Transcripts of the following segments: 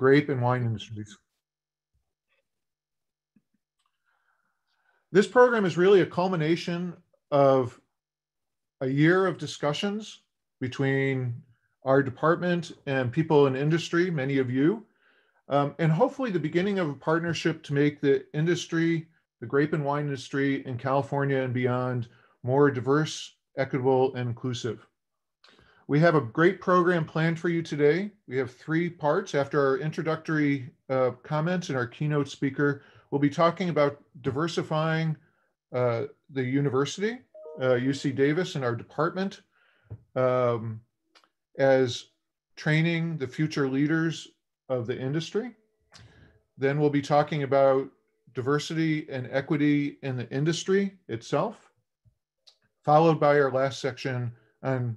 grape and wine industries. This program is really a culmination of a year of discussions between our department and people in industry, many of you, um, and hopefully the beginning of a partnership to make the industry, the grape and wine industry in California and beyond, more diverse, equitable, and inclusive. We have a great program planned for you today. We have three parts. After our introductory uh, comments and our keynote speaker, we'll be talking about diversifying uh, the university, uh, UC Davis, and our department um, as training the future leaders of the industry. Then we'll be talking about diversity and equity in the industry itself, followed by our last section on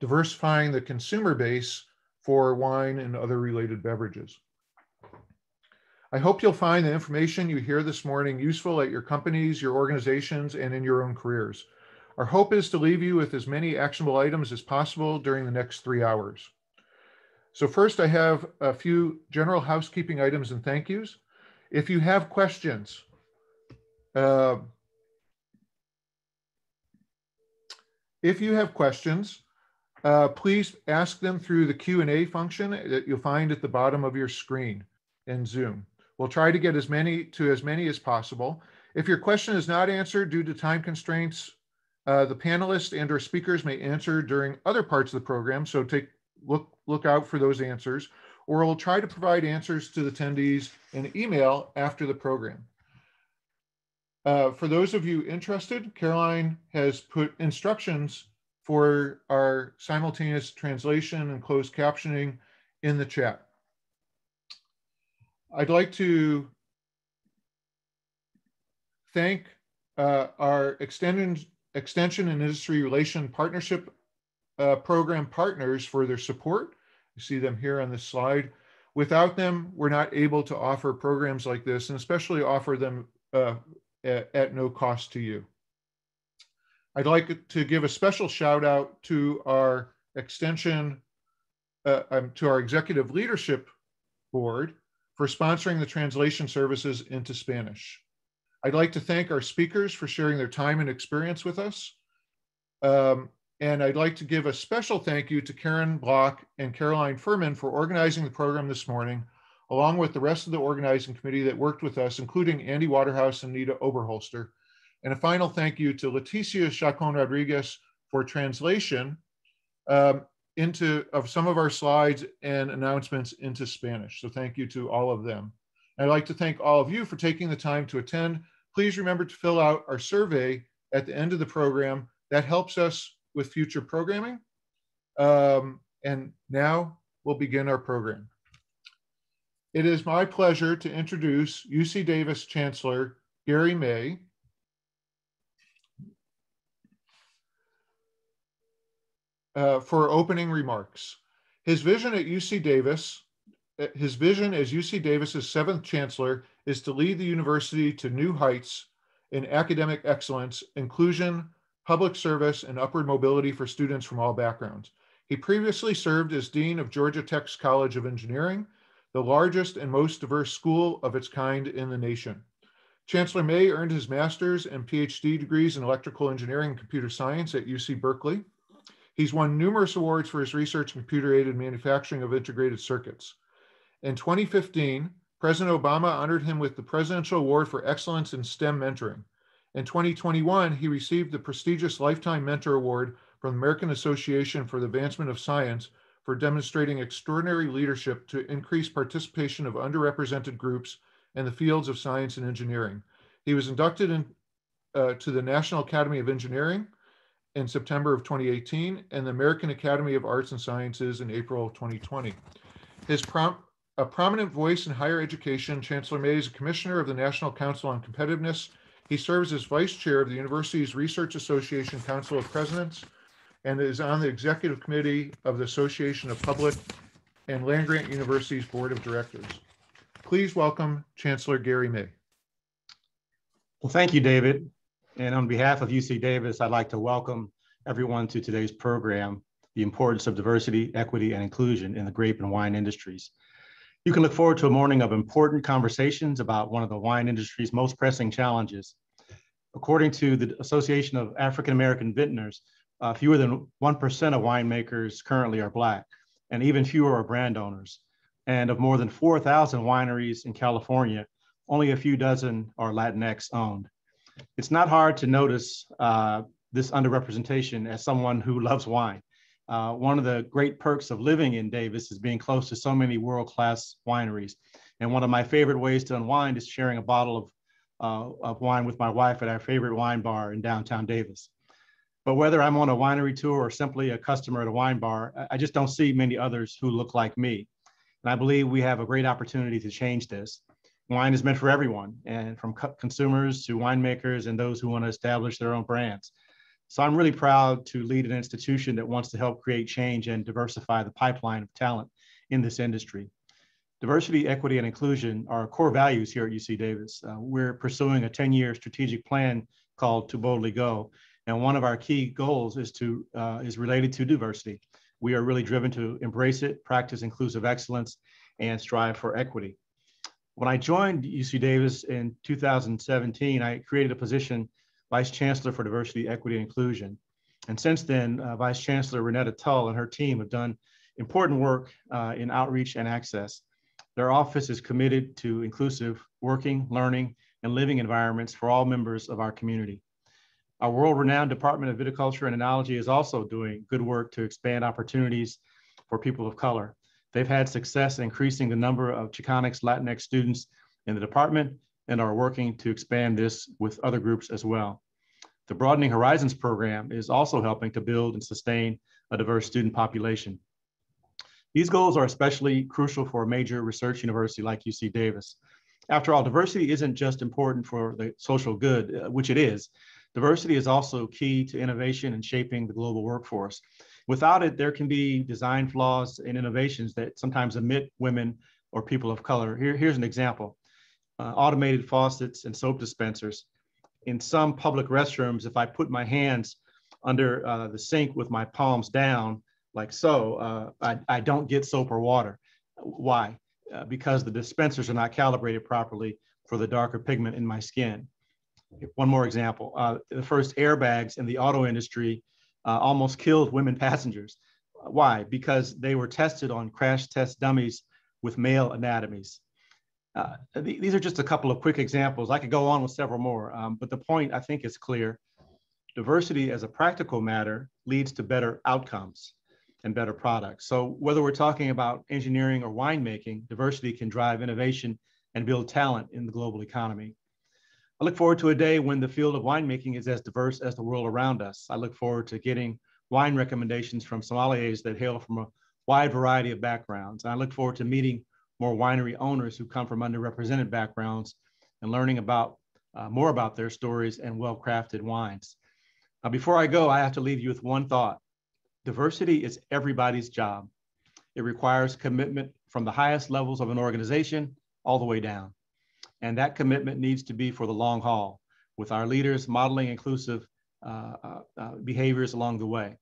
diversifying the consumer base for wine and other related beverages. I hope you'll find the information you hear this morning useful at your companies, your organizations, and in your own careers. Our hope is to leave you with as many actionable items as possible during the next three hours. So first I have a few general housekeeping items and thank yous. If you have questions, uh, if you have questions, uh, please ask them through the Q&A function that you'll find at the bottom of your screen in Zoom. We'll try to get as many to as many as possible. If your question is not answered due to time constraints, uh, the panelists and or speakers may answer during other parts of the program. So take look look out for those answers, or we'll try to provide answers to the attendees in email after the program. Uh, for those of you interested, Caroline has put instructions for our simultaneous translation and closed captioning in the chat. I'd like to thank uh, our extension, extension and industry relation partnership uh, program partners for their support. You see them here on this slide. Without them, we're not able to offer programs like this and especially offer them uh, at, at no cost to you. I'd like to give a special shout out to our extension, uh, um, to our executive leadership board for sponsoring the translation services into Spanish. I'd like to thank our speakers for sharing their time and experience with us. Um, and I'd like to give a special thank you to Karen Block and Caroline Furman for organizing the program this morning, along with the rest of the organizing committee that worked with us, including Andy Waterhouse and Nita Oberholster. And a final thank you to Leticia Chacon Rodriguez for translation um, into of some of our slides and announcements into Spanish. So thank you to all of them. I'd like to thank all of you for taking the time to attend. Please remember to fill out our survey at the end of the program. That helps us with future programming. Um, and now we'll begin our program. It is my pleasure to introduce UC Davis Chancellor Gary May, uh, for opening remarks. His vision at UC Davis, uh, his vision as UC Davis's seventh chancellor is to lead the university to new heights in academic excellence, inclusion, public service, and upward mobility for students from all backgrounds. He previously served as Dean of Georgia Tech's College of Engineering, the largest and most diverse school of its kind in the nation. Chancellor May earned his master's and PhD degrees in electrical engineering and computer science at UC Berkeley. He's won numerous awards for his research in computer aided manufacturing of integrated circuits. In 2015, President Obama honored him with the Presidential Award for Excellence in STEM Mentoring. In 2021, he received the prestigious Lifetime Mentor Award from the American Association for the Advancement of Science for demonstrating extraordinary leadership to increase participation of underrepresented groups in the fields of science and engineering. He was inducted in, uh, to the National Academy of Engineering in September of 2018 and the American Academy of Arts and Sciences in April of 2020. His prom a prominent voice in higher education, Chancellor May is a commissioner of the National Council on Competitiveness. He serves as vice chair of the university's Research Association Council of Presidents and is on the executive committee of the Association of Public and Land Grant Universities Board of Directors. Please welcome Chancellor Gary May. Well, thank you, David. And on behalf of UC Davis, I'd like to welcome everyone to today's program, The Importance of Diversity, Equity, and Inclusion in the Grape and Wine Industries. You can look forward to a morning of important conversations about one of the wine industry's most pressing challenges. According to the Association of African American Vintners, uh, fewer than 1% of winemakers currently are Black, and even fewer are brand owners. And of more than 4,000 wineries in California, only a few dozen are Latinx owned. It's not hard to notice uh, this underrepresentation as someone who loves wine. Uh, one of the great perks of living in Davis is being close to so many world-class wineries. And one of my favorite ways to unwind is sharing a bottle of, uh, of wine with my wife at our favorite wine bar in downtown Davis. But whether I'm on a winery tour or simply a customer at a wine bar, I just don't see many others who look like me. And I believe we have a great opportunity to change this. Wine is meant for everyone, and from consumers to winemakers and those who want to establish their own brands. So I'm really proud to lead an institution that wants to help create change and diversify the pipeline of talent in this industry. Diversity, equity, and inclusion are core values here at UC Davis. Uh, we're pursuing a 10-year strategic plan called To Boldly Go, and one of our key goals is to uh, is related to diversity. We are really driven to embrace it, practice inclusive excellence, and strive for equity. When I joined UC Davis in 2017, I created a position Vice Chancellor for Diversity, Equity, and Inclusion. And since then, uh, Vice Chancellor Renetta Tull and her team have done important work uh, in outreach and access. Their office is committed to inclusive working, learning, and living environments for all members of our community. Our world-renowned Department of Viticulture and Enology is also doing good work to expand opportunities for people of color. They've had success increasing the number of Chicanx Latinx students in the department and are working to expand this with other groups as well. The Broadening Horizons program is also helping to build and sustain a diverse student population. These goals are especially crucial for a major research university like UC Davis. After all, diversity isn't just important for the social good, uh, which it is. Diversity is also key to innovation and shaping the global workforce. Without it, there can be design flaws and innovations that sometimes omit women or people of color. Here, here's an example uh, automated faucets and soap dispensers. In some public restrooms, if I put my hands under uh, the sink with my palms down, like so, uh, I, I, don't get soap or water. Why? Uh, because the dispensers are not calibrated properly for the darker pigment in my skin. One more example. Uh, the first airbags in the auto industry uh, almost killed women passengers. Why? Because they were tested on crash test dummies with male anatomies. Uh, th these are just a couple of quick examples. I could go on with several more, um, but the point I think is clear. Diversity as a practical matter leads to better outcomes and better products. So whether we're talking about engineering or winemaking, diversity can drive innovation and build talent in the global economy. I look forward to a day when the field of winemaking is as diverse as the world around us. I look forward to getting wine recommendations from sommeliers that hail from a wide variety of backgrounds. And I look forward to meeting more winery owners who come from underrepresented backgrounds and learning about uh, more about their stories and well-crafted wines. Now, before I go, I have to leave you with one thought. Diversity is everybody's job. It requires commitment from the highest levels of an organization all the way down. And that commitment needs to be for the long haul with our leaders modeling inclusive uh, uh, uh behaviors along the way.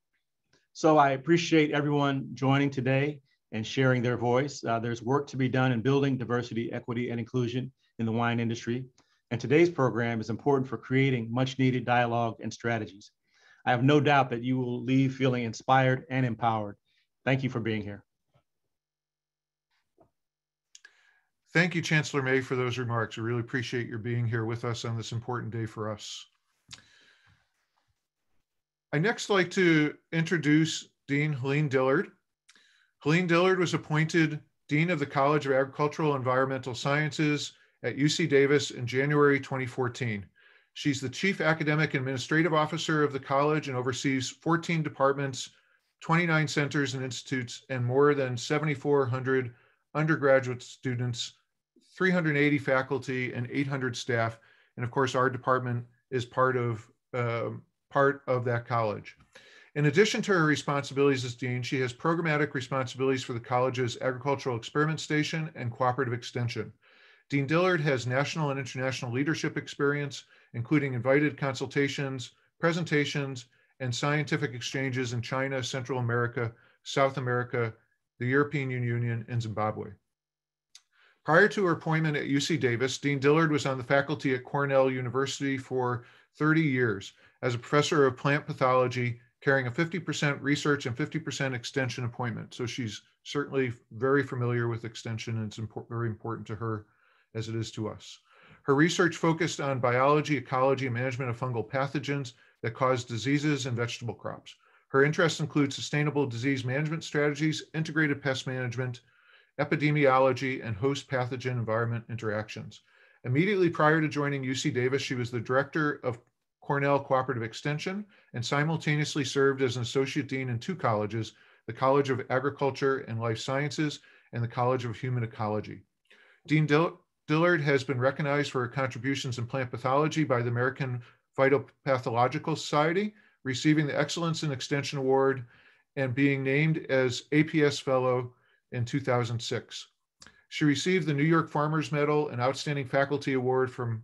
So I appreciate everyone joining today and sharing their voice. Uh, there's work to be done in building diversity, equity, and inclusion in the wine industry. And today's program is important for creating much needed dialogue and strategies. I have no doubt that you will leave feeling inspired and empowered. Thank you for being here. Thank you, Chancellor May, for those remarks. We really appreciate your being here with us on this important day for us. I next like to introduce Dean Helene Dillard. Helene Dillard was appointed Dean of the College of Agricultural and Environmental Sciences at UC Davis in January 2014. She's the Chief Academic Administrative Officer of the college and oversees 14 departments, 29 centers and institutes, and more than 7,400 undergraduate students, 380 faculty, and 800 staff. And of course, our department is part of uh, part of that college. In addition to her responsibilities as dean, she has programmatic responsibilities for the college's agricultural experiment station and cooperative extension. Dean Dillard has national and international leadership experience, including invited consultations, presentations, and scientific exchanges in China, Central America, South America, the European Union, and Zimbabwe. Prior to her appointment at UC Davis, Dean Dillard was on the faculty at Cornell University for 30 years as a professor of plant pathology, carrying a 50% research and 50% extension appointment. So she's certainly very familiar with extension and it's very important to her as it is to us. Her research focused on biology, ecology, and management of fungal pathogens that cause diseases in vegetable crops. Her interests include sustainable disease management strategies, integrated pest management, epidemiology, and host pathogen environment interactions. Immediately prior to joining UC Davis, she was the director of Cornell Cooperative Extension and simultaneously served as an associate dean in two colleges, the College of Agriculture and Life Sciences and the College of Human Ecology. Dean Dillard has been recognized for her contributions in plant pathology by the American Phytopathological Society, receiving the Excellence in Extension Award and being named as APS Fellow in 2006. She received the New York Farmers Medal and Outstanding Faculty Award from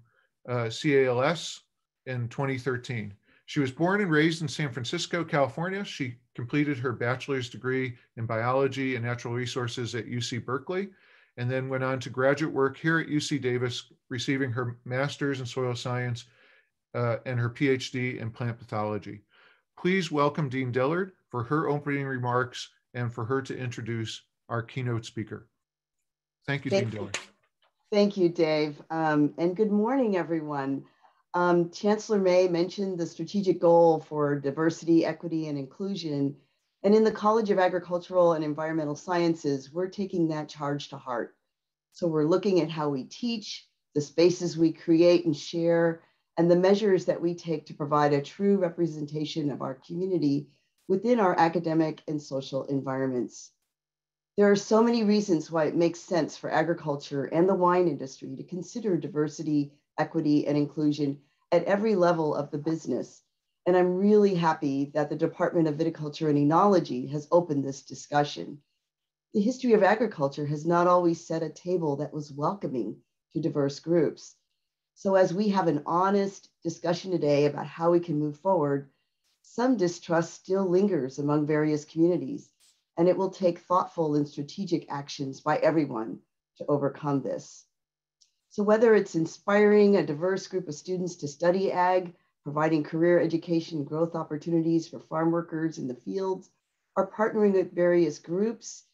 uh, CALS in 2013. She was born and raised in San Francisco, California. She completed her bachelor's degree in biology and natural resources at UC Berkeley, and then went on to graduate work here at UC Davis, receiving her master's in soil science uh, and her PhD in plant pathology. Please welcome Dean Dillard for her opening remarks and for her to introduce our keynote speaker. Thank you, Thank Dean Dillard. Thank you, Dave. Um, and good morning, everyone. Um, Chancellor May mentioned the strategic goal for diversity, equity, and inclusion. And in the College of Agricultural and Environmental Sciences, we're taking that charge to heart. So we're looking at how we teach, the spaces we create and share, and the measures that we take to provide a true representation of our community within our academic and social environments. There are so many reasons why it makes sense for agriculture and the wine industry to consider diversity, equity, and inclusion at every level of the business. And I'm really happy that the Department of Viticulture and Enology has opened this discussion. The history of agriculture has not always set a table that was welcoming to diverse groups. So as we have an honest discussion today about how we can move forward, some distrust still lingers among various communities and it will take thoughtful and strategic actions by everyone to overcome this. So whether it's inspiring a diverse group of students to study ag, providing career education growth opportunities for farm workers in the fields, or partnering with various groups,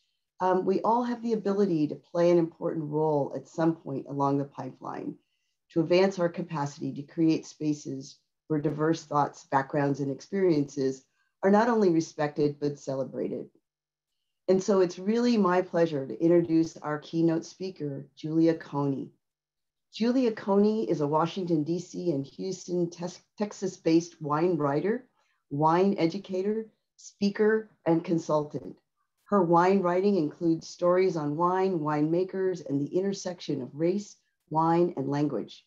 um, we all have the ability to play an important role at some point along the pipeline to advance our capacity to create spaces where diverse thoughts, backgrounds, and experiences are not only respected, but celebrated. And so it's really my pleasure to introduce our keynote speaker, Julia Coney. Julia Coney is a Washington, D.C. and Houston, Texas-based wine writer, wine educator, speaker, and consultant. Her wine writing includes stories on wine, winemakers, and the intersection of race, wine, and language.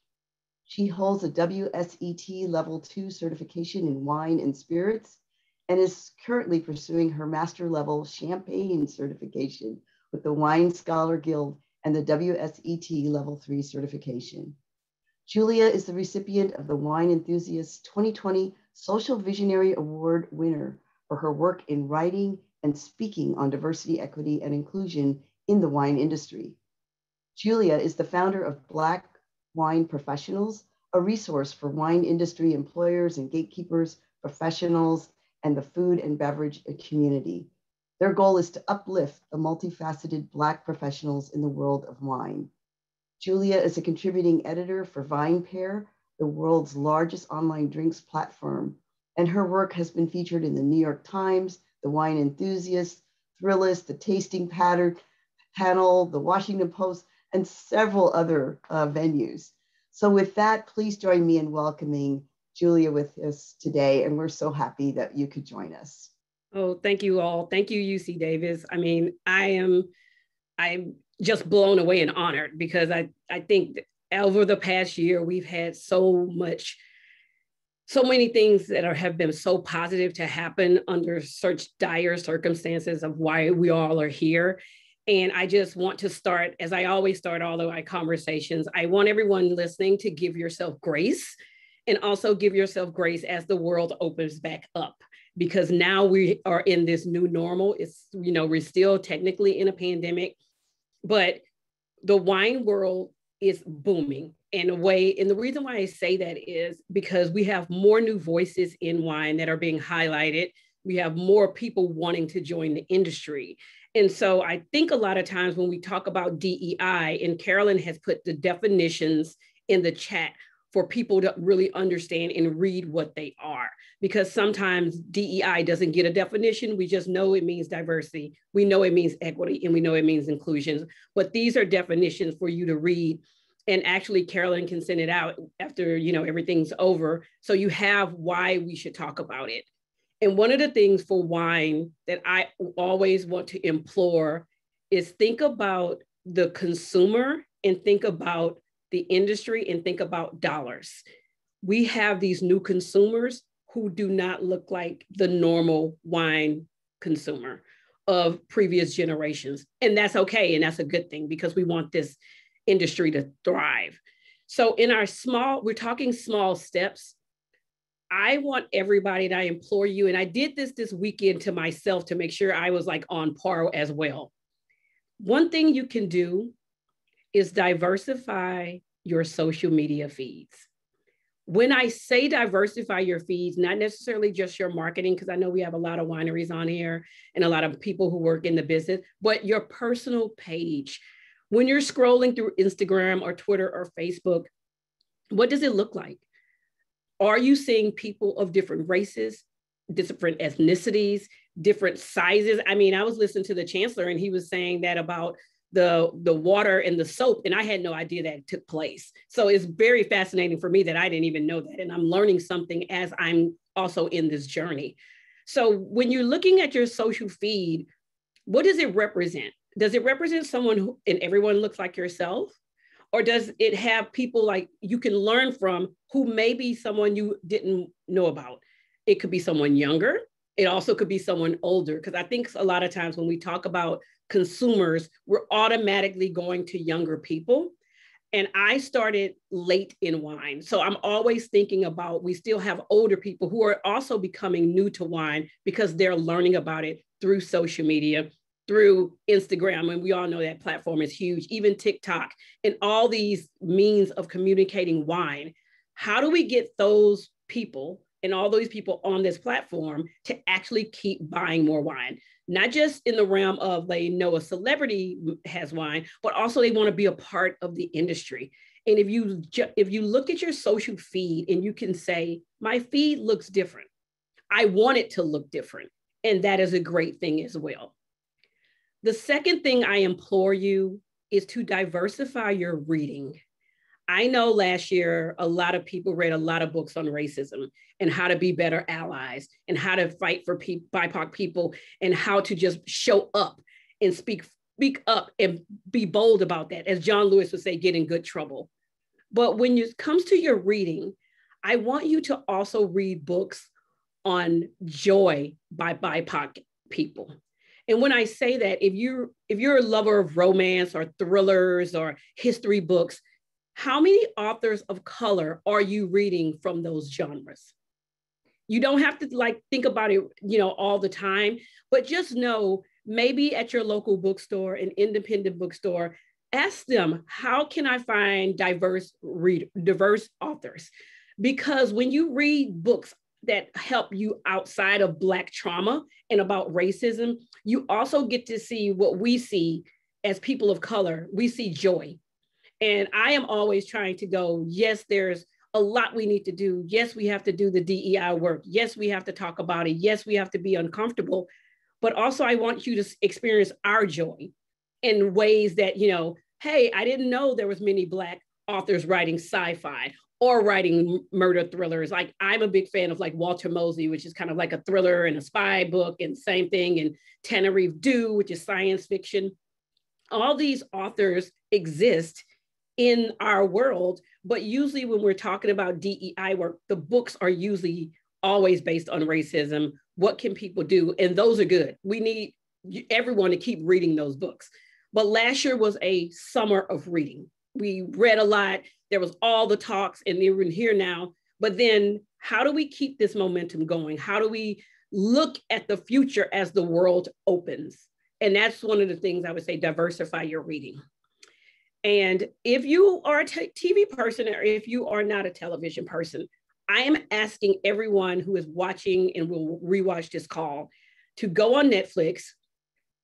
She holds a WSET Level 2 certification in wine and spirits and is currently pursuing her master level champagne certification with the Wine Scholar Guild and the WSET Level 3 certification. Julia is the recipient of the Wine Enthusiast 2020 Social Visionary Award winner for her work in writing and speaking on diversity, equity, and inclusion in the wine industry. Julia is the founder of Black Wine Professionals, a resource for wine industry employers and gatekeepers, professionals, and the food and beverage community. Their goal is to uplift the multifaceted Black professionals in the world of wine. Julia is a contributing editor for VinePair, the world's largest online drinks platform, and her work has been featured in the New York Times, the Wine Enthusiast, Thrillist, the Tasting Pattern Panel, the Washington Post, and several other uh, venues. So with that, please join me in welcoming Julia with us today, and we're so happy that you could join us. Oh, thank you all. Thank you, UC Davis. I mean, I am I'm just blown away and honored because I, I think over the past year, we've had so much, so many things that are, have been so positive to happen under such dire circumstances of why we all are here. And I just want to start, as I always start all of my conversations, I want everyone listening to give yourself grace and also give yourself grace as the world opens back up because now we are in this new normal it's you know we're still technically in a pandemic but the wine world is booming in a way. And the reason why I say that is because we have more new voices in wine that are being highlighted. We have more people wanting to join the industry. And so I think a lot of times when we talk about DEI, and Carolyn has put the definitions in the chat for people to really understand and read what they are. Because sometimes DEI doesn't get a definition. We just know it means diversity. We know it means equity and we know it means inclusion. But these are definitions for you to read. And actually, Carolyn can send it out after you know everything's over. So you have why we should talk about it. And one of the things for wine that I always want to implore is think about the consumer and think about the industry and think about dollars. We have these new consumers who do not look like the normal wine consumer of previous generations. And that's okay. And that's a good thing because we want this industry to thrive. So, in our small, we're talking small steps. I want everybody, and I implore you, and I did this this weekend to myself to make sure I was like on par as well. One thing you can do is diversify your social media feeds. When I say diversify your feeds, not necessarily just your marketing, because I know we have a lot of wineries on here and a lot of people who work in the business, but your personal page. When you're scrolling through Instagram or Twitter or Facebook, what does it look like? Are you seeing people of different races, different ethnicities, different sizes? I mean, I was listening to the chancellor and he was saying that about the the water and the soap and i had no idea that it took place. So it's very fascinating for me that i didn't even know that and i'm learning something as i'm also in this journey. So when you're looking at your social feed what does it represent? Does it represent someone who and everyone looks like yourself? Or does it have people like you can learn from who may be someone you didn't know about? It could be someone younger. It also could be someone older because i think a lot of times when we talk about consumers, we're automatically going to younger people. And I started late in wine. So I'm always thinking about we still have older people who are also becoming new to wine because they're learning about it through social media, through Instagram. And we all know that platform is huge, even TikTok, and all these means of communicating wine. How do we get those people and all those people on this platform to actually keep buying more wine? Not just in the realm of they know a celebrity has wine, but also they want to be a part of the industry. And if you if you look at your social feed and you can say, my feed looks different, I want it to look different, and that is a great thing as well. The second thing I implore you is to diversify your reading. I know last year a lot of people read a lot of books on racism and how to be better allies and how to fight for pe- BIPOC people and how to just show up and speak speak up and be bold about that. As John Lewis would say, get in good trouble. But when it comes to your reading, I want you to also read books on joy by BIPOC people. And when I say that, if you're if you're a lover of romance or thrillers or history books, how many authors of color are you reading from those genres? You don't have to like think about it, you know, all the time, but just know maybe at your local bookstore, an independent bookstore, ask them, how can I find diverse read diverse authors? Because when you read books that help you outside of Black trauma and about racism, you also get to see what we see as people of color. We see joy. And I am always trying to go, yes, there's a lot we need to do. Yes, we have to do the DEI work. Yes, we have to talk about it. Yes, we have to be uncomfortable. But also, I want you to experience our joy in ways that, you know, hey, I didn't know there was many Black authors writing sci-fi or writing murder thrillers. Like I'm a big fan of like Walter Mosley, which is kind of like a thriller and a spy book, and same thing, and Tananarive Due, which is science fiction. All these authors exist in our world. But usually, when we're talking about DEI work, the books are usually always based on racism. What can people do? And those are good. We need everyone to keep reading those books. But last year was a summer of reading. We read a lot. There was all the talks, and they're in here now. But then, how do we keep this momentum going? How do we look at the future as the world opens? And that's one of the things I would say diversify your reading. And if you are a t- TV person or if you are not a television person, I am asking everyone who is watching and will rewatch this call to go on Netflix,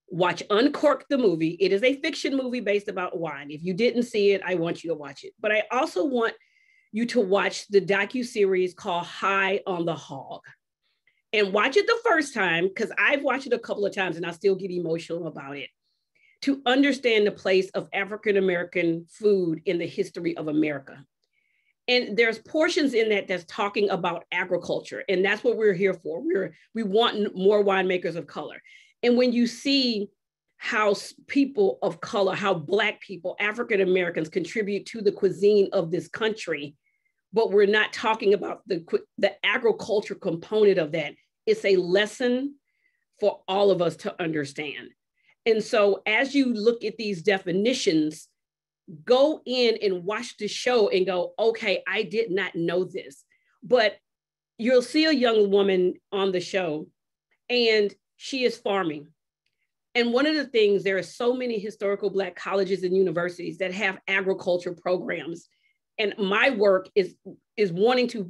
watch Uncork the movie. It is a fiction movie based about wine. If you didn't see it, I want you to watch it. But I also want you to watch the docu series called High on the Hog. And watch it the first time because I've watched it a couple of times and I still get emotional about it. To understand the place of African American food in the history of America. And there's portions in that that's talking about agriculture, and that's what we're here for. We're we want more winemakers of color. And when you see how people of color, how Black people, African Americans contribute to the cuisine of this country, but we're not talking about the, the agriculture component of that. It's a lesson for all of us to understand. And so as you look at these definitions, go in and watch the show and go, okay, I did not know this. But you'll see a young woman on the show and she is farming. And one of the things, there are so many historical Black colleges and universities that have agriculture programs. And my work is, is wanting to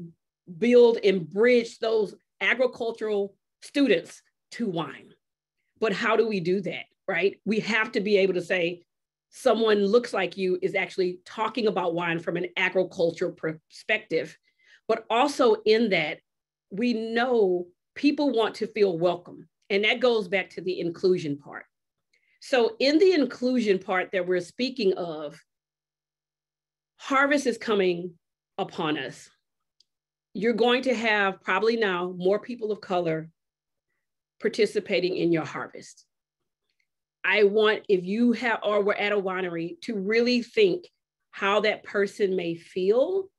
build and bridge those agricultural students to wine. But how do we do that, right? We have to be able to say, someone looks like you is actually talking about wine from an agricultural perspective. But also in that, we know people want to feel welcome. And that goes back to the inclusion part. So, in the inclusion part that we're speaking of, harvest is coming upon us. You're going to have probably now more people of color participating in your harvest. I want, if you have or we're at a winery, to really think how that person may feel,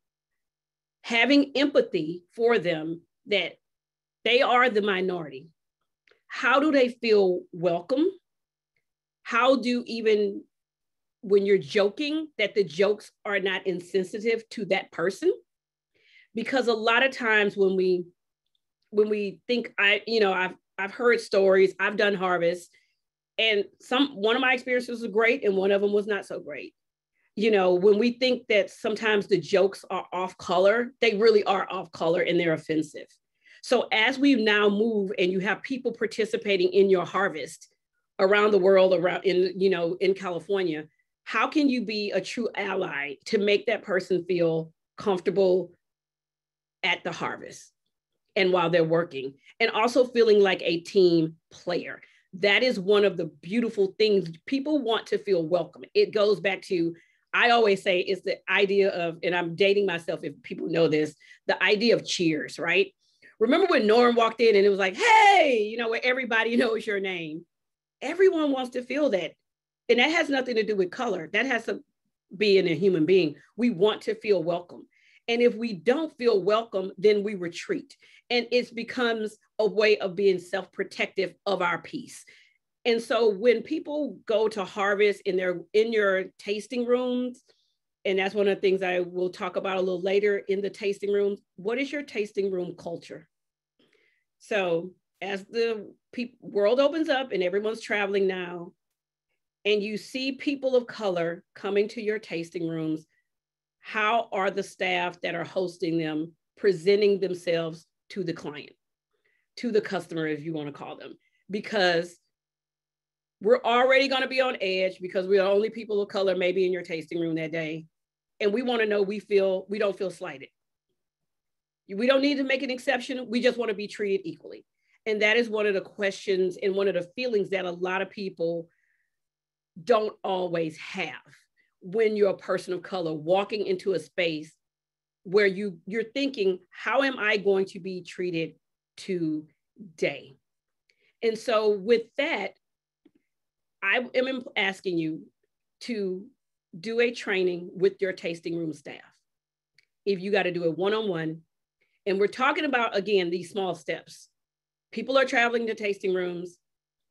having empathy for them that they are the minority how do they feel welcome? How do even when you're joking that the jokes are not insensitive to that person? Because a lot of times when we when we think I, you know, I've I've heard stories, I've done harvests, and some one of my experiences was great and one of them was not so great. You know, when we think that sometimes the jokes are off color, they really are off color and they're offensive. So as we now move and you have people participating in your harvest around the world, around in, you know, in California, how can you be a true ally to make that person feel comfortable at the harvest and while they're working and also feeling like a team player? That is one of the beautiful things. People want to feel welcome. It goes back to I always say it's the idea of, and I'm dating myself if people know this, the idea of cheers, right? Remember when Norm walked in and it was like, hey, you know, where everybody knows your name. Everyone wants to feel that. And that has nothing to do with color. That has to be in a human being. We want to feel welcome. And if we don't feel welcome, then we retreat. And it becomes a way of being self protective of our peace. And so when people go to harvest in their in your tasting rooms, and that's one of the things I will talk about a little later in the tasting rooms. What is your tasting room culture? So as the pe- world opens up and everyone's traveling now, and you see people of color coming to your tasting rooms, how are the staff that are hosting them presenting themselves to the client, to the customer, if you want to call them? Because we're already going to be on edge because we're the only people of color maybe in your tasting room that day and we want to know we feel we don't feel slighted. We don't need to make an exception. We just want to be treated equally. And that is one of the questions and one of the feelings that a lot of people don't always have when you're a person of color walking into a space where you you're thinking how am i going to be treated today and so with that i am asking you to do a training with your tasting room staff. If you got to do it one on one, and we're talking about, again, these small steps. People are traveling to tasting rooms.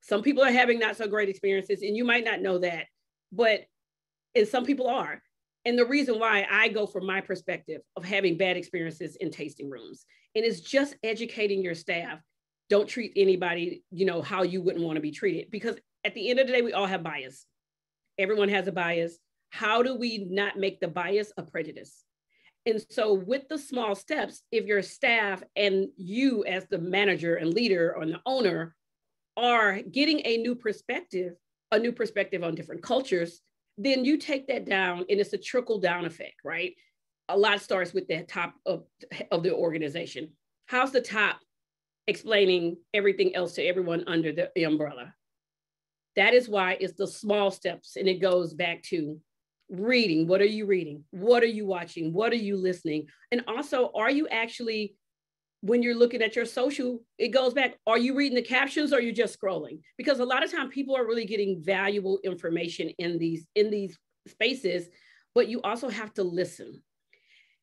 Some people are having not so great experiences, and you might not know that, but and some people are. And the reason why I go from my perspective of having bad experiences in tasting rooms, and it's just educating your staff. Don't treat anybody, you know, how you wouldn't want to be treated. Because at the end of the day, we all have bias. Everyone has a bias How do we not make the bias a prejudice? And so, with the small steps, if your staff and you, as the manager and leader or the owner, are getting a new perspective, a new perspective on different cultures, then you take that down and it's a trickle down effect, right? A lot starts with the top of, of the organization. How's the top explaining everything else to everyone under the umbrella? That is why it's the small steps and it goes back to reading. What are you reading? What are you watching? What are you listening? And also, are you actually when you're looking at your social, it goes back. Are you reading the captions or are you just scrolling? Because a lot of time people are really getting valuable information in these in these spaces, but you also have to listen.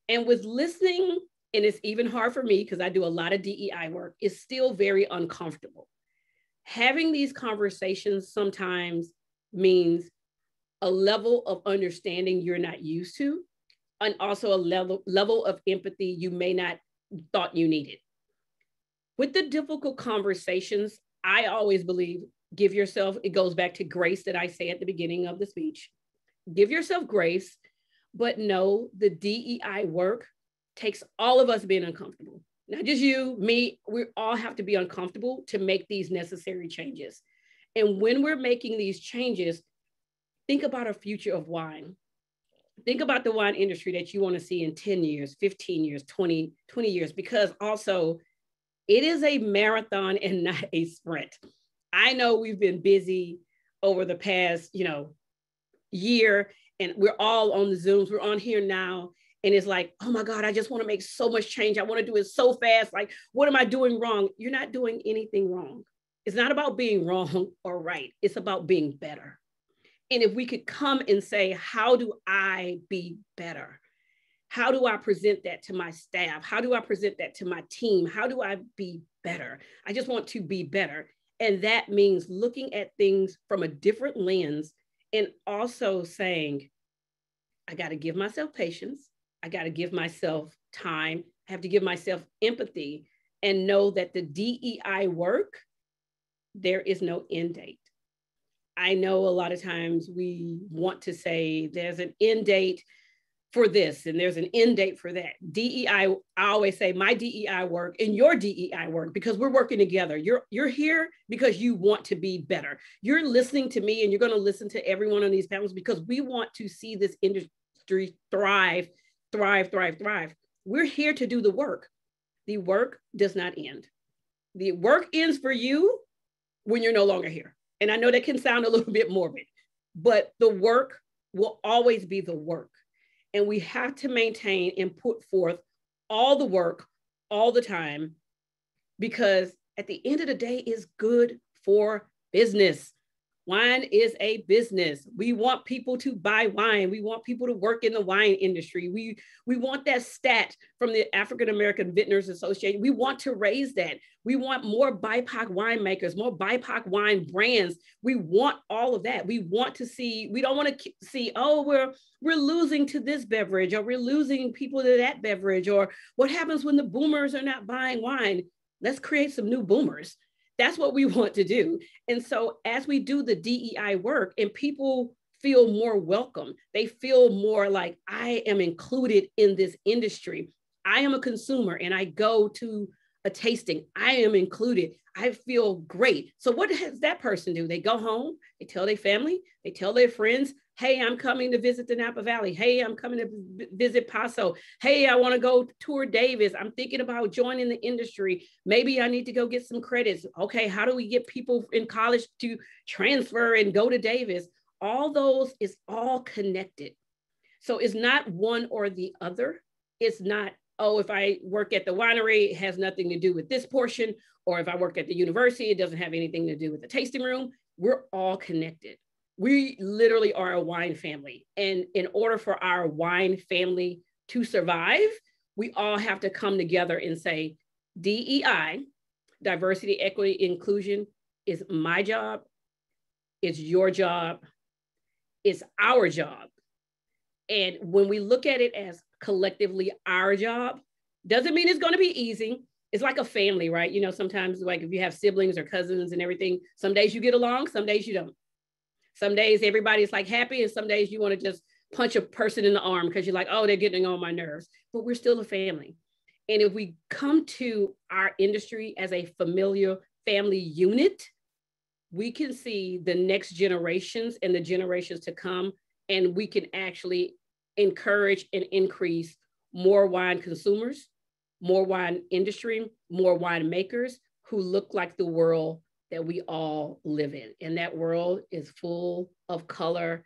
And with listening, and it's even hard for me because I do a lot of DEI work, it's still very uncomfortable. Having these conversations sometimes means a level of understanding you're not used to, and also a level, level of empathy you may not thought you needed. With the difficult conversations, I always believe give yourself, it goes back to grace that I say at the beginning of the speech. Give yourself grace, but know the DEI work takes all of us being uncomfortable. Not just you, me, we all have to be uncomfortable to make these necessary changes. And when we're making these changes, think about a future of wine think about the wine industry that you want to see in 10 years 15 years 20 20 years because also it is a marathon and not a sprint. I know we've been busy over the past you know year and we're all on the zooms we're on here now and it's like oh my god i just want to make so much change i want to do it so fast like what am i doing wrong? You're not doing anything wrong. It's not about being wrong or right it's about being better and if we could come and say, how do I be better? How do I present that to my staff? How do I present that to my team? How do I be better? I just want to be better. And that means looking at things from a different lens and also saying, I got to give myself patience. I got to give myself time. I have to give myself empathy and know that the DEI work, there is no end date. I know a lot of times we want to say there's an end date for this and there's an end date for that. DEI, I always say my DEI work and your DEI work because we're working together. You're you're here because you want to be better. You're listening to me and you're going to listen to everyone on these panels because we want to see this industry thrive, thrive, thrive, thrive. We're here to do the work. The work does not end. The work ends for you when you're no longer here. And I know that can sound a little bit morbid, but the work will always be the work. And we have to maintain and put forth all the work all the time because at the end of the day, it's good for business. Wine is a business. We want people to buy wine. We want people to work in the wine industry. We, we want that stat from the African American Vintners Association. We want to raise that. We want more BIPOC winemakers, more BIPOC wine brands. We want all of that. We want to see, we don't want to see, oh, we're we're losing to this beverage, or we're losing people to that beverage, or what happens when the boomers are not buying wine? Let's create some new boomers that's what we want to do. And so as we do the DEI work and people feel more welcome, they feel more like I am included in this industry. I am a consumer and I go to a tasting. I am included. I feel great. So what does that person do? They go home, they tell their family, they tell their friends, hey, I'm coming to visit the Napa Valley. Hey, I'm coming to visit Paso. Hey, I want to go tour Davis. I'm thinking about joining the industry. Maybe I need to go get some credits. Okay, how do we get people in college to transfer and go to Davis? All those is all connected. So it's not one or the other. It's not, oh, if I work at the winery, it has nothing to do with this portion. Or if I work at the university, it doesn't have anything to do with the tasting room. We're all connected we literally are a wine family. And in order for our wine family to survive, we all have to come together and say, DEI, diversity, equity, inclusion, is my job, it's your job, it's our job. And when we look at it as collectively our job, doesn't mean it's going to be easy. It's like a family, right? You know, sometimes, like if you have siblings or cousins and everything, some days you get along, some days you don't. Some days everybody's like happy, and some days you want to just punch a person in the arm because you're like, oh, they're getting on my nerves. But we're still a family. And if we come to our industry as a familiar family unit, we can see the next generations and the generations to come, and we can actually encourage and increase more wine consumers, more wine industry, more wine makers who look like the world that we all live in. And that world is full of color,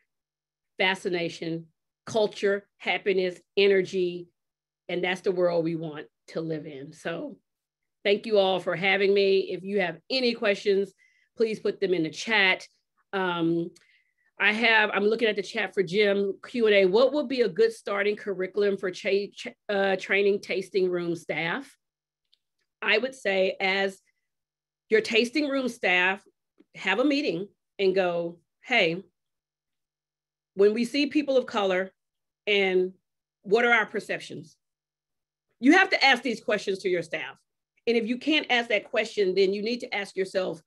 fascination, culture, happiness, energy. And that's the world we want to live in. So thank you all for having me. If you have any questions, please put them in the chat. Um, I have, I'm looking at the chat for Jim Q&A. What would be a good starting curriculum for uh, training tasting room staff? I would say as your tasting room staff, have a meeting and go, hey, when we see people of color and what are our perceptions? You have to ask these questions to your staff. And if you can't ask that question, then you need to ask yourself,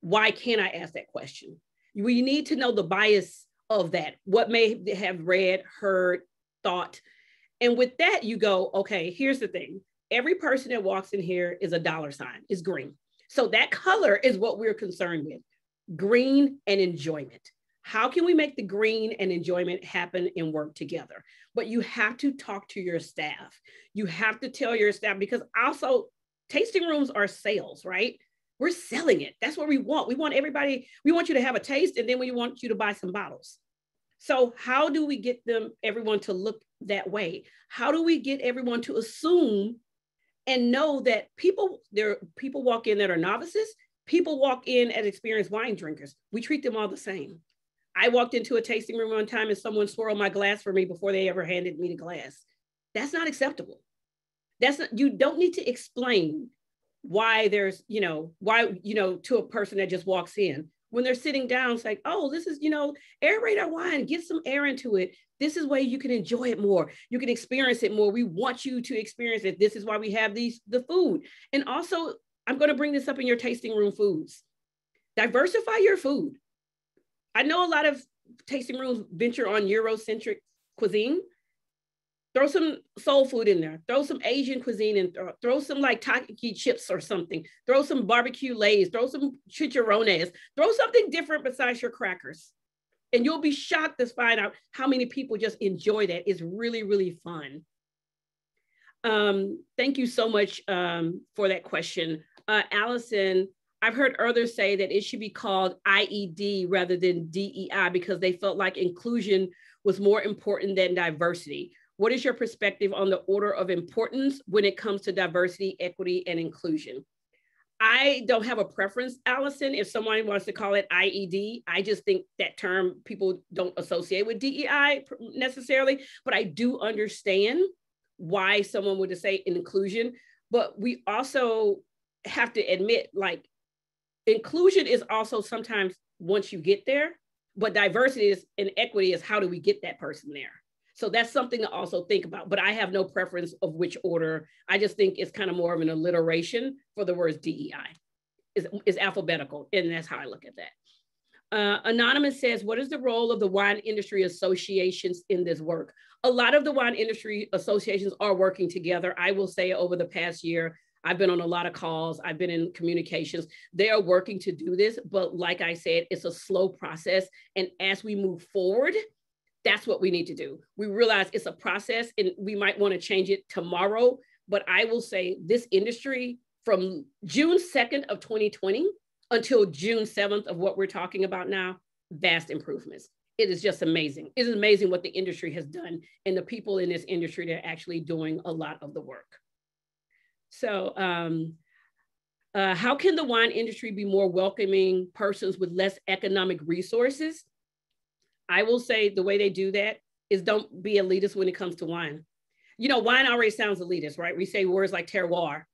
why can't I ask that question? We need to know the bias of that, what may have read, heard, thought. And with that, you go, okay, here's the thing. Every person that walks in here is a dollar sign, is green. So that color is what we're concerned with green and enjoyment. How can we make the green and enjoyment happen and work together? But you have to talk to your staff. You have to tell your staff because also tasting rooms are sales, right? we're selling it. That's what we want. We want everybody, we want you to have a taste and then we want you to buy some bottles. So how do we get them, everyone to look that way? How do we get everyone to assume and know that people, there people walk in that are novices, people walk in as experienced wine drinkers. We treat them all the same. I walked into a tasting room one time and someone swirled my glass for me before they ever handed me the glass. That's not acceptable. That's not, you don't need to explain why there's, you know, why, you know, to a person that just walks in. When they're sitting down, it's like, oh, this is, you know, aerate our wine, get some air into it. This is way you can enjoy it more. You can experience it more. We want you to experience it. This is why we have these, the food. And also, I'm going to bring this up in your tasting room foods. Diversify your food. I know a lot of tasting rooms venture on Eurocentric cuisine, throw some soul food in there. Throw some asian cuisine and throw, throw some like taki chips or something. Throw some barbecue Lay's. Throw some chicharrones. Throw something different besides your crackers. And you'll be shocked to find out how many people just enjoy that. It's really really fun. Um, thank you so much um, for that question. Uh, allison I've heard others say that it should be called IED rather than DEI because they felt like inclusion was more important than diversity. What is your perspective on the order of importance when it comes to diversity, equity, and inclusion? I don't have a preference, Allison. If someone wants to call it IED, I just think that term people don't associate with DEI necessarily, but I do understand why someone would say inclusion. But we also have to admit, like, inclusion is also sometimes once you get there, but diversity is and equity is how do we get that person there? So that's something to also think about. But I have no preference of which order. I just think it's kind of more of an alliteration for the words DEI. Is, is alphabetical, and that's how I look at that. Uh, Anonymous says, what is the role of the wine industry associations in this work? A lot of the wine industry associations are working together. I will say over the past year, I've been on a lot of calls. I've been in communications. They are working to do this, but like I said, it's a slow process. And as we move forward, that's what we need to do. We realize it's a process and we might want to change it tomorrow. But I will say this industry from June 2nd of 2020 until June 7th of what we're talking about now, vast improvements. It is just amazing. It is amazing what the industry has done and the people in this industry that are actually doing a lot of the work. So um, uh, how can the wine industry be more welcoming persons with less economic resources? I will say the way they do that is don't be elitist when it comes to wine. You know, wine already sounds elitist, right? We say words like terroir.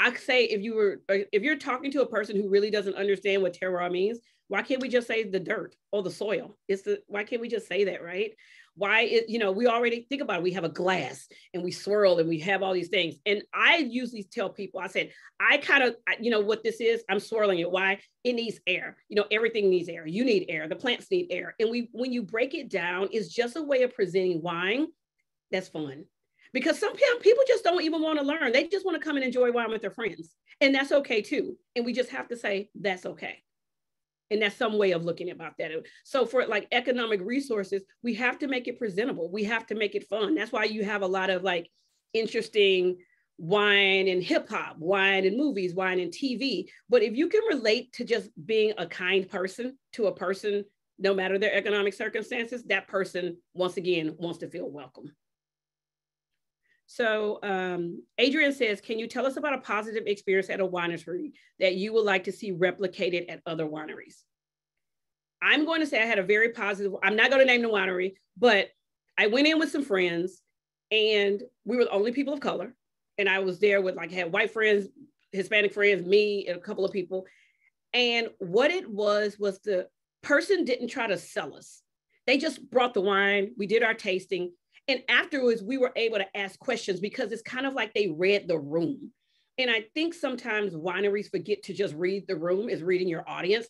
I say if you were if you're talking to a person who really doesn't understand what terroir means, why can't we just say the dirt or the soil? It's the why can't we just say that, right? Why it, you know, we already think about it. We have a glass and we swirl and we have all these things. And I usually tell people, I said, I kind of, you know, what this is, I'm swirling it. Why? It needs air. You know, everything needs air. You need air. The plants need air. And we, when you break it down, it's just a way of presenting wine that's fun. Because some people just don't even want to learn. They just want to come and enjoy wine with their friends. And that's okay too. And we just have to say, that's okay and that's some way of looking about that. So for like economic resources we have to make it presentable. We have to make it fun. That's why you have a lot of like interesting wine and hip hop wine and movies wine and tv but if you can relate to just being a kind person to a person no matter their economic circumstances that person once again wants to feel welcome so um, Adrian says, can you tell us about a positive experience at a winery that you would like to see replicated at other wineries? I'm going to say I had a very positive, I'm not going to name the winery, but I went in with some friends and we were the only people of color. And I was there with like, had white friends, Hispanic friends, me, and a couple of people. And what it was, was the person didn't try to sell us. They just brought the wine. We did our tasting and afterwards, we were able to ask questions because it's kind of like they read the room. And I think sometimes wineries forget to just read the room, is reading your audience.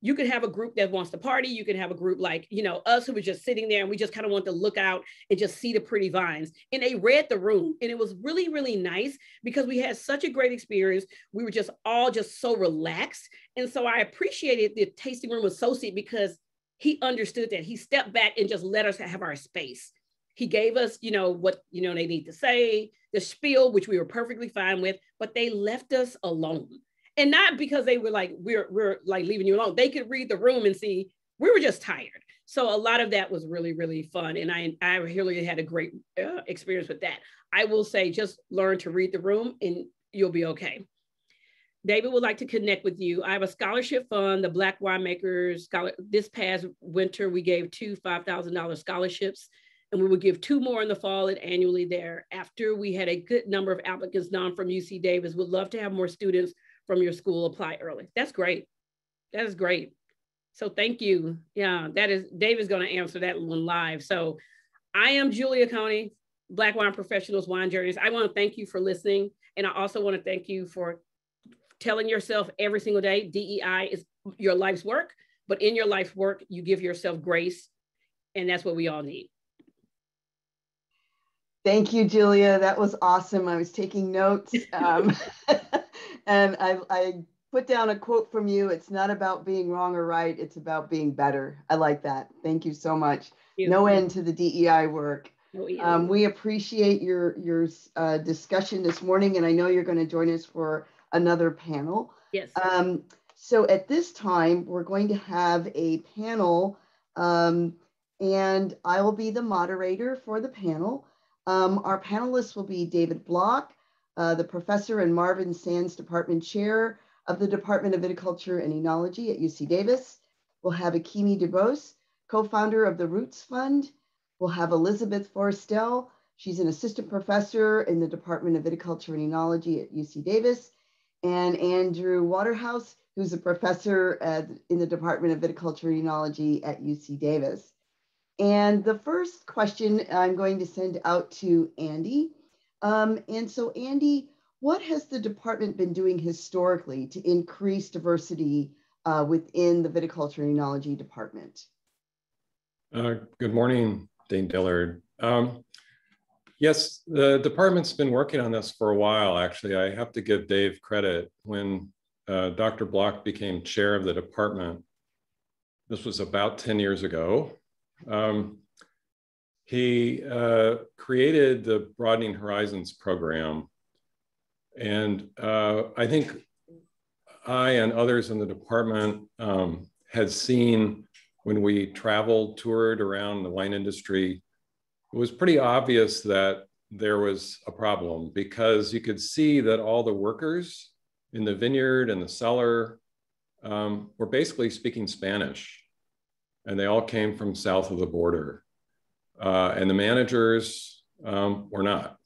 You could have a group that wants to party. You could have a group like, you know, us who were just sitting there and we just kind of want to look out and just see the pretty vines. And they read the room. And it was really, really nice because we had such a great experience. We were just all just so relaxed. And so I appreciated the tasting room associate because he understood that. He stepped back and just let us have our space. He gave us, you know, what, you know, they need to say, the spiel, which we were perfectly fine with, but they left us alone. And not because they were like, we're, we're like leaving you alone. They could read the room and see we were just tired. So a lot of that was really, really fun. And I, I really had a great uh, experience with that. I will say, just learn to read the room and you'll be okay. David would like to connect with you. I have a scholarship fund, the Black Winemakers Scholar. This past winter, we gave two $5,000 scholarships and we would give two more in the fall and annually there. After we had a good number of applicants non from UC Davis, would love to have more students from your school apply early. That's great. That is great. So thank you. Yeah, that is, Dave is gonna answer that one live. So I am Julia Coney, Black Wine Professionals Wine Journeys. I wanna thank you for listening. And I also wanna thank you for telling yourself every single day, DEI is your life's work, but in your life's work, you give yourself grace. And that's what we all need. Thank you, Julia. That was awesome. I was taking notes. Um, and I, I put down a quote from you. It's not about being wrong or right. It's about being better. I like that. Thank you so much. No end to the DEI work. Um, we appreciate your your uh, discussion this morning, and I know you're going to join us for another panel. Yes. Um, so at this time, we're going to have a panel, um, and I will be the moderator for the panel. Um, our panelists will be David Block, uh, the professor and Marvin Sands Department Chair of the Department of Viticulture and Enology at UC Davis. We'll have Akimi DeBose, co-founder of the Roots Fund. We'll have Elizabeth Forrestel. She's an assistant professor in the Department of Viticulture and Enology at UC Davis. And Andrew Waterhouse, who's a professor at, in the Department of Viticulture and Enology at UC Davis. And the first question I'm going to send out to Andy. Um, and so, Andy, what has the department been doing historically to increase diversity uh, within the viticulture and enology department? Uh, good morning, Dean Dillard. Um, yes, the department's been working on this for a while, actually. I have to give Dave credit. When uh, Dr. Block became chair of the department, this was about 10 years ago. Um, he uh, created the Broadening Horizons program. And uh, I think I and others in the department um, had seen when we traveled, toured around the wine industry, it was pretty obvious that there was a problem because you could see that all the workers in the vineyard and the cellar um, were basically speaking Spanish and they all came from south of the border. Uh, and the managers um, were not.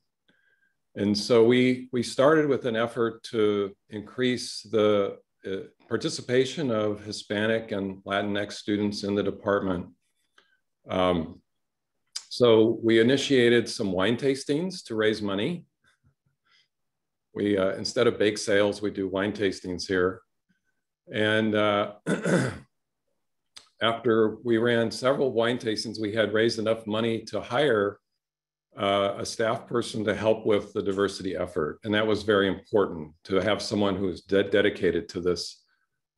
And so we, we started with an effort to increase the uh, participation of Hispanic and Latinx students in the department. Um, So we initiated some wine tastings to raise money. We, uh, instead of bake sales, we do wine tastings here. And uh, after we ran several wine tastings, we had raised enough money to hire uh, a staff person to help with the diversity effort. And that was very important to have someone who's de dedicated to this,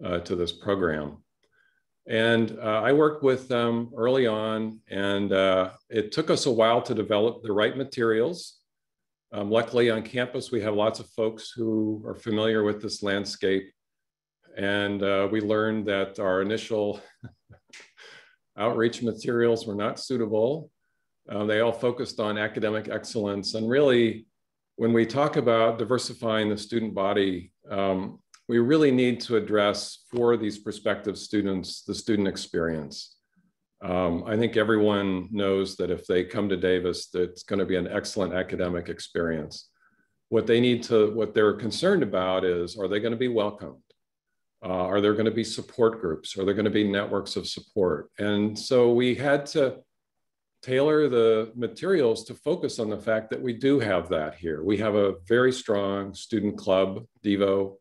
uh, to this program. And uh, I worked with them early on, and uh, it took us a while to develop the right materials. Um, luckily, on campus, we have lots of folks who are familiar with this landscape. And uh, we learned that our initial outreach materials were not suitable. Uh, they all focused on academic excellence. And really, when we talk about diversifying the student body, um, we really need to address for these prospective students the student experience. Um, I think everyone knows that if they come to Davis, that it's going to be an excellent academic experience. What they need to, what they're concerned about is, are they going to be welcomed? Uh, are there going to be support groups? Are there going to be networks of support? And so we had to tailor the materials to focus on the fact that we do have that here. We have a very strong student club, Devo,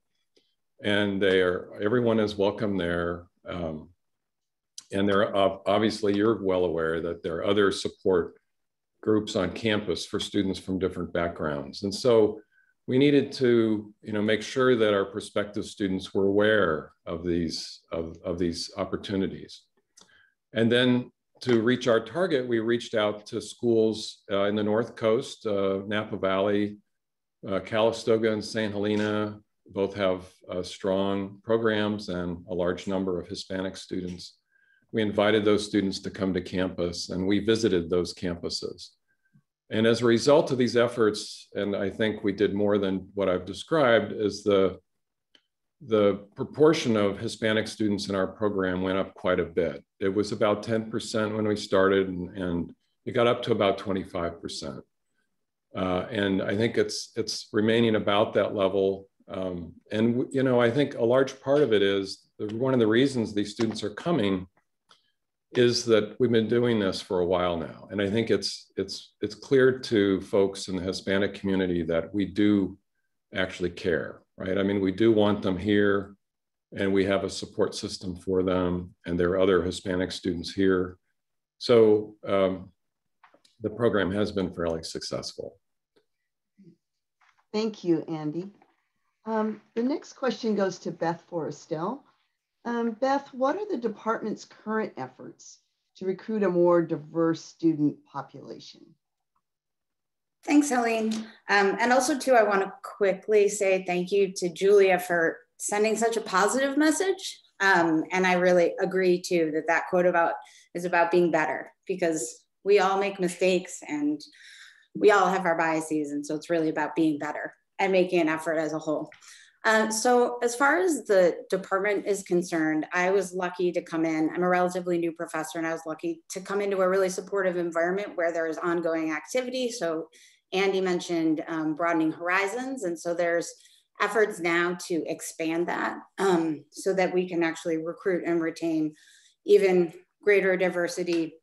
and they are everyone is welcome there. Um, and there are obviously you're well aware that there are other support groups on campus for students from different backgrounds. And so we needed to you know, make sure that our prospective students were aware of these, of, of these opportunities. And then to reach our target, we reached out to schools uh, in the North Coast, uh, Napa Valley, uh, Calistoga and St. Helena, both have uh, strong programs and a large number of Hispanic students. We invited those students to come to campus and we visited those campuses. And as a result of these efforts, and I think we did more than what I've described, is the, the proportion of Hispanic students in our program went up quite a bit. It was about 10% when we started and, and it got up to about 25%. Uh, and I think it's, it's remaining about that level um, and, you know, I think a large part of it is one of the reasons these students are coming is that we've been doing this for a while now. And I think it's, it's, it's clear to folks in the Hispanic community that we do actually care, right? I mean, we do want them here and we have a support system for them and there are other Hispanic students here. So um, the program has been fairly successful. Thank you, Andy. Um, the next question goes to Beth Forrestel. Um, Beth, what are the department's current efforts to recruit a more diverse student population? Thanks, Helene. Um, and also too, I wanna quickly say thank you to Julia for sending such a positive message. Um, and I really agree too that that quote about is about being better because we all make mistakes and we all have our biases. And so it's really about being better and making an effort as a whole. Uh, so as far as the department is concerned, I was lucky to come in. I'm a relatively new professor and I was lucky to come into a really supportive environment where there is ongoing activity. So Andy mentioned um, broadening horizons. And so there's efforts now to expand that um, so that we can actually recruit and retain even greater diversity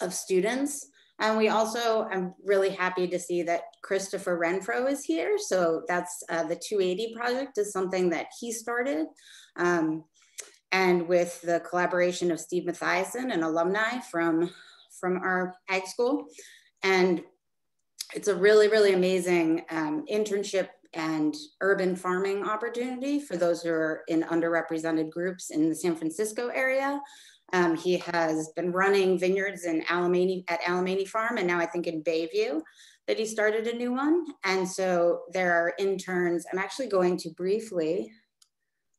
of students. And we also, I'm really happy to see that Christopher Renfro is here. So that's uh, the 280 project is something that he started. Um, and with the collaboration of Steve Mathiasen, an alumni from, from our ag school. And it's a really, really amazing um, internship and urban farming opportunity for those who are in underrepresented groups in the San Francisco area. Um, he has been running vineyards in Alemany at Alemany Farm, and now I think in Bayview that he started a new one. And so there are interns. I'm actually going to briefly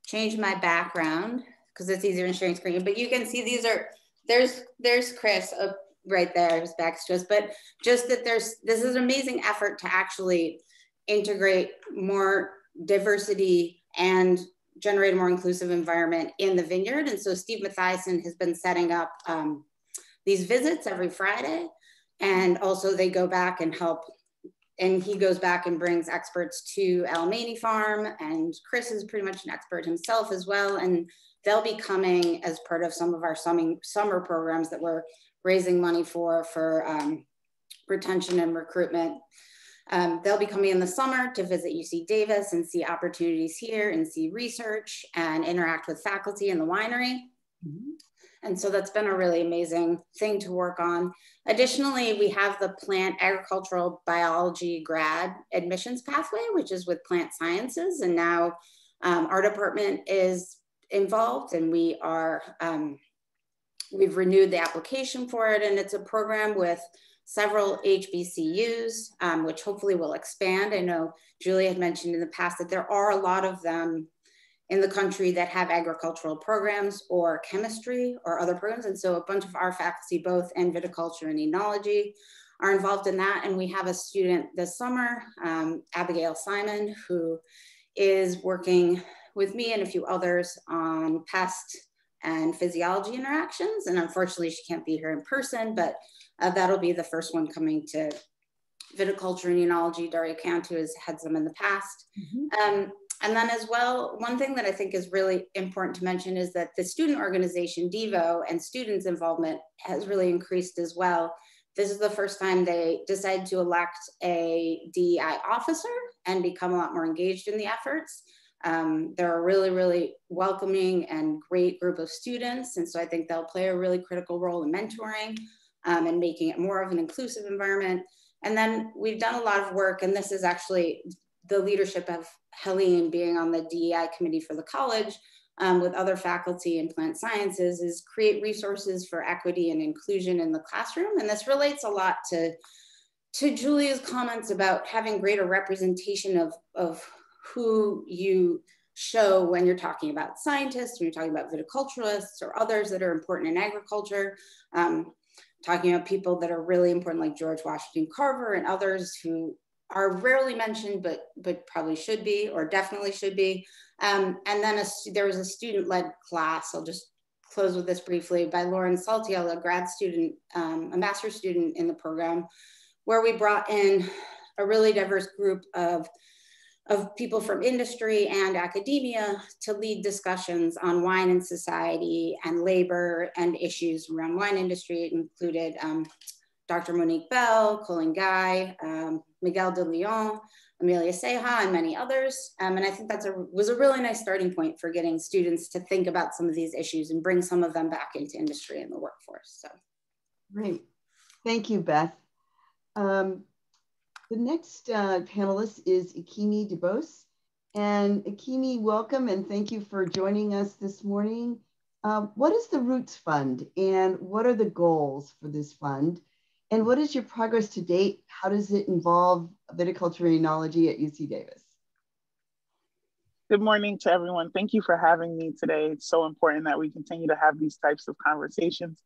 change my background because it's easier in sharing screen. But you can see these are there's there's Chris up right there, his back's us. But just that there's this is an amazing effort to actually integrate more diversity and generate a more inclusive environment in the vineyard. And so Steve Mathiasen has been setting up um, these visits every Friday. And also they go back and help, and he goes back and brings experts to Alemany Farm. And Chris is pretty much an expert himself as well. And they'll be coming as part of some of our summer programs that we're raising money for, for um, retention and recruitment. Um, they'll be coming in the summer to visit UC Davis and see opportunities here and see research and interact with faculty in the winery. Mm -hmm. And so that's been a really amazing thing to work on. Additionally, we have the plant agricultural biology grad admissions pathway, which is with plant sciences. And now um, our department is involved and we are, um, we've renewed the application for it. And it's a program with several HBCUs, um, which hopefully will expand. I know Julie had mentioned in the past that there are a lot of them in the country that have agricultural programs or chemistry or other programs. And so a bunch of our faculty, both in viticulture and enology, are involved in that. And we have a student this summer, um, Abigail Simon, who is working with me and a few others on pest and physiology interactions. And unfortunately, she can't be here in person, but uh, that'll be the first one coming to viticulture and enology. Dario Cantu has had some in the past. Mm -hmm. um, and then as well, one thing that I think is really important to mention is that the student organization, DEVO, and students' involvement has really increased as well. This is the first time they decided to elect a DEI officer and become a lot more engaged in the efforts. Um, they're a really, really welcoming and great group of students. And so I think they'll play a really critical role in mentoring um, and making it more of an inclusive environment. And then we've done a lot of work, and this is actually the leadership of Helene being on the DEI committee for the college um, with other faculty in plant sciences is create resources for equity and inclusion in the classroom. And this relates a lot to, to Julia's comments about having greater representation of, of who you show when you're talking about scientists, when you're talking about viticulturalists or others that are important in agriculture, um, talking about people that are really important like George Washington Carver and others who are rarely mentioned, but but probably should be or definitely should be. Um, and then a, there was a student-led class. I'll just close with this briefly by Lauren Saltiel, a grad student, um, a master student in the program, where we brought in a really diverse group of of people from industry and academia to lead discussions on wine and society and labor and issues around wine industry. It included um, Dr. Monique Bell, Colin Guy, um, Miguel de Leon, Amelia Ceja, and many others. Um, and I think that's a was a really nice starting point for getting students to think about some of these issues and bring some of them back into industry and the workforce. So, great, thank you, Beth. Um, the next uh, panelist is Ikemi DeBose. And Ikemi, welcome and thank you for joining us this morning. Uh, what is the Roots Fund and what are the goals for this fund? And what is your progress to date? How does it involve viticulture and enology at UC Davis? Good morning to everyone. Thank you for having me today. It's so important that we continue to have these types of conversations.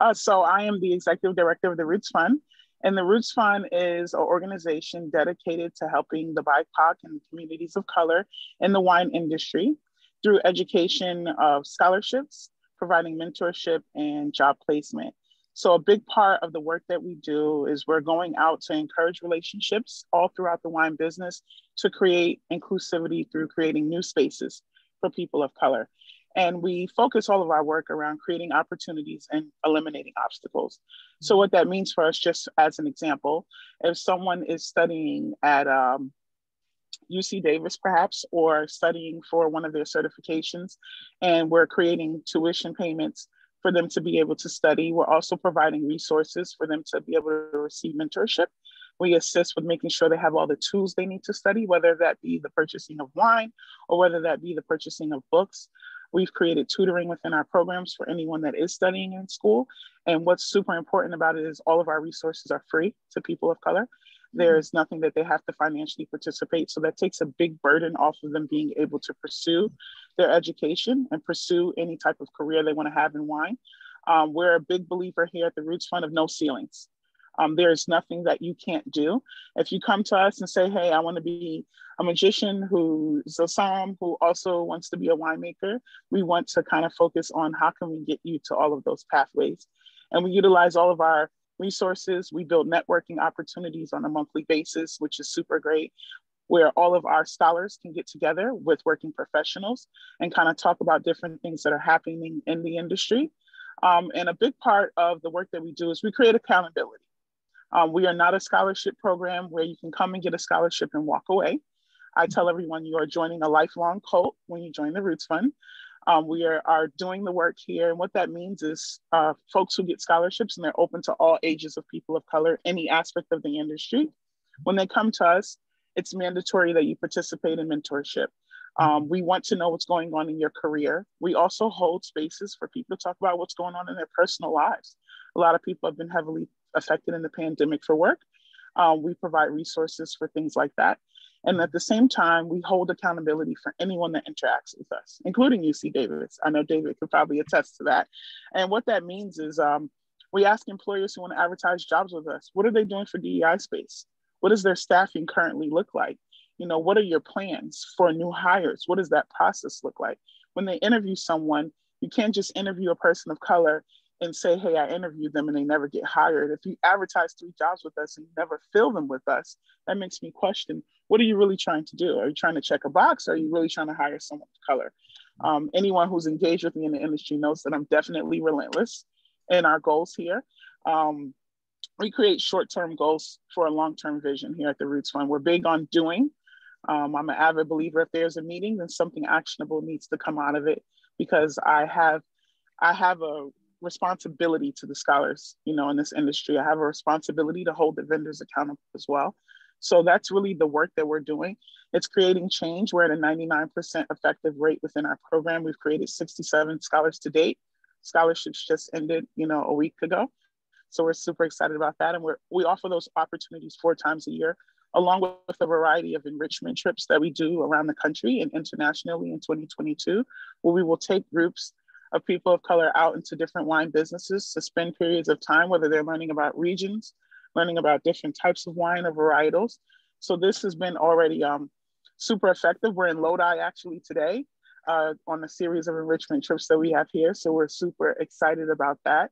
Uh, so I am the executive director of the Roots Fund. And the Roots Fund is an organization dedicated to helping the BIPOC and communities of color in the wine industry through education of scholarships, providing mentorship and job placement. So a big part of the work that we do is we're going out to encourage relationships all throughout the wine business to create inclusivity through creating new spaces for people of color. And we focus all of our work around creating opportunities and eliminating obstacles. So what that means for us, just as an example, if someone is studying at um, UC Davis, perhaps, or studying for one of their certifications, and we're creating tuition payments for them to be able to study. We're also providing resources for them to be able to receive mentorship. We assist with making sure they have all the tools they need to study, whether that be the purchasing of wine or whether that be the purchasing of books. We've created tutoring within our programs for anyone that is studying in school. And what's super important about it is all of our resources are free to people of color. There's nothing that they have to financially participate. So that takes a big burden off of them being able to pursue their education and pursue any type of career they want to have in wine. Um, we're a big believer here at the Roots Fund of no ceilings. Um, there's nothing that you can't do. If you come to us and say, hey, I want to be a magician who's a somm, who also wants to be a winemaker, we want to kind of focus on how can we get you to all of those pathways. And we utilize all of our resources. We build networking opportunities on a monthly basis, which is super great. where all of our scholars can get together with working professionals and kind of talk about different things that are happening in the industry. Um, and a big part of the work that we do is we create accountability. Um, we are not a scholarship program where you can come and get a scholarship and walk away. I tell everyone you are joining a lifelong cult when you join the Roots Fund. Um, we are, are doing the work here. And what that means is uh, folks who get scholarships and they're open to all ages of people of color, any aspect of the industry. When they come to us, it's mandatory that you participate in mentorship. Um, we want to know what's going on in your career. We also hold spaces for people to talk about what's going on in their personal lives. A lot of people have been heavily affected in the pandemic for work. Um, we provide resources for things like that. And at the same time, we hold accountability for anyone that interacts with us, including UC Davis. I know David could probably attest to that. And what that means is um, we ask employers who want to advertise jobs with us, what are they doing for DEI space? What does their staffing currently look like? You know, what are your plans for new hires? What does that process look like? When they interview someone, you can't just interview a person of color and say, hey, I interviewed them and they never get hired. If you advertise three jobs with us and you never fill them with us, that makes me question what are you really trying to do? Are you trying to check a box? Or are you really trying to hire someone of color? Um, anyone who's engaged with me in the industry knows that I'm definitely relentless in our goals here. Um, we create short-term goals for a long-term vision here at the Roots Fund. We're big on doing. Um, I'm an avid believer if there's a meeting, then something actionable needs to come out of it because I have I have a responsibility to the scholars, you know, in this industry. I have a responsibility to hold the vendors accountable as well. So that's really the work that we're doing. It's creating change. We're at a 99% effective rate within our program. We've created 67 scholars to date. Scholarships just ended, you know, a week ago. So we're super excited about that. And we're, we offer those opportunities four times a year, along with a variety of enrichment trips that we do around the country and internationally in 2022, where we will take groups of people of color out into different wine businesses to spend periods of time, whether they're learning about regions, learning about different types of wine or varietals. So this has been already um, super effective. We're in Lodi actually today uh, on a series of enrichment trips that we have here. So we're super excited about that.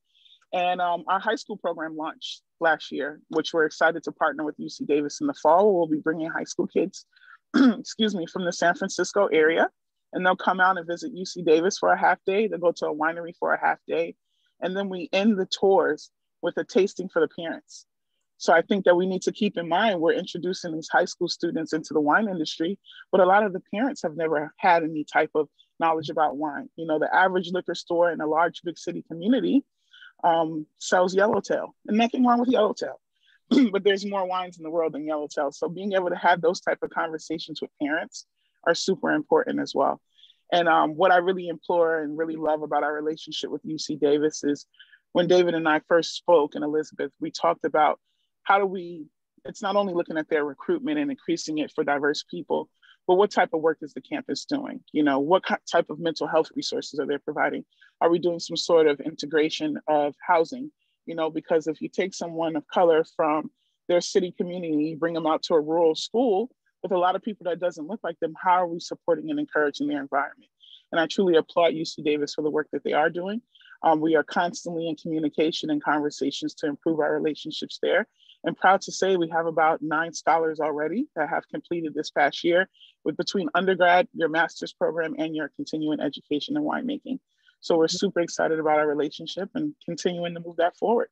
And um, our high school program launched last year, which we're excited to partner with UC Davis in the fall. We'll be bringing high school kids, excuse me, from the San Francisco area and they'll come out and visit UC Davis for a half day. They'll go to a winery for a half day. And then we end the tours with a tasting for the parents. So I think that we need to keep in mind we're introducing these high school students into the wine industry, but a lot of the parents have never had any type of knowledge about wine. You know, the average liquor store in a large big city community um, sells yellowtail, and nothing wrong with yellowtail. but there's more wines in the world than yellowtail. So being able to have those type of conversations with parents are super important as well. And um, what I really implore and really love about our relationship with UC Davis is when David and I first spoke and Elizabeth, we talked about how do we, it's not only looking at their recruitment and increasing it for diverse people, but what type of work is the campus doing? You know, what type of mental health resources are they providing? Are we doing some sort of integration of housing? You know, because if you take someone of color from their city community, bring them out to a rural school, with a lot of people that doesn't look like them, how are we supporting and encouraging their environment? And I truly applaud UC Davis for the work that they are doing. Um, we are constantly in communication and conversations to improve our relationships there. And proud to say we have about nine scholars already that have completed this past year with between undergrad, your master's program, and your continuing education in winemaking. So we're super excited about our relationship and continuing to move that forward.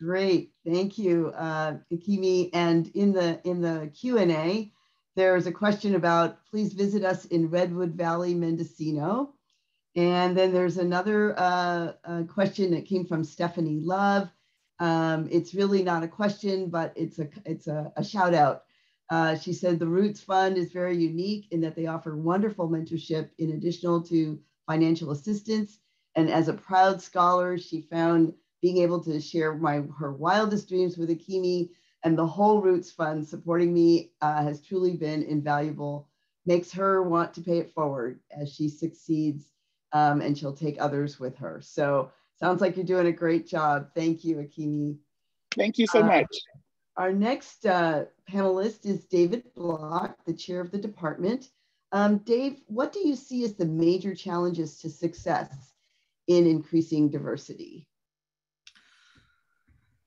Great, thank you, uh, Akimi. And in the in the Q and A, there's a question about please visit us in Redwood Valley, Mendocino. And then there's another uh, uh, question that came from Stephanie Love. Um, it's really not a question, but it's a it's a, a shout out. Uh, she said the Roots Fund is very unique in that they offer wonderful mentorship in addition to financial assistance. And as a proud scholar, she found being able to share my her wildest dreams with Akimi and the whole Roots Fund supporting me uh, has truly been invaluable. Makes her want to pay it forward as she succeeds um, and she'll take others with her. So sounds like you're doing a great job. Thank you, Akimi. Thank you so uh, much. Our next uh, panelist is David Block, the chair of the department. Um, Dave, what do you see as the major challenges to success in increasing diversity?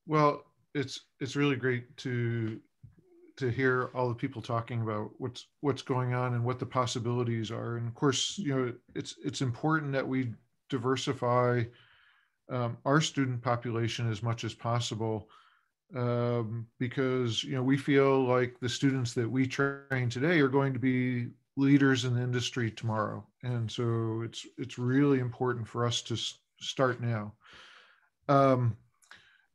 Well, it's it's really great to to hear all the people talking about what's what's going on and what the possibilities are. And of course, you know, it's it's important that we diversify um, our student population as much as possible um, because you know we feel like the students that we train today are going to be leaders in the industry tomorrow, and so it's it's really important for us to start now. Um,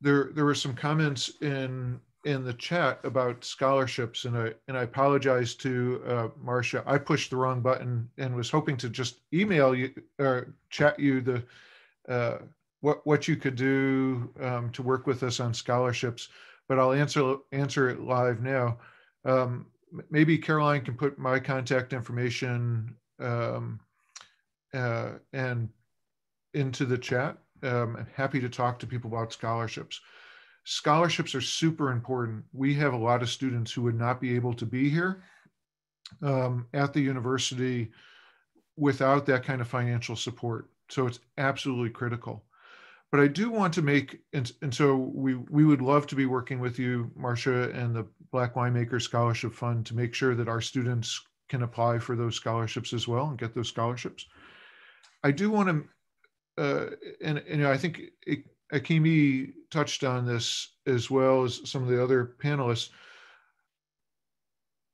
there there were some comments in in the chat about scholarships, and I and I apologize to uh, Marcia. I pushed the wrong button and was hoping to just email you or chat you the uh, what what you could do um, to work with us on scholarships. But I'll answer answer it live now. Um, maybe Caroline can put my contact information um, uh, and into the chat. Um, I'm happy to talk to people about scholarships scholarships are super important. We have a lot of students who would not be able to be here um, at the university without that kind of financial support. So it's absolutely critical. But I do want to make, and, and so we, we would love to be working with you, Marcia, and the Black Winemaker Scholarship Fund to make sure that our students can apply for those scholarships as well and get those scholarships. I do want to, uh, and, and you know, I think it, Akimi touched on this as well as some of the other panelists.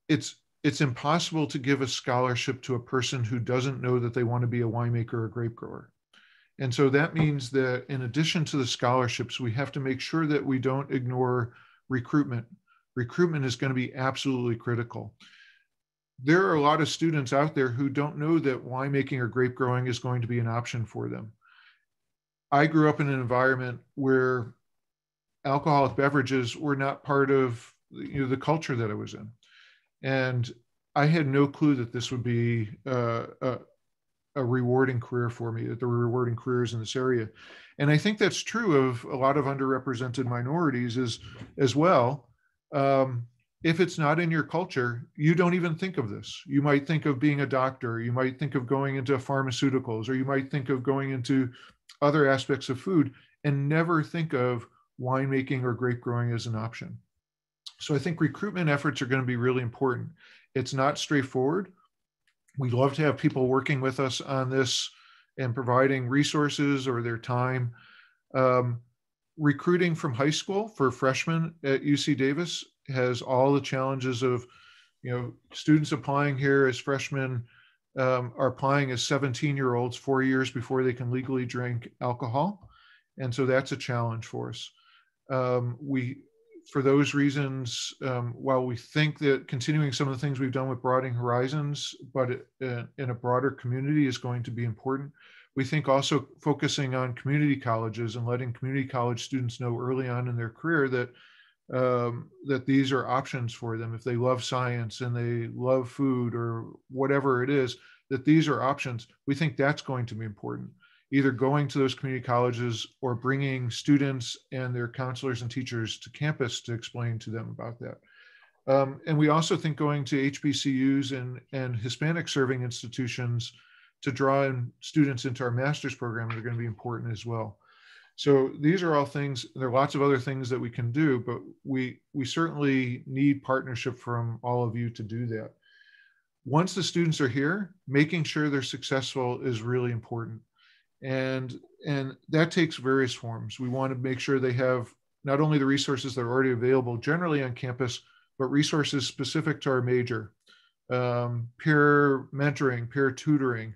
It's it's impossible to give a scholarship to a person who doesn't know that they want to be a winemaker or a grape grower. And so that means that in addition to the scholarships, we have to make sure that we don't ignore recruitment. Recruitment is going to be absolutely critical. There are a lot of students out there who don't know that winemaking or grape growing is going to be an option for them. I grew up in an environment where alcoholic beverages were not part of you know, the culture that I was in. And I had no clue that this would be uh, a, a, rewarding career for me, that there were rewarding careers in this area. And I think that's true of a lot of underrepresented minorities as, as well. Um, if it's not in your culture, you don't even think of this. You might think of being a doctor, you might think of going into pharmaceuticals, or you might think of going into other aspects of food and never think of winemaking or grape growing as an option. So I think recruitment efforts are going to be really important. It's not straightforward. We love to have people working with us on this and providing resources or their time. Um, recruiting from high school for freshmen at UC Davis has all the challenges of, you know, students applying here as freshmen um, are applying as 17 year olds four years before they can legally drink alcohol. And so that's a challenge for us. Um, we, for those reasons, um, while we think that continuing some of the things we've done with Broadening Horizons, but uh, in a broader community is going to be important, we think also focusing on community colleges and letting community college students know early on in their career that um, that these are options for them. If they love science and they love food or whatever it is that these are options. We think that's going to be important. Either going to those community colleges or bringing students and their counselors and teachers to campus to explain to them about that. Um, and we also think going to hbcus and, and hispanic serving institutions to draw in students into our master's program are going to be important as well so these are all things, there are lots of other things that we can do, but we, we certainly need partnership from all of you to do that. Once the students are here, making sure they're successful is really important. And, and that takes various forms. We want to make sure they have not only the resources that are already available generally on campus, but resources specific to our major, um, peer mentoring, peer tutoring,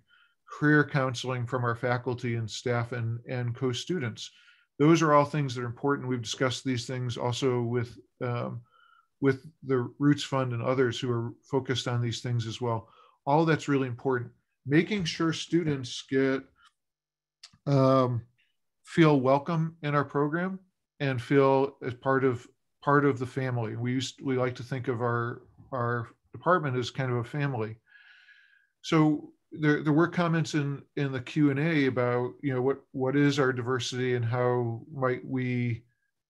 career counseling from our faculty and staff and, and co-students. Those are all things that are important. We've discussed these things also with, um, with the Roots Fund and others who are focused on these things as well. All that's really important. Making sure students get um, feel welcome in our program and feel as part of part of the family. We used we like to think of our our department as kind of a family. So there, there were comments in in the Q and A about you know what what is our diversity and how might we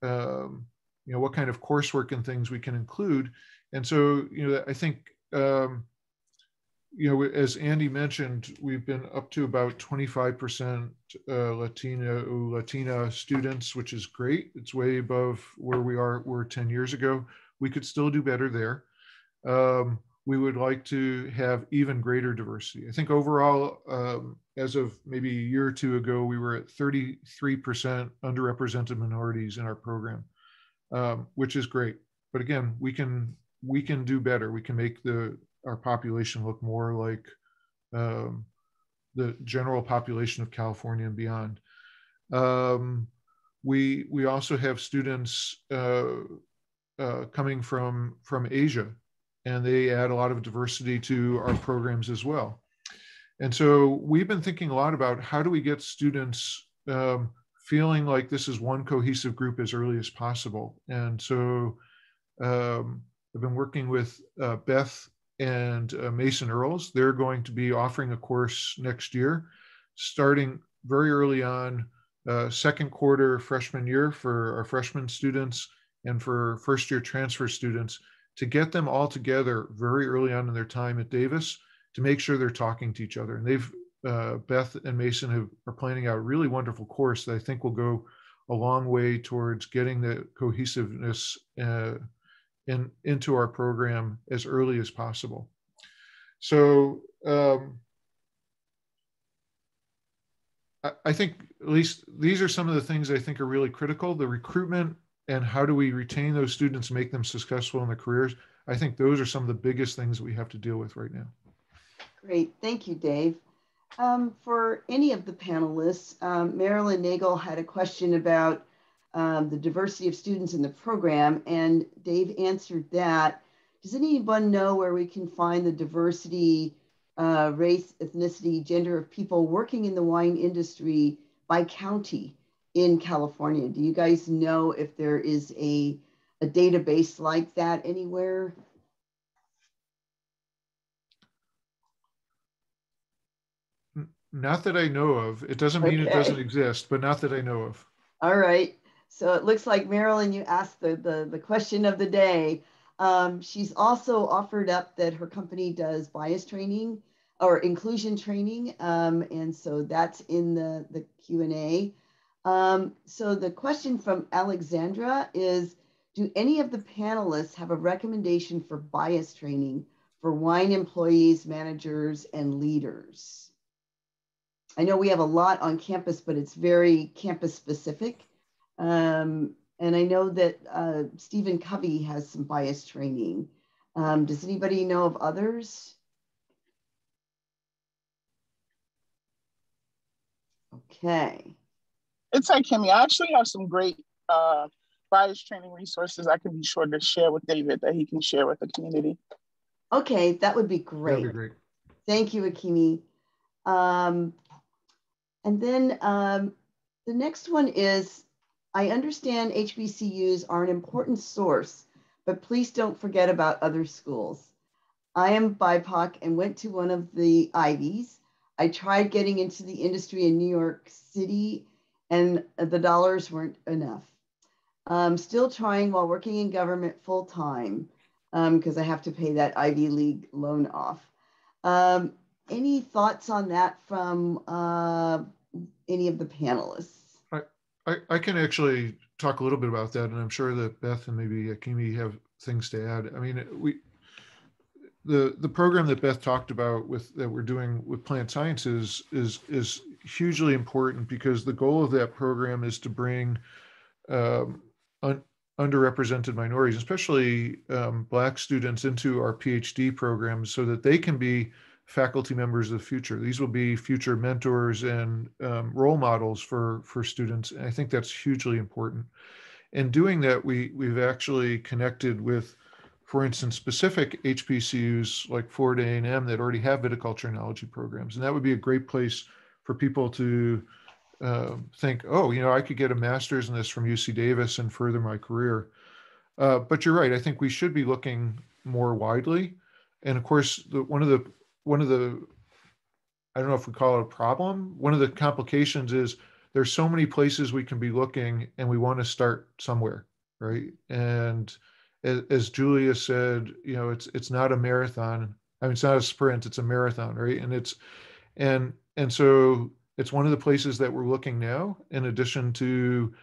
um, you know what kind of coursework and things we can include, and so you know I think um, you know as Andy mentioned we've been up to about 25 percent uh, Latina Latina students, which is great. It's way above where we are were 10 years ago. we could still do better there. Um, we would like to have even greater diversity. I think overall, um, as of maybe a year or two ago, we were at 33% underrepresented minorities in our program, um, which is great. But again, we can we can do better. We can make the our population look more like um, the general population of California and beyond. Um, we we also have students uh, uh, coming from from Asia, and they add a lot of diversity to our programs as well. And so we've been thinking a lot about how do we get students um, feeling like this is one cohesive group as early as possible. And so um, I've been working with uh, Beth and uh, Mason Earls. They're going to be offering a course next year, starting very early on, uh, second quarter freshman year for our freshman students and for first year transfer students to get them all together very early on in their time at Davis to make sure they're talking to each other. And they've, uh, Beth and Mason have, are planning out a really wonderful course that I think will go a long way towards getting the cohesiveness uh, in, into our program as early as possible. So um, I, I think at least these are some of the things I think are really critical. The recruitment and how do we retain those students make them successful in their careers. I think those are some of the biggest things that we have to deal with right now. Great, thank you, Dave. Um, for any of the panelists, um, Marilyn Nagel had a question about um, the diversity of students in the program, and Dave answered that. Does anyone know where we can find the diversity, uh, race, ethnicity, gender of people working in the wine industry by county in California? Do you guys know if there is a, a database like that anywhere? Not that I know of. It doesn't mean okay. it doesn't exist, but not that I know of. All right. So it looks like Marilyn, you asked the, the, the question of the day. Um, she's also offered up that her company does bias training or inclusion training. Um, and so that's in the, the Q&A. Um, so the question from Alexandra is, do any of the panelists have a recommendation for bias training for wine employees, managers, and leaders? I know we have a lot on campus, but it's very campus specific. Um, and I know that uh, Stephen Covey has some bias training. Um, does anybody know of others? Okay. It's like Kimmy. I actually have some great uh, bias training resources I can be sure to share with David that he can share with the community. Okay, that would be great. That'd be great. Thank you, Akimi. Um, and then um, the next one is I understand HBCUs are an important source, but please don't forget about other schools. I am BIPOC and went to one of the Ivies. I tried getting into the industry in New York City and the dollars weren't enough. I'm still trying while working in government full time because um, I have to pay that Ivy League loan off. Um, any thoughts on that from uh, any of the panelists? I, I can actually talk a little bit about that, and I'm sure that Beth and maybe Akimi have things to add. I mean, we the the program that Beth talked about with that we're doing with plant sciences is is hugely important because the goal of that program is to bring um, un, underrepresented minorities, especially um, Black students, into our PhD programs so that they can be faculty members of the future. These will be future mentors and um, role models for, for students. And I think that's hugely important. In doing that, we, we've actually connected with, for instance, specific HBCUs like Florida A&M that already have viticulture and enology programs. And that would be a great place for people to uh, think, oh, you know, I could get a master's in this from UC Davis and further my career. Uh, but you're right. I think we should be looking more widely. And of course, the, one of the one of the I don't know if we call it a problem. One of the complications is there's so many places we can be looking and we want to start somewhere, right? And as, as Julia said, you know, it's it's not a marathon. I mean, it's not a sprint, it's a marathon, right? And it's and and so it's one of the places that we're looking now, in addition to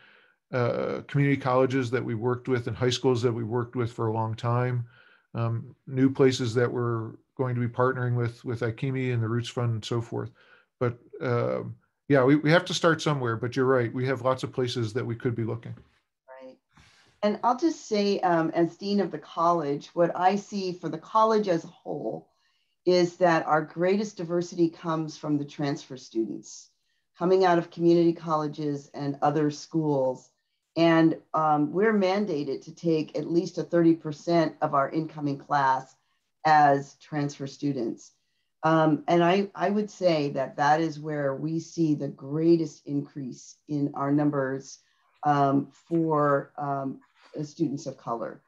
uh, community colleges that we worked with and high schools that we worked with for a long time, um, new places that we're going to be partnering with with Ikimi and the Roots Fund and so forth. But um, yeah, we, we have to start somewhere. But you're right, we have lots of places that we could be looking. Right. And I'll just say, um, as dean of the college, what I see for the college as a whole is that our greatest diversity comes from the transfer students coming out of community colleges and other schools. And um, we're mandated to take at least a 30% of our incoming class as transfer students. Um, and I, I would say that that is where we see the greatest increase in our numbers um, for um, students of color.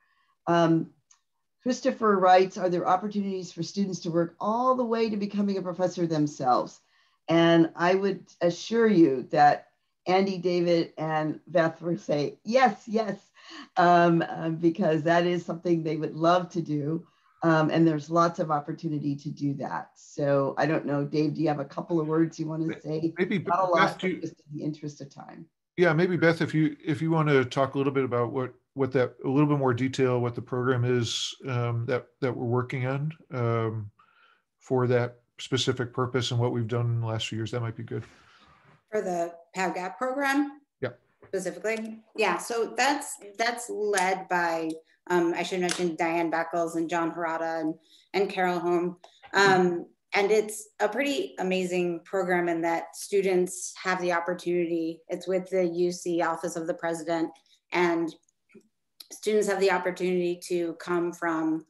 Um, Christopher writes, are there opportunities for students to work all the way to becoming a professor themselves? And I would assure you that Andy, David, and Beth will say, yes, yes, um, uh, because that is something they would love to do. Um, and there's lots of opportunity to do that. So I don't know, Dave, do you have a couple of words you want to say? Maybe Not a lot, you, just in the interest of time. Yeah, maybe Beth, if you if you want to talk a little bit about what what that a little bit more detail what the program is um, that that we're working on um, for that specific purpose and what we've done in the last few years, that might be good. For the PAVGAP program? Yeah. Specifically? Yeah, so that's that's led by um, I should mention Diane Beckles and John Harada and, and Carol Home. Um, and it's a pretty amazing program in that students have the opportunity, it's with the UC Office of the President, and students have the opportunity to come from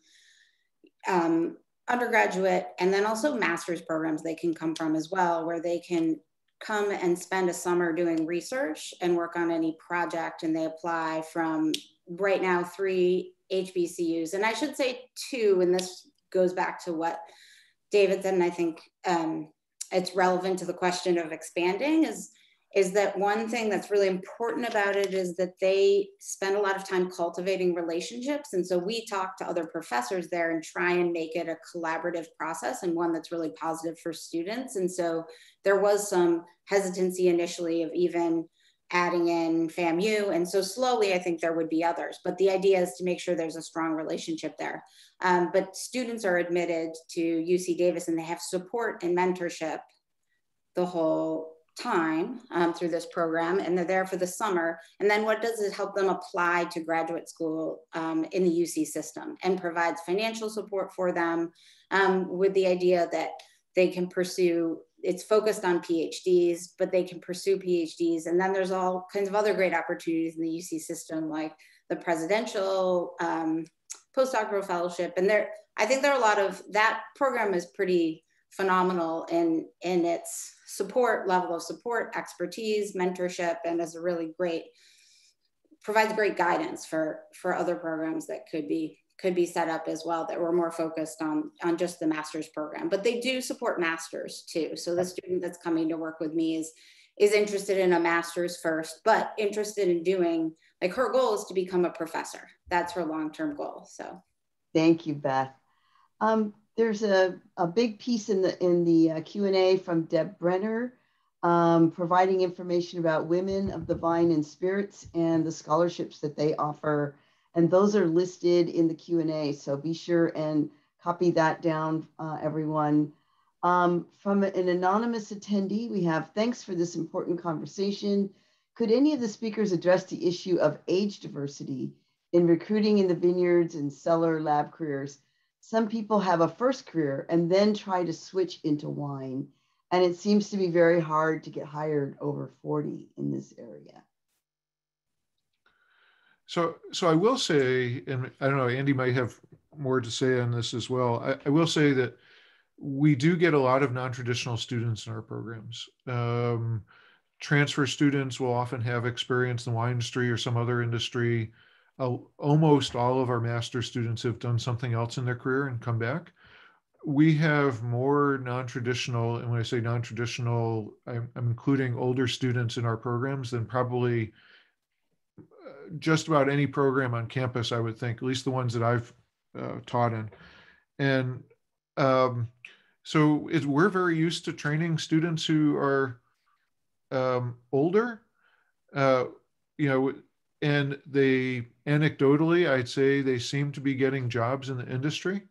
um, undergraduate and then also master's programs they can come from as well, where they can come and spend a summer doing research and work on any project and they apply from right now three HBCUs. And I should say two, and this goes back to what David said, and I think um, it's relevant to the question of expanding is, is that one thing that's really important about it is that they spend a lot of time cultivating relationships. And so we talk to other professors there and try and make it a collaborative process and one that's really positive for students. And so there was some hesitancy initially of even adding in FAMU. And so slowly, I think there would be others. But the idea is to make sure there's a strong relationship there. Um, but students are admitted to UC Davis and they have support and mentorship the whole time um, through this program and they're there for the summer and then what does it help them apply to graduate school um, in the uc system and provides financial support for them um, with the idea that they can pursue it's focused on PhDs, but they can pursue PhDs. And then there's all kinds of other great opportunities in the UC system, like the presidential um, postdoctoral fellowship. And there, I think there are a lot of that program is pretty phenomenal in in its support level of support, expertise, mentorship, and is a really great provides great guidance for for other programs that could be could be set up as well that were more focused on, on just the master's program. But they do support masters too. So the student that's coming to work with me is, is interested in a master's first, but interested in doing, like her goal is to become a professor. That's her long-term goal, so. Thank you, Beth. Um, there's a, a big piece in the, in the uh, Q&A from Deb Brenner, um, providing information about women of the vine and spirits and the scholarships that they offer and those are listed in the Q&A. So be sure and copy that down, uh, everyone. Um, from an anonymous attendee, we have, thanks for this important conversation. Could any of the speakers address the issue of age diversity in recruiting in the vineyards and cellar lab careers? Some people have a first career and then try to switch into wine. And it seems to be very hard to get hired over 40 in this area. So, so I will say, and I don't know, Andy might have more to say on this as well. I, I will say that we do get a lot of non-traditional students in our programs. Um, transfer students will often have experience in the wine industry or some other industry. Uh, almost all of our master students have done something else in their career and come back. We have more non-traditional, and when I say non-traditional, I'm, I'm including older students in our programs than probably just about any program on campus, I would think, at least the ones that I've uh, taught in. And um, so it, we're very used to training students who are um, older. Uh, you know, and they anecdotally, I'd say they seem to be getting jobs in the industry.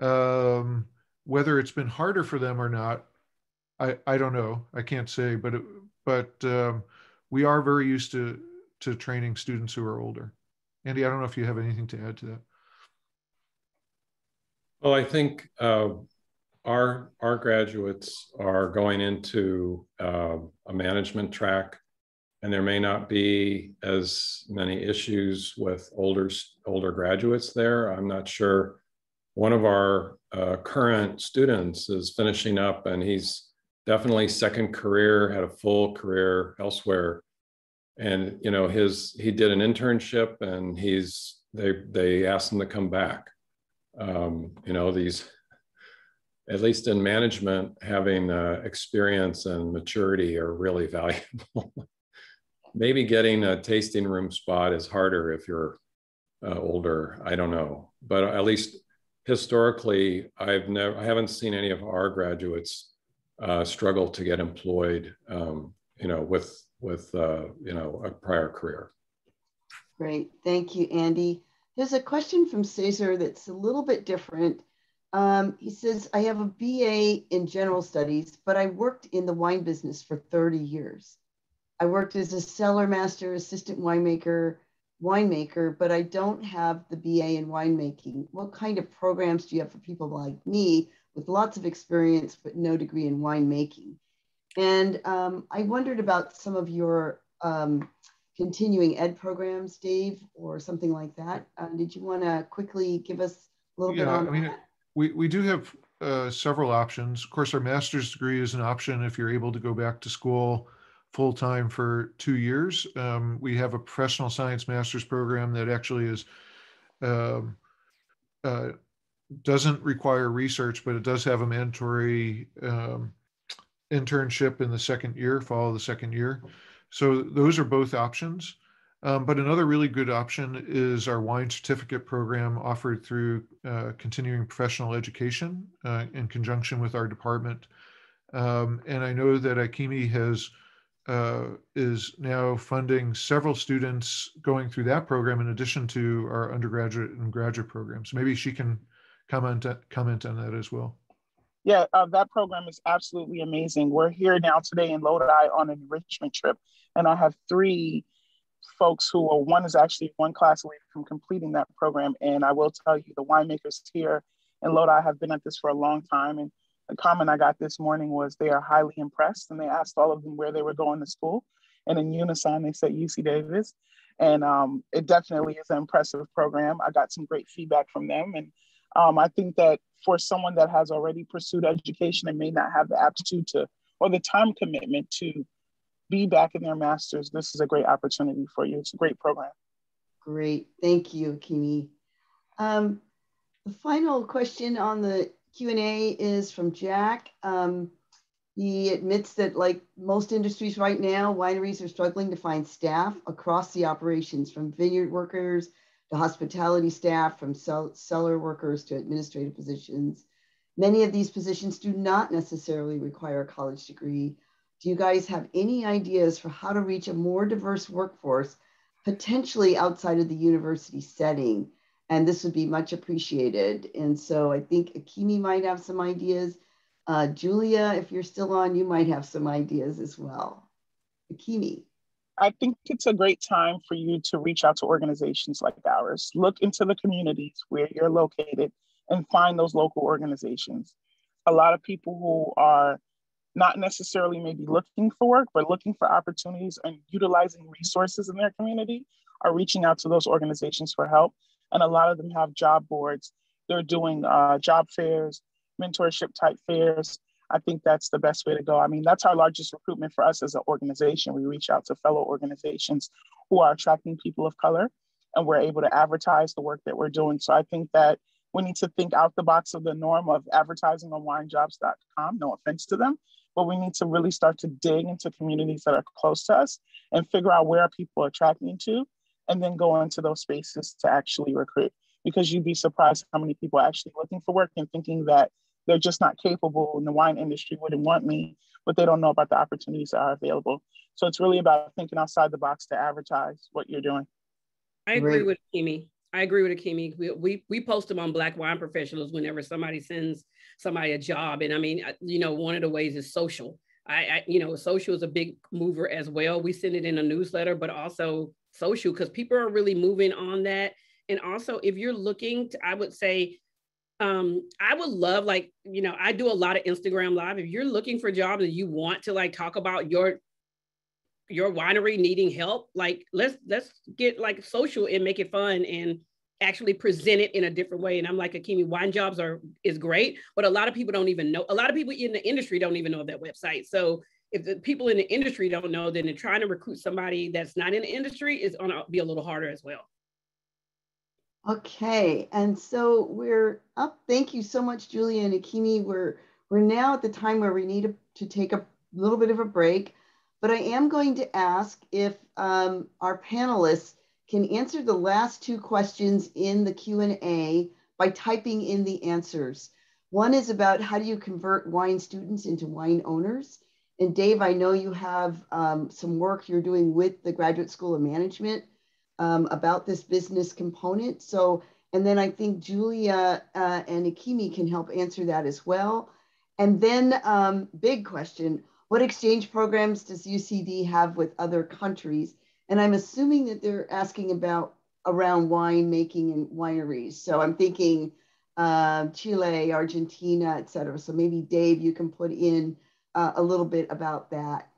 Um, whether it's been harder for them or not, I, I don't know. I can't say, but it, but um, we are very used to to training students who are older. Andy, I don't know if you have anything to add to that. Well, I think uh, our our graduates are going into uh, a management track, and there may not be as many issues with older older graduates there. I'm not sure. One of our uh, current students is finishing up, and he's definitely second career, had a full career elsewhere. And you know, his he did an internship and he's they they asked him to come back. Um, you know, these at least in management, having uh, experience and maturity are really valuable. Maybe getting a tasting room spot is harder if you're uh, older. I don't know, but at least historically, I've never, I haven't seen any of our graduates uh, struggle to get employed, um, you know, with with uh, you know a prior career. Great, thank you, Andy. There's a question from Cesar that's a little bit different. Um, he says, I have a BA in general studies, but I worked in the wine business for 30 years. I worked as a cellar master, assistant winemaker, winemaker, but I don't have the BA in winemaking. What kind of programs do you have for people like me with lots of experience, but no degree in winemaking. And um, I wondered about some of your um, continuing ed programs, Dave, or something like that. Uh, did you want to quickly give us a little yeah, bit on I mean, that? We, we do have uh, several options. Of course, our master's degree is an option if you're able to go back to school full time for two years. Um, we have a professional science master's program that actually is um, uh, doesn't require research, but it does have a mandatory um, internship in the second year, follow the second year. So those are both options. Um, but another really good option is our wine certificate program offered through uh, continuing professional education uh, in conjunction with our department. Um, and I know that Ikimi has uh, is now funding several students going through that program in addition to our undergraduate and graduate programs. Maybe she can comment comment on that as well. Yeah, uh, that program is absolutely amazing. We're here now today in Lodi on an enrichment trip, and I have three folks who are one is actually one class away from completing that program. And I will tell you, the winemakers here in Lodi have been at this for a long time. And the comment I got this morning was they are highly impressed, and they asked all of them where they were going to school, and in unison they said UC Davis. And um, it definitely is an impressive program. I got some great feedback from them, and um, I think that for someone that has already pursued education and may not have the aptitude to or the time commitment to be back in their master's, this is a great opportunity for you. It's a great program. Great, thank you, Kimi. Um, the final question on the Q&A is from Jack. Um, he admits that like most industries right now, wineries are struggling to find staff across the operations from vineyard workers to hospitality staff, from cellar workers to administrative positions. Many of these positions do not necessarily require a college degree. Do you guys have any ideas for how to reach a more diverse workforce, potentially outside of the university setting? And this would be much appreciated. And so I think Ikimi might have some ideas. Uh, Julia, if you're still on, you might have some ideas as well. Ikimi. I think it's a great time for you to reach out to organizations like ours. Look into the communities where you're located and find those local organizations. A lot of people who are not necessarily maybe looking for work, but looking for opportunities and utilizing resources in their community are reaching out to those organizations for help. And a lot of them have job boards. They're doing uh, job fairs, mentorship type fairs, I think that's the best way to go. I mean, that's our largest recruitment for us as an organization. We reach out to fellow organizations who are attracting people of color, and we're able to advertise the work that we're doing. So I think that we need to think out the box of the norm of advertising on winejobs.com. No offense to them, but we need to really start to dig into communities that are close to us and figure out where people are attracting to, and then go into those spaces to actually recruit. Because you'd be surprised how many people are actually looking for work and thinking that they're just not capable and the wine industry wouldn't want me but they don't know about the opportunities that are available. So it's really about thinking outside the box to advertise what you're doing. I agree with Kimi. I agree with Akimi. We, we, we post them on Black Wine Professionals whenever somebody sends somebody a job. And I mean, uh, you know, one of the ways is social. I, I, you know, social is a big mover as well. We send it in a newsletter, but also social because people are really moving on that. And also, if you're looking to, I would say, um, I would love like, you know, I do a lot of Instagram live. If you're looking for jobs and you want to like talk about your your winery needing help, like let's let's get like social and make it fun and actually present it in a different way. And I'm like, Akimi, wine jobs are is great, but a lot of people don't even know. A lot of people in the industry don't even know of that website. So if the people in the industry don't know, then trying to recruit somebody that's not in the industry is going to be a little harder as well. Okay, and so we're up. Thank you so much, Julia and Akimi. We're we're now at the time where we need to, take a little bit of a break. But I am going to ask if um, our panelists can answer the last two questions in the Q&A by typing in the answers. One is about how do you convert wine students into wine owners? And Dave, I know you have um, some work you're doing with the Graduate School of Management um, about this business component. So, and then I think Julia uh, and Akimi can help answer that as well. And then um, big question, what exchange programs does UCD have with other countries? And I'm assuming that they're asking about around wine making and wineries. So I'm thinking uh, Chile, Argentina, et cetera. So maybe Dave, you can put in uh, a little bit about that.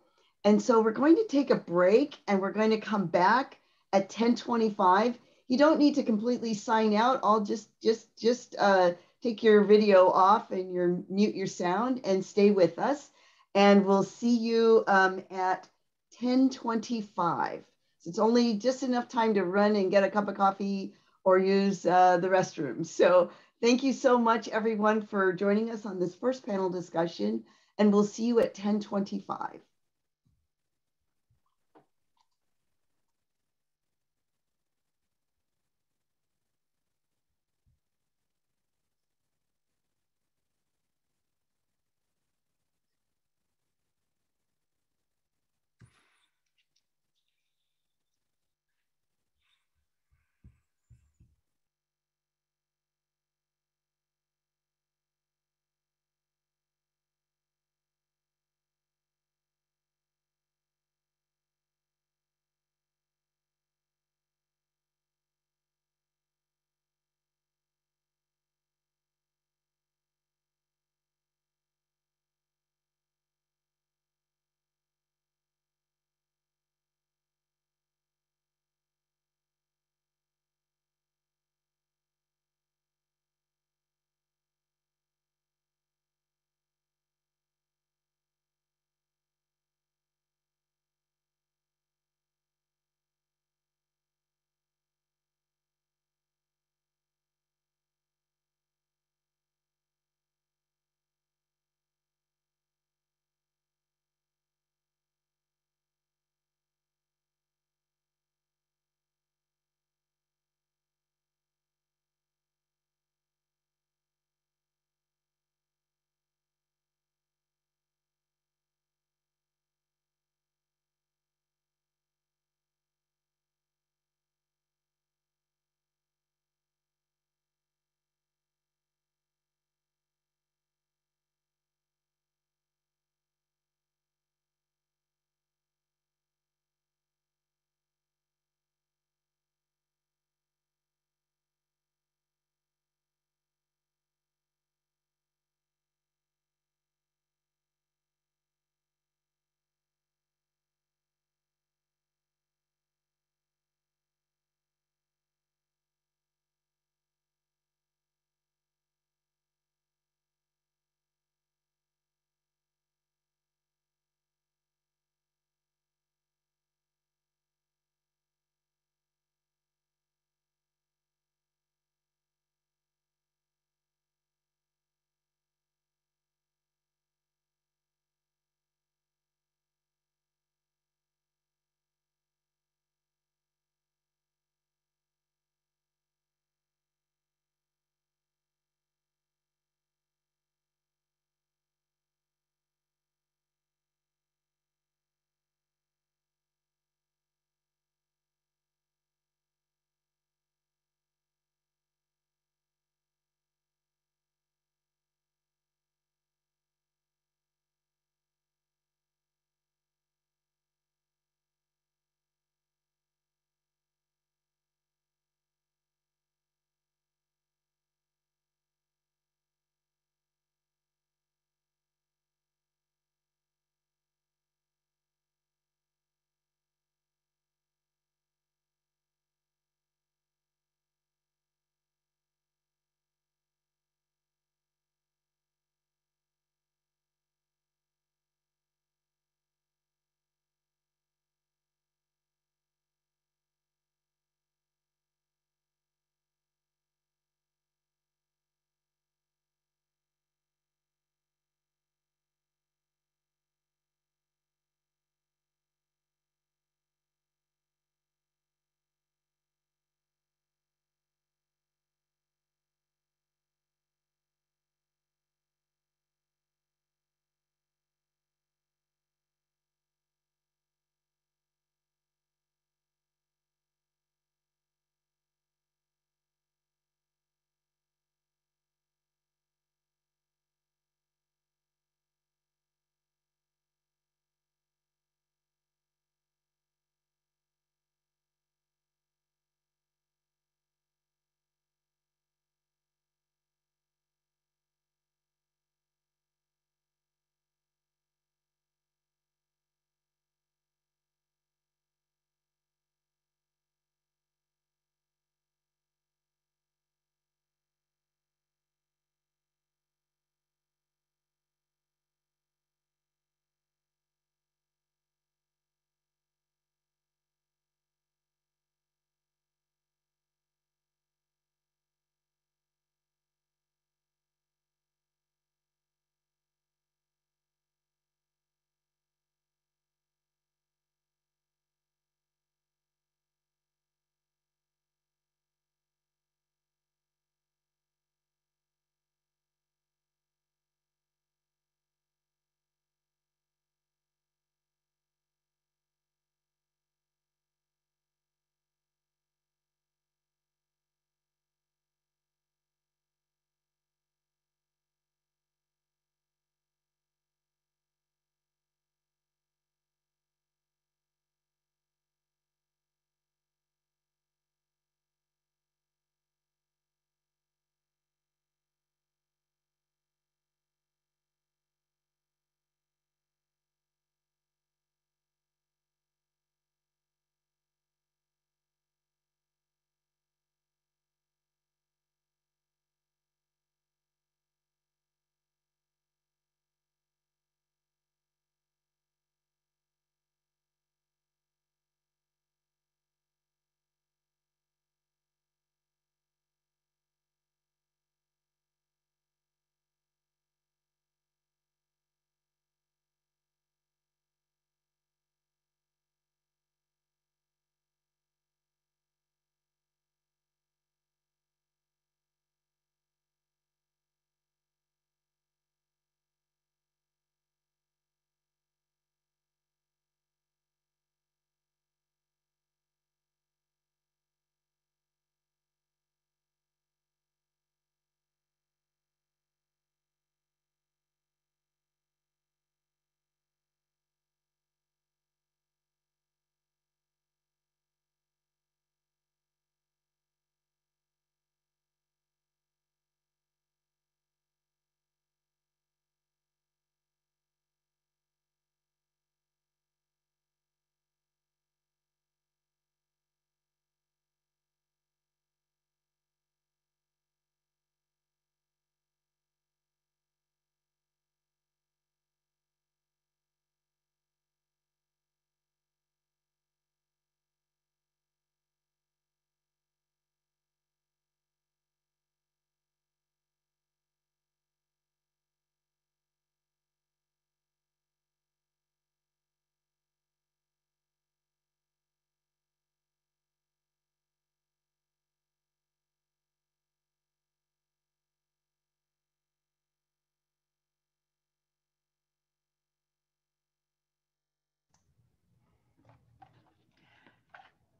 And so we're going to take a break and we're going to come back at 1025. You don't need to completely sign out. I'll just, just, just uh, take your video off and your mute your sound and stay with us and we'll see you um, at 1025. So it's only just enough time to run and get a cup of coffee or use uh, the restroom. So thank you so much, everyone, for joining us on this first panel discussion, and we'll see you at 1025.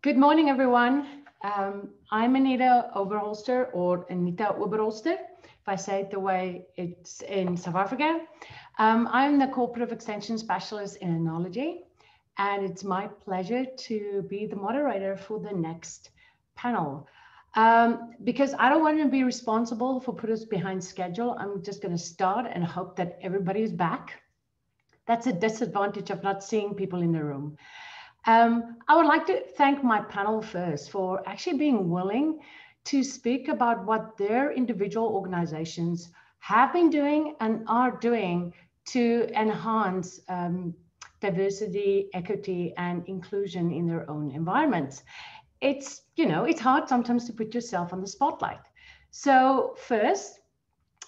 Good morning, everyone. Um, I'm Anita Oberholster or Anita Oberholster, if I say it the way it's in South Africa. Um, I'm the Cooperative Extension Specialist in Enology, and it's my pleasure to be the moderator for the next panel. Um, because I don't want to be responsible for put us behind schedule. I'm just going to start and hope that everybody is back. That's a disadvantage of not seeing people in the room. Um, I would like to thank my panel first for actually being willing to speak about what their individual organizations have been doing and are doing to enhance um, diversity, equity, and inclusion in their own environments. It's, you know, it's hard sometimes to put yourself on the spotlight. So first,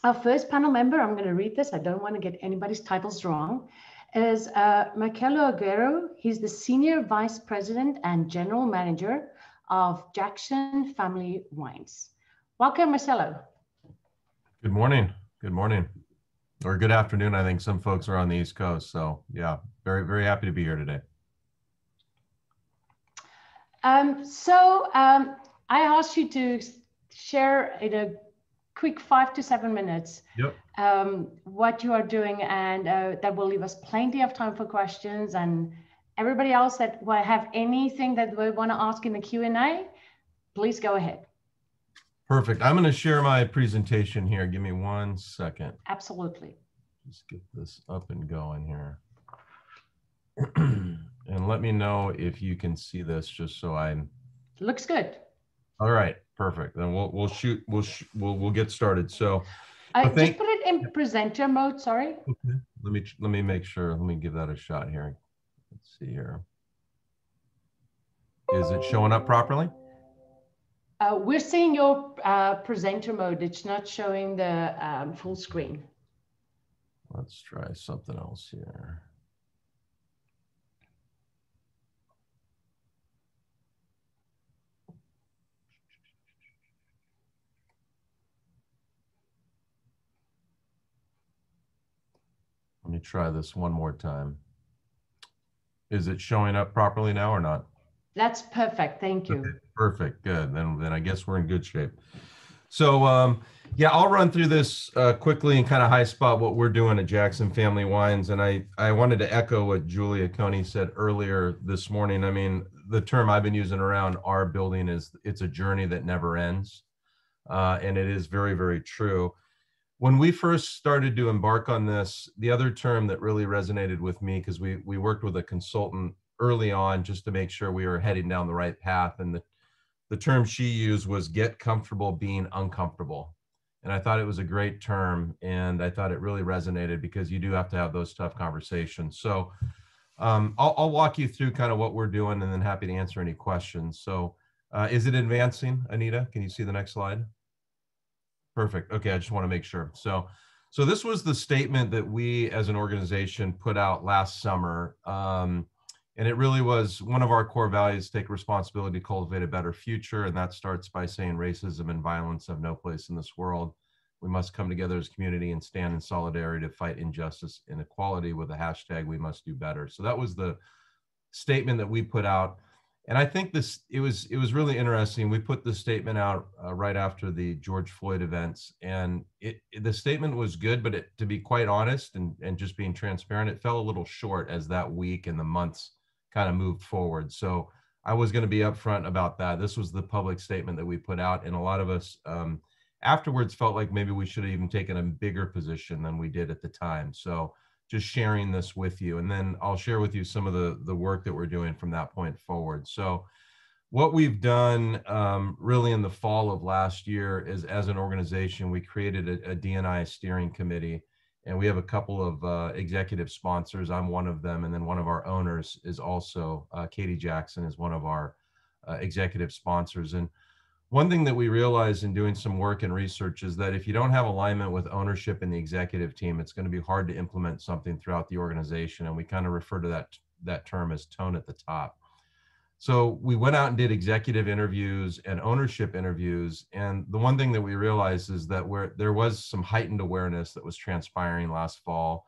our first panel member, I'm going to read this. I don't want to get anybody's titles wrong is uh, Marcelo Aguero. He's the Senior Vice President and General Manager of Jackson Family Wines. Welcome, Marcelo. Good morning. Good morning. Or good afternoon. I think some folks are on the East Coast. So, yeah, very, very happy to be here today. Um, so, um, I asked you to share in a quick five to seven minutes yep. um, what you are doing, and uh, that will leave us plenty of time for questions. And everybody else that will have anything that they want to ask in the Q and A, please go ahead. Perfect. I'm going to share my presentation here. Give me one second. Absolutely. Just get this up and going here. and let me know if you can see this just so I'm. Looks good. All right. Perfect. Then we'll we'll shoot. We'll sh we'll we'll get started. So, I think, just put it in presenter mode. Sorry. Okay. Let me let me make sure. Let me give that a shot here. Let's see here. Is it showing up properly? Uh, we're seeing your uh, presenter mode. It's not showing the um, full screen. Let's try something else here. Try this one more time. Is it showing up properly now or not? That's perfect. Thank you. Okay, perfect. Good. Then, then I guess we're in good shape. So, um, yeah, I'll run through this uh, quickly and kind of high spot what we're doing at Jackson Family Wines. And I, I wanted to echo what Julia Coney said earlier this morning. I mean, the term I've been using around our building is it's a journey that never ends. Uh, and it is very, very true when we first started to embark on this, the other term that really resonated with me, because we, we worked with a consultant early on just to make sure we were heading down the right path. And the, the term she used was get comfortable being uncomfortable. And I thought it was a great term. And I thought it really resonated because you do have to have those tough conversations. So um, I'll, I'll, walk you through kind of what we're doing and then happy to answer any questions. So uh, is it advancing, Anita? Can you see the next slide? Perfect. Okay, I just want to make sure. So, so this was the statement that we as an organization put out last summer. Um, and it really was one of our core values take responsibility to cultivate a better future. And that starts by saying racism and violence have no place in this world. We must come together as a community and stand in solidarity to fight injustice and inequality with the hashtag we must do better. So that was the statement that we put out and I think this it was it was really interesting. We put the statement out uh, right after the George Floyd events, and it, it, the statement was good, but it, to be quite honest and and just being transparent, it fell a little short as that week and the months kind of moved forward. So I was going to be upfront about that. This was the public statement that we put out, and a lot of us um, afterwards felt like maybe we should have even taken a bigger position than we did at the time. So just sharing this with you. And then I'll share with you some of the, the work that we're doing from that point forward. So what we've done um, really in the fall of last year is as an organization, we created a, a DNI steering committee and we have a couple of uh, executive sponsors. I'm one of them. And then one of our owners is also uh, Katie Jackson is one of our uh, executive sponsors. And one thing that we realized in doing some work and research is that if you don't have alignment with ownership in the executive team, it's going to be hard to implement something throughout the organization. And we kind of refer to that that term as tone at the top. So we went out and did executive interviews and ownership interviews. And the one thing that we realized is that where there was some heightened awareness that was transpiring last fall.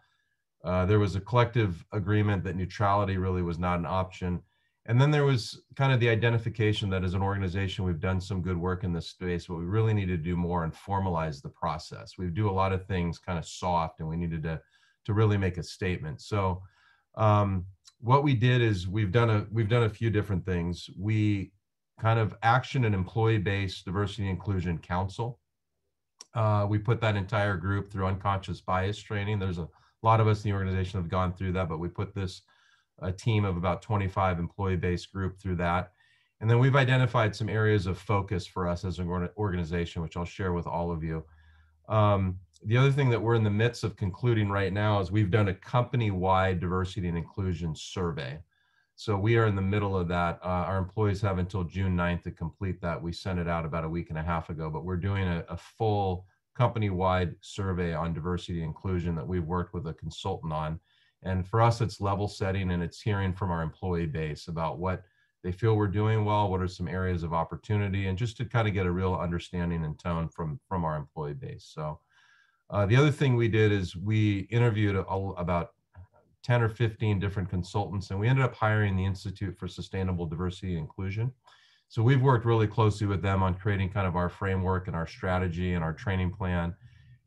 Uh, there was a collective agreement that neutrality really was not an option And then there was kind of the identification that as an organization, we've done some good work in this space, but we really need to do more and formalize the process. We do a lot of things kind of soft and we needed to, to really make a statement. So um, what we did is we've done a, we've done a few different things. We kind of action and employee-based diversity inclusion council. Uh, we put that entire group through unconscious bias training. There's a lot of us in the organization have gone through that, but we put this a team of about 25 employee-based group through that. And then we've identified some areas of focus for us as an organization, which I'll share with all of you. Um, the other thing that we're in the midst of concluding right now is we've done a company-wide diversity and inclusion survey. So we are in the middle of that. Uh, our employees have until June 9th to complete that. We sent it out about a week and a half ago, but we're doing a, a full company-wide survey on diversity and inclusion that we've worked with a consultant on. And for us, it's level setting and it's hearing from our employee base about what they feel we're doing well, what are some areas of opportunity, and just to kind of get a real understanding and tone from, from our employee base. So uh, the other thing we did is we interviewed a, about 10 or 15 different consultants, and we ended up hiring the Institute for Sustainable Diversity and Inclusion. So we've worked really closely with them on creating kind of our framework and our strategy and our training plan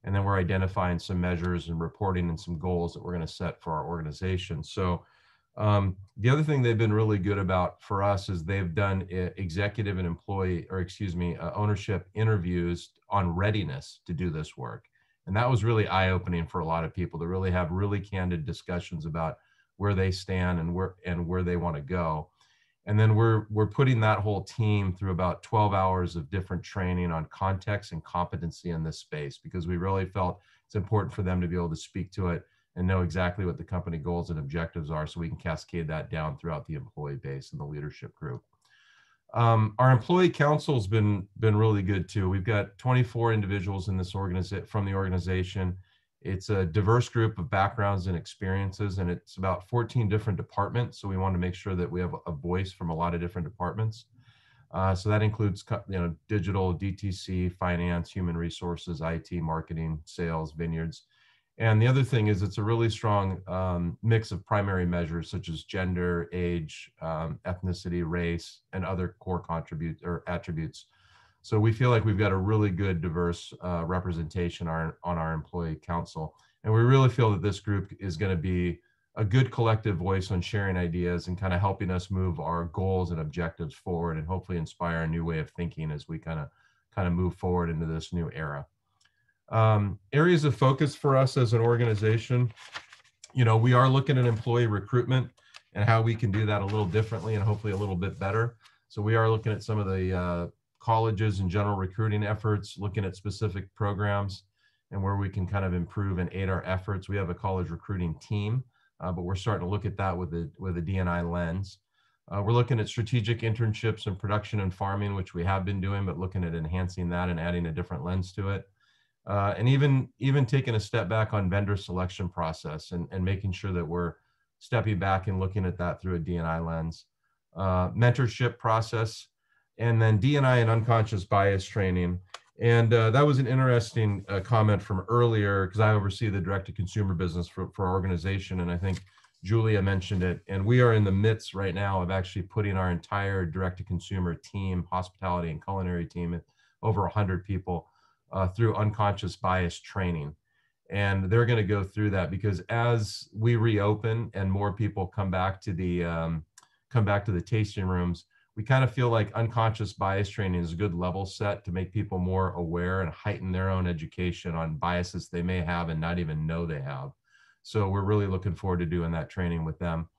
and then we're identifying some measures and reporting and some goals that we're going to set for our organization. So um, the other thing they've been really good about for us is they've done executive and employee, or excuse me, uh, ownership interviews on readiness to do this work. And that was really eye opening for a lot of people to really have really candid discussions about where they stand and where and where they want to go and then we're we're putting that whole team through about 12 hours of different training on context and competency in this space because we really felt it's important for them to be able to speak to it and know exactly what the company goals and objectives are so we can cascade that down throughout the employee base and the leadership group. Um, our employee council has been been really good too. We've got 24 individuals in this organization from the organization it's a diverse group of backgrounds and experiences, and it's about 14 different departments. So we want to make sure that we have a voice from a lot of different departments. Uh, so that includes, you know, digital, DTC, finance, human resources, IT, marketing, sales, vineyards. And the other thing is it's a really strong um, mix of primary measures such as gender, age, um, ethnicity, race, and other core contribute or attributes so we feel like we've got a really good diverse uh, representation on, on our employee council. And we really feel that this group is going to be a good collective voice on sharing ideas and kind of helping us move our goals and objectives forward and hopefully inspire a new way of thinking as we kind of kind of move forward into this new era. Um, areas of focus for us as an organization, you know, we are looking at employee recruitment and how we can do that a little differently and hopefully a little bit better. So we are looking at some of the uh, colleges and general recruiting efforts, looking at specific programs and where we can kind of improve and aid our efforts. We have a college recruiting team, uh, but we're starting to look at that with a, with a DNI lens. Uh, we're looking at strategic internships in production and farming, which we have been doing, but looking at enhancing that and adding a different lens to it. Uh, and even, even taking a step back on vendor selection process and, and making sure that we're stepping back and looking at that through a DNI lens. Uh, mentorship process, and then DNI and unconscious bias training. And uh, that was an interesting uh, comment from earlier because I oversee the direct to consumer business for, for our organization. And I think Julia mentioned it. And we are in the midst right now of actually putting our entire direct to consumer team, hospitality and culinary team, over 100 people, uh, through unconscious bias training. And they're going to go through that because as we reopen and more people come back to the um, come back to the tasting rooms, we kind of feel like unconscious bias training is a good level set to make people more aware and heighten their own education on biases they may have and not even know they have. So we're really looking forward to doing that training with them.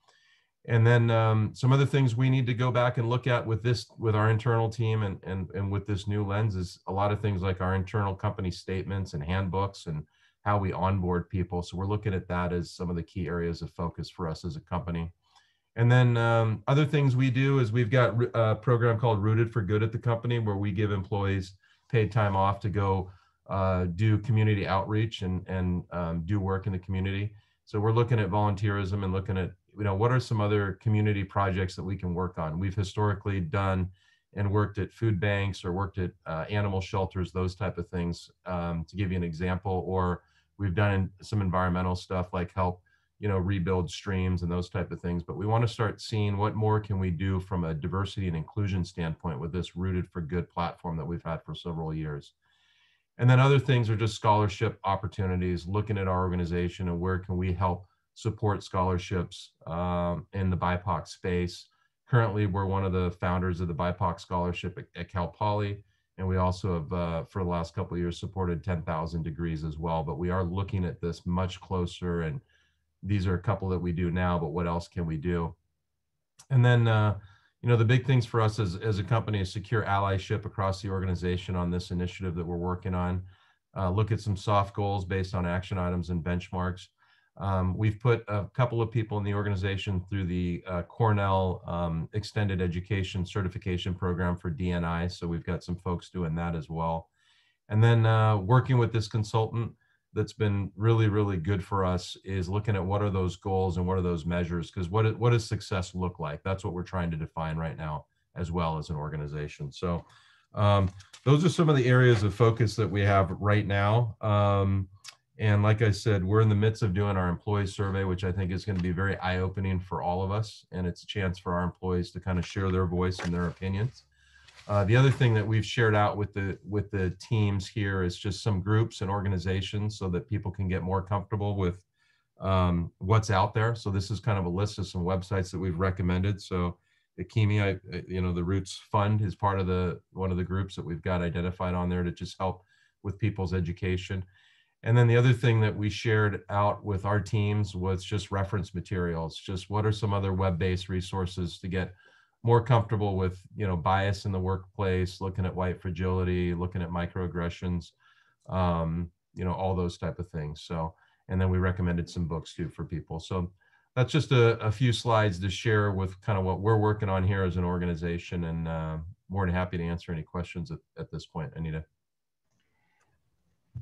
And then um, some other things we need to go back and look at with this, with our internal team and, and, and with this new lens is a lot of things like our internal company statements and handbooks and how we onboard people. So we're looking at that as some of the key areas of focus for us as a company. And then um, other things we do is we've got a program called Rooted for Good at the company where we give employees paid time off to go uh, do community outreach and, and um, do work in the community. So we're looking at volunteerism and looking at, you know, what are some other community projects that we can work on? We've historically done and worked at food banks or worked at uh, animal shelters, those type of things, um, to give you an example. Or we've done some environmental stuff like help you know, rebuild streams and those type of things. But we want to start seeing what more can we do from a diversity and inclusion standpoint with this rooted for good platform that we've had for several years. And then other things are just scholarship opportunities, looking at our organization and where can we help support scholarships um, in the BIPOC space. Currently, we're one of the founders of the BIPOC Scholarship at, at Cal Poly, and we also have, uh, for the last couple years, supported 10,000 degrees as well. But we are looking at this much closer, and these are a couple that we do now, but what else can we do? And then, uh, you know, the big things for us as, as a company is secure allyship across the organization on this initiative that we're working on. Uh, look at some soft goals based on action items and benchmarks. Um, we've put a couple of people in the organization through the uh, Cornell um, Extended Education Certification Program for DNI. So we've got some folks doing that as well. And then uh, working with this consultant that's been really, really good for us is looking at what are those goals and what are those measures? Because what, what does success look like? That's what we're trying to define right now as well as an organization. So um, those are some of the areas of focus that we have right now. Um, and like I said, we're in the midst of doing our employee survey, which I think is going to be very eye opening for all of us. And it's a chance for our employees to kind of share their voice and their opinions. Uh, the other thing that we've shared out with the with the teams here is just some groups and organizations so that people can get more comfortable with um, what's out there. So this is kind of a list of some websites that we've recommended. So Ikimi, I, you know, the Roots Fund is part of the one of the groups that we've got identified on there to just help with people's education. And then the other thing that we shared out with our teams was just reference materials. Just what are some other web-based resources to get more comfortable with you know bias in the workplace looking at white fragility looking at microaggressions um, you know all those type of things. So and then we recommended some books too for people. So that's just a, a few slides to share with kind of what we're working on here as an organization and uh, more than happy to answer any questions at, at this point anita.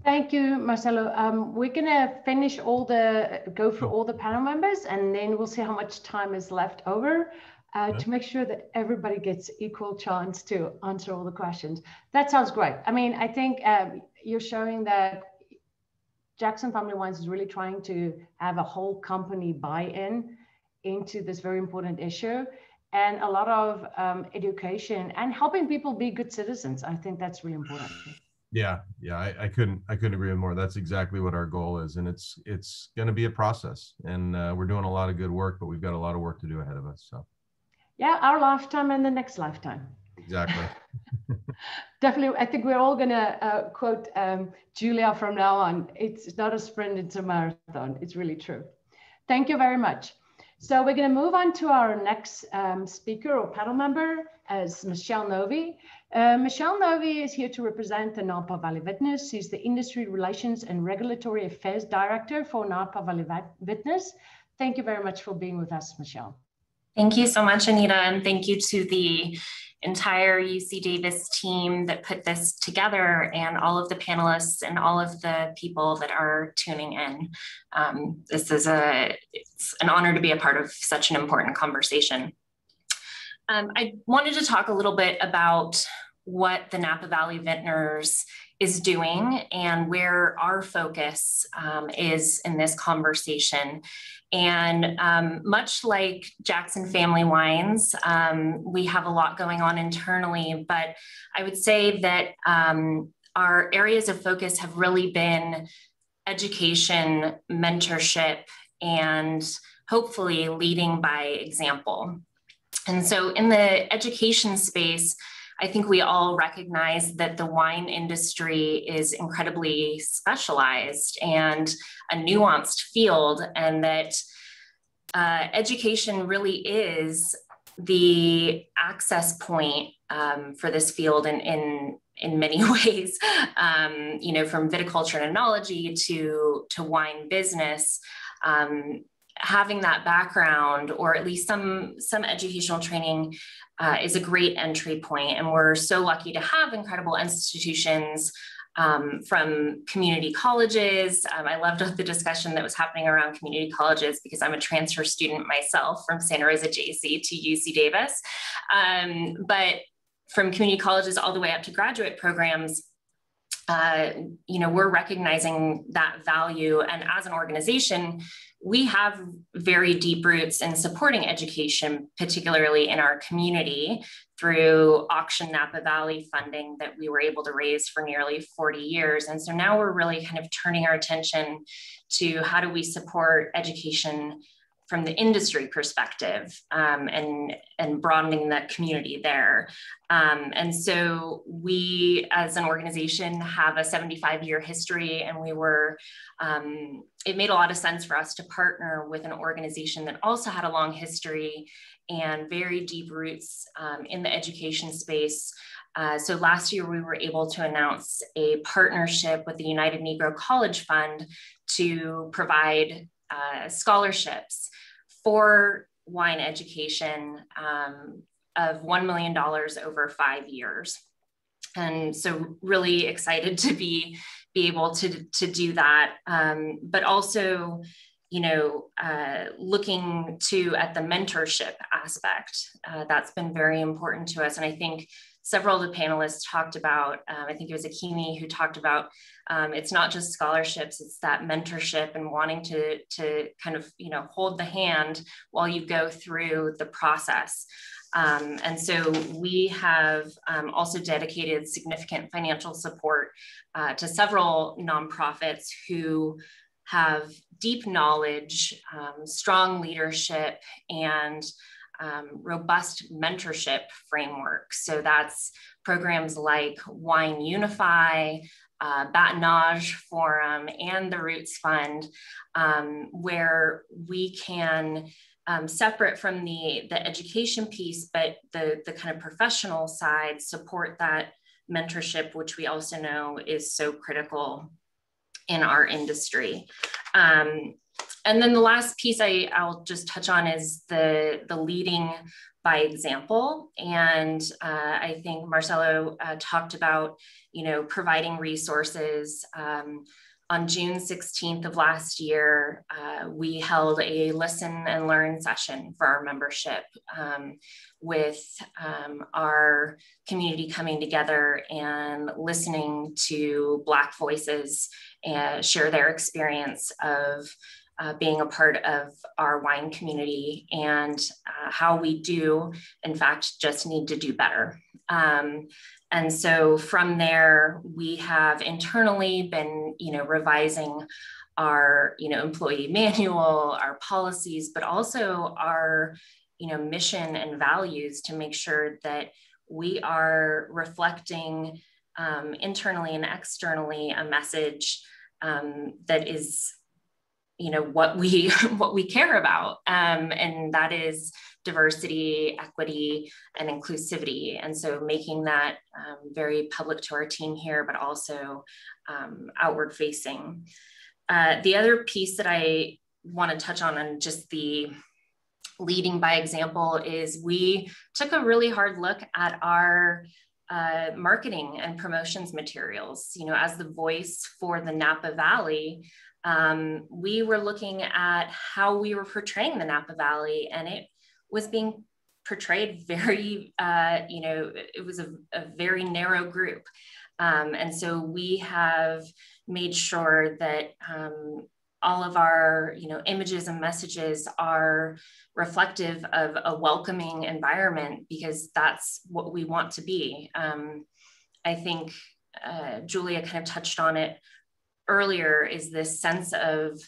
Thank you, Marcelo. Um, we're going to finish all the, go through all the panel members, and then we'll see how much time is left over uh, to make sure that everybody gets equal chance to answer all the questions. That sounds great. I mean, I think um, you're showing that Jackson Family Wines is really trying to have a whole company buy-in into this very important issue and a lot of um, education and helping people be good citizens. I think that's really important. Yeah, yeah, I, I couldn't I couldn't agree more. That's exactly what our goal is, and it's it's going to be a process, and uh, we're doing a lot of good work, but we've got a lot of work to do ahead of us. So yeah, our lifetime and the next lifetime. Exactly. Definitely. I think we're all going to uh, quote um, Julia from now on. It's not a sprint, it's a marathon. It's really true. Thank you very much. So we're going to move on to our next um, speaker or panel member as Michelle Novi. Uh, Michelle Novi is here to represent the Napa Valley Vintners. She's the Industry Relations and Regulatory Affairs Director for Napa Valley Vintners. Thank you very much for being with us, Michelle. Thank you so much, Anita, and thank you to the entire UC Davis team that put this together and all of the panelists and all of the people that are tuning in. Um, this is a, it's an honor to be a part of such an important conversation. Um, I wanted to talk a little bit about what the Napa Valley Vintners is doing and where our focus um, is in this conversation. And um, much like Jackson Family Wines, um, we have a lot going on internally, but I would say that um, our areas of focus have really been education, mentorship, and hopefully leading by example. And so in the education space, I think we all recognize that the wine industry is incredibly specialized and a nuanced field, and that uh, education really is the access point um, for this field in, in, in many ways, um, you know, from viticulture and enology to, to wine business. Um, having that background or at least some some educational training uh, is a great entry point and we're so lucky to have incredible institutions um, from community colleges. Um, I loved the discussion that was happening around community colleges because I'm a transfer student myself from Santa Rosa JC to UC Davis. Um, but from community colleges all the way up to graduate programs, uh, you know, we're recognizing that value. And as an organization, we have very deep roots in supporting education, particularly in our community through auction Napa Valley funding that we were able to raise for nearly 40 years. And so now we're really kind of turning our attention to how do we support education from the industry perspective um, and, and broadening the community there. Um, and so we, as an organization, have a 75 year history, and we were, um, it made a lot of sense for us to partner with an organization that also had a long history and very deep roots um, in the education space. Uh, so last year, we were able to announce a partnership with the United Negro College Fund to provide uh, scholarships for wine education um, of $1 million over five years. And so really excited to be, be able to, to do that. Um, but also, you know, uh, looking to at the mentorship aspect, uh, that's been very important to us. And I think several of the panelists talked about, um, I think it was Ikimi who talked about, um, it's not just scholarships, it's that mentorship and wanting to, to kind of, you know, hold the hand while you go through the process. Um, and so we have um, also dedicated significant financial support uh, to several nonprofits who have deep knowledge, um, strong leadership, and um, robust mentorship framework. So that's programs like Wine Unify, uh, Batonnage Forum, and the Roots Fund, um, where we can, um, separate from the, the education piece, but the, the kind of professional side, support that mentorship, which we also know is so critical in our industry. Um, and then the last piece I, I'll just touch on is the, the leading by example. And uh, I think Marcelo uh, talked about, you know, providing resources. Um, on June 16th of last year, uh, we held a listen and learn session for our membership um, with um, our community coming together and listening to Black voices and share their experience of uh, being a part of our wine community and uh, how we do, in fact, just need to do better. Um, and so from there, we have internally been, you know, revising our, you know, employee manual, our policies, but also our, you know, mission and values to make sure that we are reflecting um, internally and externally a message um, that is you know what we what we care about um, and that is diversity equity and inclusivity. And so making that um, very public to our team here but also um, outward facing. Uh, the other piece that i want to touch on and just the leading by example is we took a really hard look at our uh, marketing and promotions materials. You know as the voice for the napa valley um, we were looking at how we were portraying the Napa Valley, and it was being portrayed very, uh, you know, it was a, a very narrow group. Um, and so we have made sure that um, all of our you know images and messages are reflective of a welcoming environment because that's what we want to be um, i think uh, julia kind of touched on it earlier is this sense of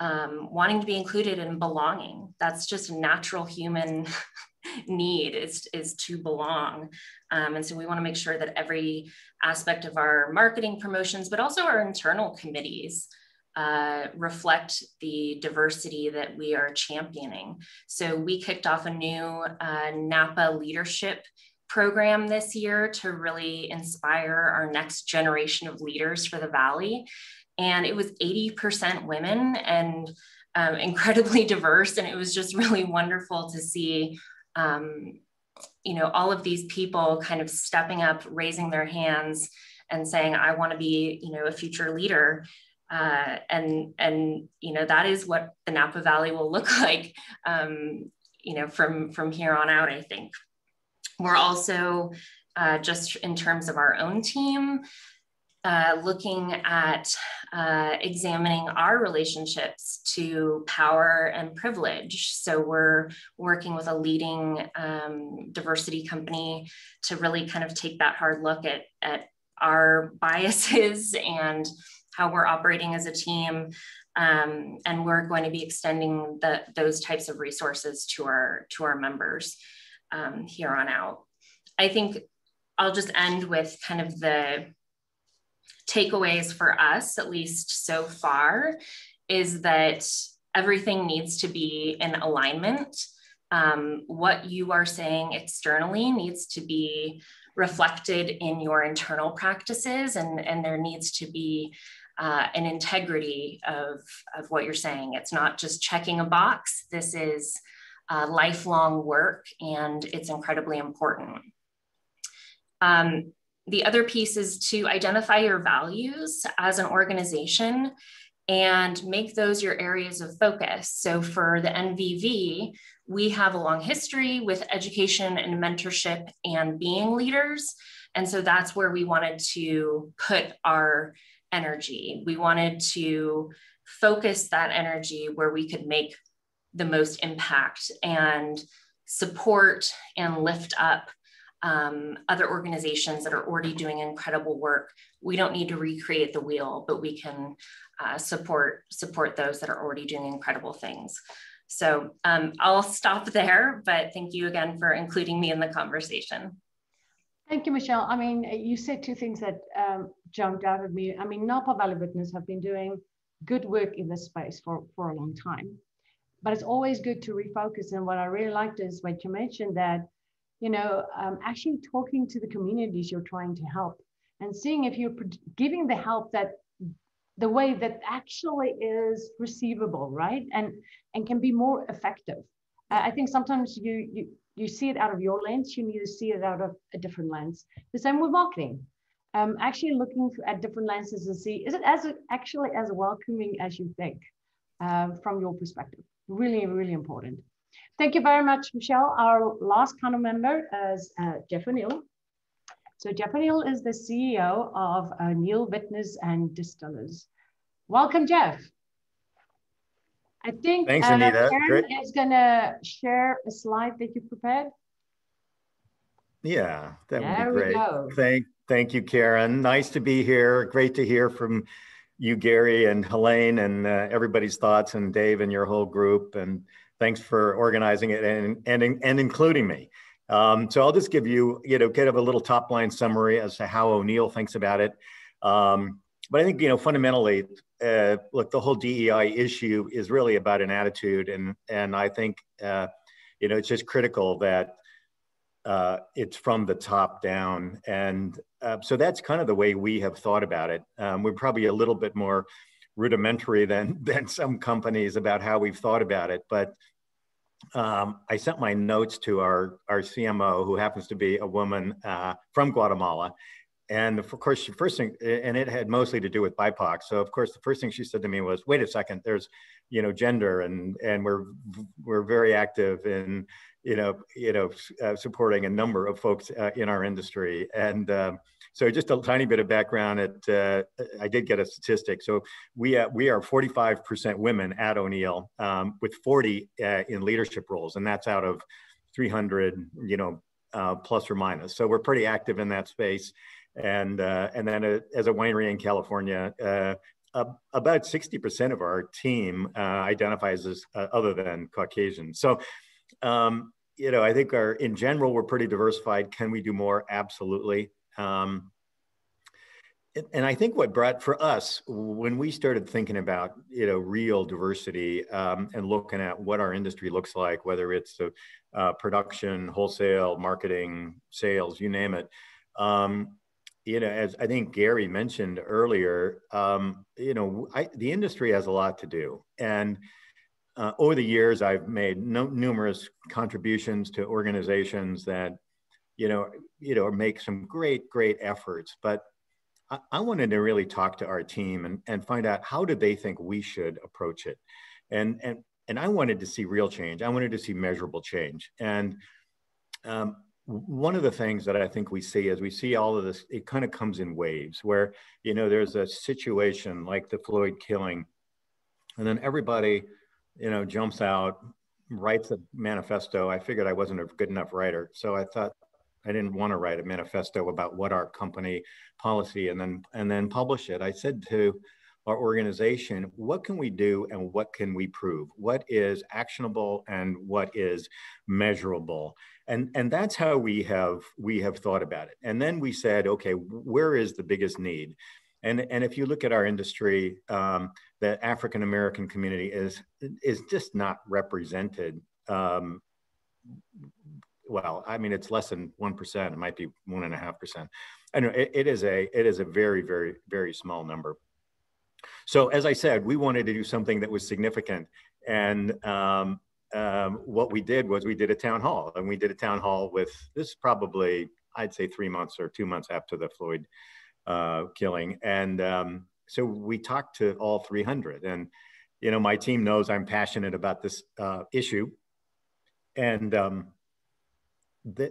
um, wanting to be included and belonging. That's just a natural human need is, is to belong. Um, and so we want to make sure that every aspect of our marketing promotions, but also our internal committees, uh, reflect the diversity that we are championing. So we kicked off a new uh, NAPA leadership program this year to really inspire our next generation of leaders for the Valley. And it was 80% women and um, incredibly diverse. And it was just really wonderful to see, um, you know, all of these people kind of stepping up, raising their hands and saying, I want to be, you know, a future leader. Uh, and and you know that is what the Napa Valley will look like, um, you know, from from here on out. I think we're also uh, just in terms of our own team, uh, looking at uh, examining our relationships to power and privilege. So we're working with a leading um, diversity company to really kind of take that hard look at, at our biases and how we're operating as a team. Um, and we're going to be extending the, those types of resources to our, to our members um, here on out. I think I'll just end with kind of the takeaways for us, at least so far, is that everything needs to be in alignment. Um, what you are saying externally needs to be reflected in your internal practices, and, and there needs to be uh, an integrity of, of what you're saying. It's not just checking a box. This is uh, lifelong work, and it's incredibly important. Um, the other piece is to identify your values as an organization and make those your areas of focus. So for the NVV, we have a long history with education and mentorship and being leaders. And so that's where we wanted to put our energy. We wanted to focus that energy where we could make the most impact and support and lift up um, other organizations that are already doing incredible work. We don't need to recreate the wheel, but we can uh, support support those that are already doing incredible things. So um, I'll stop there, but thank you again for including me in the conversation. Thank you, Michelle. I mean, you said two things that um, jumped out at me. I mean, Napa Valley Vintners have been doing good work in this space for, for a long time, but it's always good to refocus. And what I really liked is what you mentioned that you know, um, actually talking to the communities you're trying to help and seeing if you're giving the help that the way that actually is receivable, right? And and can be more effective. I think sometimes you you you see it out of your lens, you need to see it out of a different lens. The same with marketing. Um, actually looking at different lenses and see is it as actually as welcoming as you think um, from your perspective. Really, really important. Thank you very much, Michelle. Our last panel member is uh, Jeff O'Neill. So Jeff O'Neill is the CEO of uh, Neil Vintners and Distillers. Welcome, Jeff. I think Thanks, uh, Anita. Karen Great. is going to share a slide that you prepared. Yeah, that there would be great. Thank, thank you, Karen. Nice to be here. Great to hear from you, Gary and Helene, and uh, everybody's thoughts, and Dave and your whole group. And Thanks for organizing it and, and, and including me. Um, so I'll just give you, you know, kind of a little top line summary as to how O'Neill thinks about it. Um, but I think, you know, fundamentally, uh, look, the whole DEI issue is really about an attitude. And, and I think, uh, you know, it's just critical that uh, it's from the top down. And uh, so that's kind of the way we have thought about it. Um, we're probably a little bit more rudimentary than, than some companies about how we've thought about it. But um, I sent my notes to our, our CMO, who happens to be a woman uh, from Guatemala. And of course, the first thing, and it had mostly to do with BIPOC. So of course, the first thing she said to me was, "Wait a second, there's, you know, gender, and and we're we're very active in, you know, you know, uh, supporting a number of folks uh, in our industry." And um, so just a tiny bit of background. At uh, I did get a statistic. So we uh, we are 45% women at O'Neill, um, with 40 uh, in leadership roles, and that's out of 300, you know, uh, plus or minus. So we're pretty active in that space. And uh, and then uh, as a winery in California, about 60% of our team identifies as other than Caucasian. So. Um, you know, I think our in general we're pretty diversified. Can we do more? Absolutely. Um, and I think what brought for us when we started thinking about you know real diversity um, and looking at what our industry looks like, whether it's uh, production, wholesale, marketing, sales, you name it. Um, you know, as I think Gary mentioned earlier, um, you know, I, the industry has a lot to do, and uh, over the years, I've made no, numerous contributions to organizations that you know, you know, make some great, great efforts. But I, I wanted to really talk to our team and, and find out how do they think we should approach it. And, and, and I wanted to see real change. I wanted to see measurable change. And, um, one of the things that I think we see is we see all of this, it kind of comes in waves where, you know, there's a situation like the Floyd killing, and then everybody, you know, jumps out, writes a manifesto. I figured I wasn't a good enough writer. So I thought I didn't want to write a manifesto about what our company policy and then and then publish it. I said to our organization, what can we do and what can we prove? What is actionable and what is measurable? And, and that's how we have we have thought about it. And then we said, okay, where is the biggest need? And, and if you look at our industry, um, the African American community is is just not represented. Um, well, I mean, it's less than one percent. It might be one and a half percent. I know it, it is a it is a very very very small number. So as I said, we wanted to do something that was significant. And um, um, what we did was we did a town hall and we did a town hall with this probably, I'd say three months or two months after the Floyd uh, killing. And um, so we talked to all 300 and, you know, my team knows I'm passionate about this uh, issue. And um, they,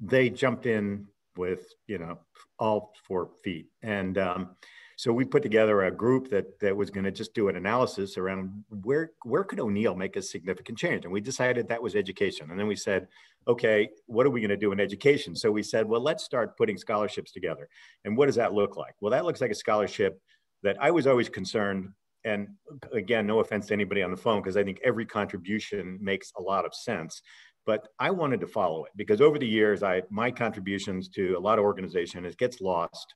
they jumped in with, you know, all four feet. And, um, so we put together a group that that was going to just do an analysis around where where could O'Neill make a significant change, and we decided that was education. And then we said, okay, what are we going to do in education? So we said, well, let's start putting scholarships together. And what does that look like? Well, that looks like a scholarship that I was always concerned. And again, no offense to anybody on the phone, because I think every contribution makes a lot of sense but I wanted to follow it because over the years, I my contributions to a lot of organizations it gets lost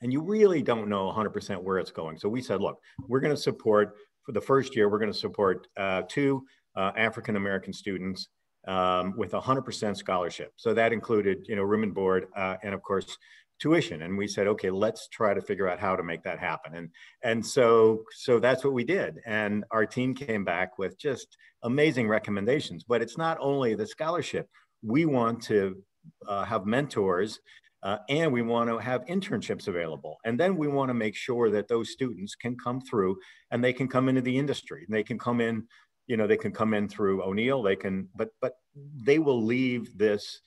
and you really don't know 100% where it's going. So we said, look, we're going to support for the first year, we're going to support uh, two uh, African American students um, with 100% scholarship. So that included, you know, room and board, uh, and of course, tuition. And we said, okay, let's try to figure out how to make that happen. And and so so that's what we did. And our team came back with just amazing recommendations. But it's not only the scholarship. We want to uh, have mentors uh, and we want to have internships available. And then we want to make sure that those students can come through and they can come into the industry. And they can come in, you know, they can come in through O'Neill, they can, but, but they will leave this,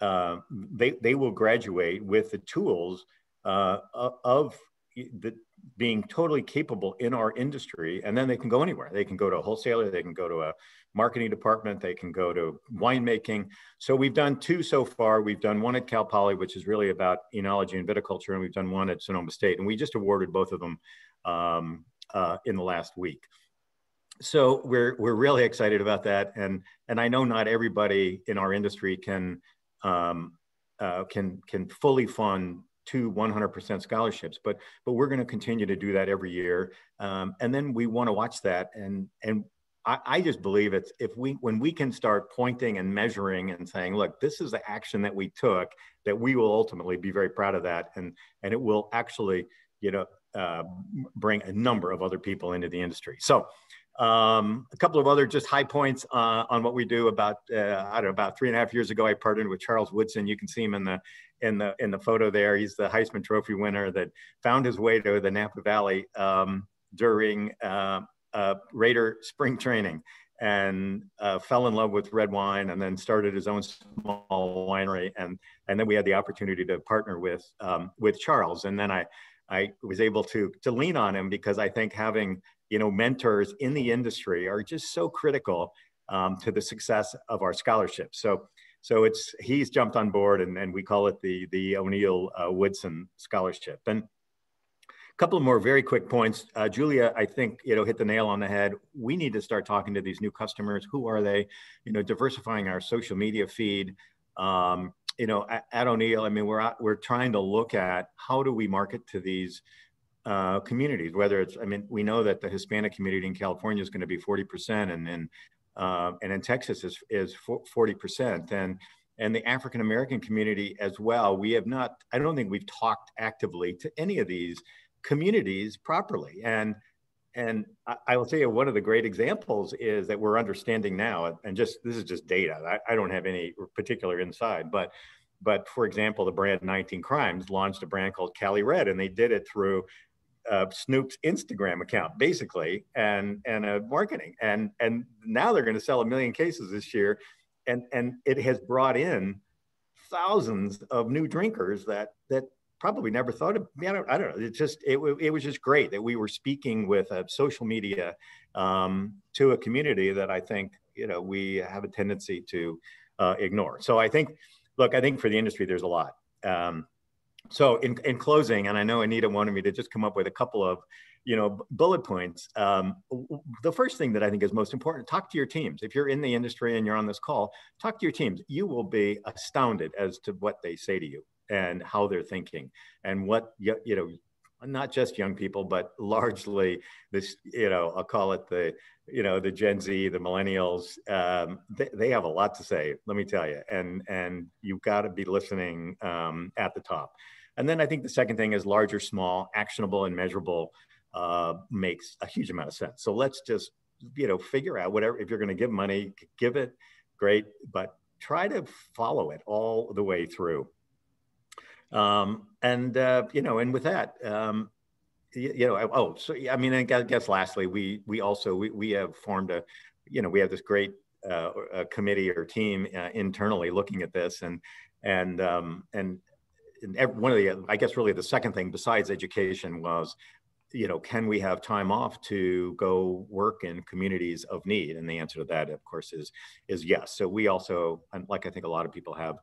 uh, they, they will graduate with the tools uh, of the, being totally capable in our industry. And then they can go anywhere. They can go to a wholesaler, they can go to a marketing department, they can go to winemaking. So we've done two so far. We've done one at Cal Poly, which is really about enology and viticulture, and we've done one at Sonoma State. And we just awarded both of them um, uh, in the last week. So we're, we're really excited about that. And, and I know not everybody in our industry can, um, uh, can, can fully fund two 100% scholarships, but but we're going to continue to do that every year, um, and then we want to watch that and and I, I, just believe it's if we when we can start pointing and measuring and saying, look, this is the action that we took, that we will ultimately be very proud of that, and and it will actually, you know, uh, bring a number of other people into the industry. So. Um, a couple of other just high points uh, on what we do. About uh, I don't know, about three and a half years ago, I partnered with Charles Woodson. You can see him in the in the in the photo there. He's the Heisman Trophy winner that found his way to the Napa Valley um, during uh, uh, Raider spring training and uh, fell in love with red wine and then started his own small winery and and then we had the opportunity to partner with um, with Charles and then I I was able to to lean on him because I think having you know mentors in the industry are just so critical um, to the success of our scholarship so so it's he's jumped on board and, and we call it the the O'Neill uh, Woodson scholarship and a couple more very quick points. Uh, Julia, I think, you know, hit the nail on the head. We need to start talking to these new customers. Who are they? You know, diversifying our social media feed. Um, you know, at, at O'Neill, I mean, we're, we're trying to look at how do we market to these uh, communities, whether it's, I mean, we know that the Hispanic community in California is going to be 40% and, and, uh, and in Texas is, is 40%. And, and the African American community as well. We have not, I don't think we've talked actively to any of these communities properly. And and I, I will tell you one of the great examples is that we're understanding now, and just this is just data. I, I don't have any particular inside, but but for example, the brand 19 Crimes launched a brand called Cali Red, and they did it through uh, Snoop's Instagram account, basically, and and uh, marketing, and and now they're going to sell a million cases this year, and and it has brought in thousands of new drinkers that that probably never thought of I don't, I don't know. It just it, it was just great that we were speaking with a social media um, to a community that I think you know we have a tendency to uh, ignore. So I think, look, I think for the industry there's a lot. Um, so in, in closing, and I know Anita wanted me to just come up with a couple of you know bullet points um, the first thing that i think is most important talk to your teams. If you're in the industry and you're on this call talk to your teams. You will be astounded as to what they say to you and how they're thinking and what you, you know not just young people but largely this you know i'll call it the you know the gen z the millennials um, they, they have a lot to say let me tell you and and you've got to be listening um, at the top and then i think the second thing is large or small actionable and measurable uh, makes a huge amount of sense. So let's just, you know, figure out whatever, if you're going to give money, give it, great, but try to follow it all the way through. Um, and, uh, you know, and with that, um, you, you know, oh, so, I mean, I guess lastly, we, we also, we, we have formed a, you know, we have this great uh, committee or team uh, internally looking at this and, and, um, and, and one of the, I guess really the second thing besides education was you know, can we have time off to go work in communities of need? And the answer to that, of course, is is yes. So we also, like I think a lot of people have,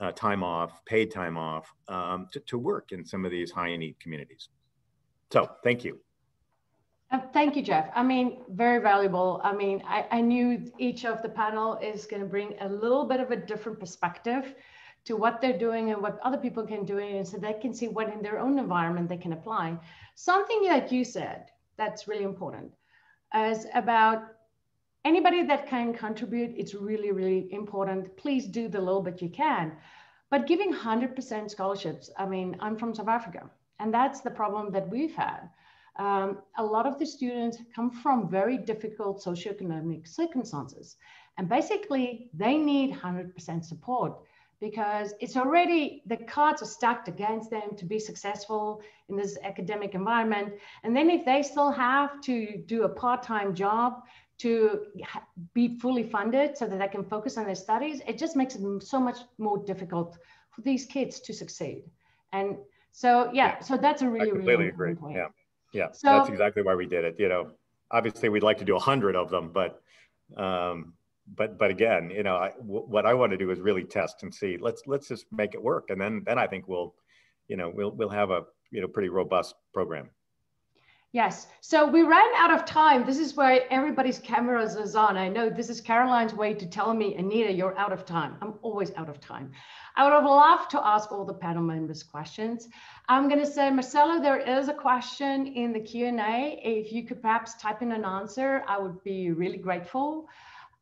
uh, time off, paid time off, um, to, to work in some of these high need communities. So thank you. Uh, thank you, Jeff. I mean, very valuable. I mean, I, I knew each of the panel is going to bring a little bit of a different perspective to what they're doing and what other people can do and so they can see what in their own environment they can apply something that you said that's really important is about anybody that can contribute it's really really important. Please do the little bit you can. But giving 100% scholarships i mean i'm from south africa and that's the problem that we've had. Um, a lot of the students come from very difficult socioeconomic circumstances and basically they need 100% support because it's already the cards are stacked against them to be successful in this academic environment. And then if they still have to do a part-time job to be fully funded so that they can focus on their studies it just makes it so much more difficult for these kids to succeed and so yeah, so that's a really I completely really agree point. yeah yeah So- that's exactly why we did it you know obviously we'd like to do a hundred of them but um but but again, you know, I, w- what I want to do is really test and see. Let's let's just make it work, and then then I think we'll, you know, we'll we'll have a you know pretty robust program. Yes. So we ran out of time. This is where everybody's cameras is on. I know this is Caroline's way to tell me, Anita, you're out of time. I'm always out of time. I would have loved to ask all the panel members questions. I'm going to say, Marcelo, there is a question in the Q&A. If you could perhaps type in an answer, I would be really grateful.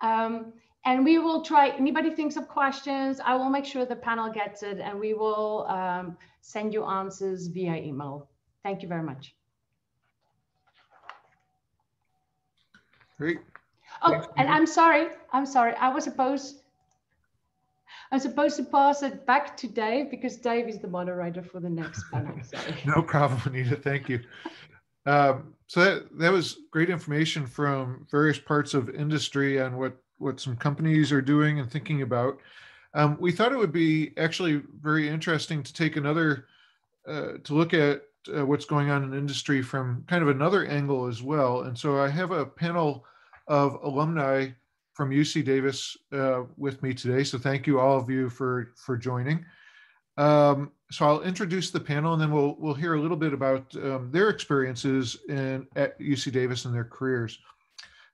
Um, and we will try, anybody thinks of questions, I will make sure the panel gets it and we will um, send you answers via email. Thank you very much. Great. Oh, and I'm sorry, I'm sorry. I was supposed, I'm supposed to pass it back to Dave because Dave is the moderator for the next panel. No problem, Anita. Thank you. Um, so that, that was great information from various parts of industry on what, what some companies are doing and thinking about. Um, we thought it would be actually very interesting to take another, uh, to look at uh, what's going on in industry from kind of another angle as well. And so I have a panel of alumni from UC Davis uh, with me today. So thank you all of you for, for joining. Um, so I'll introduce the panel and then we'll, we'll hear a little bit about um, their experiences in, at UC Davis and their careers.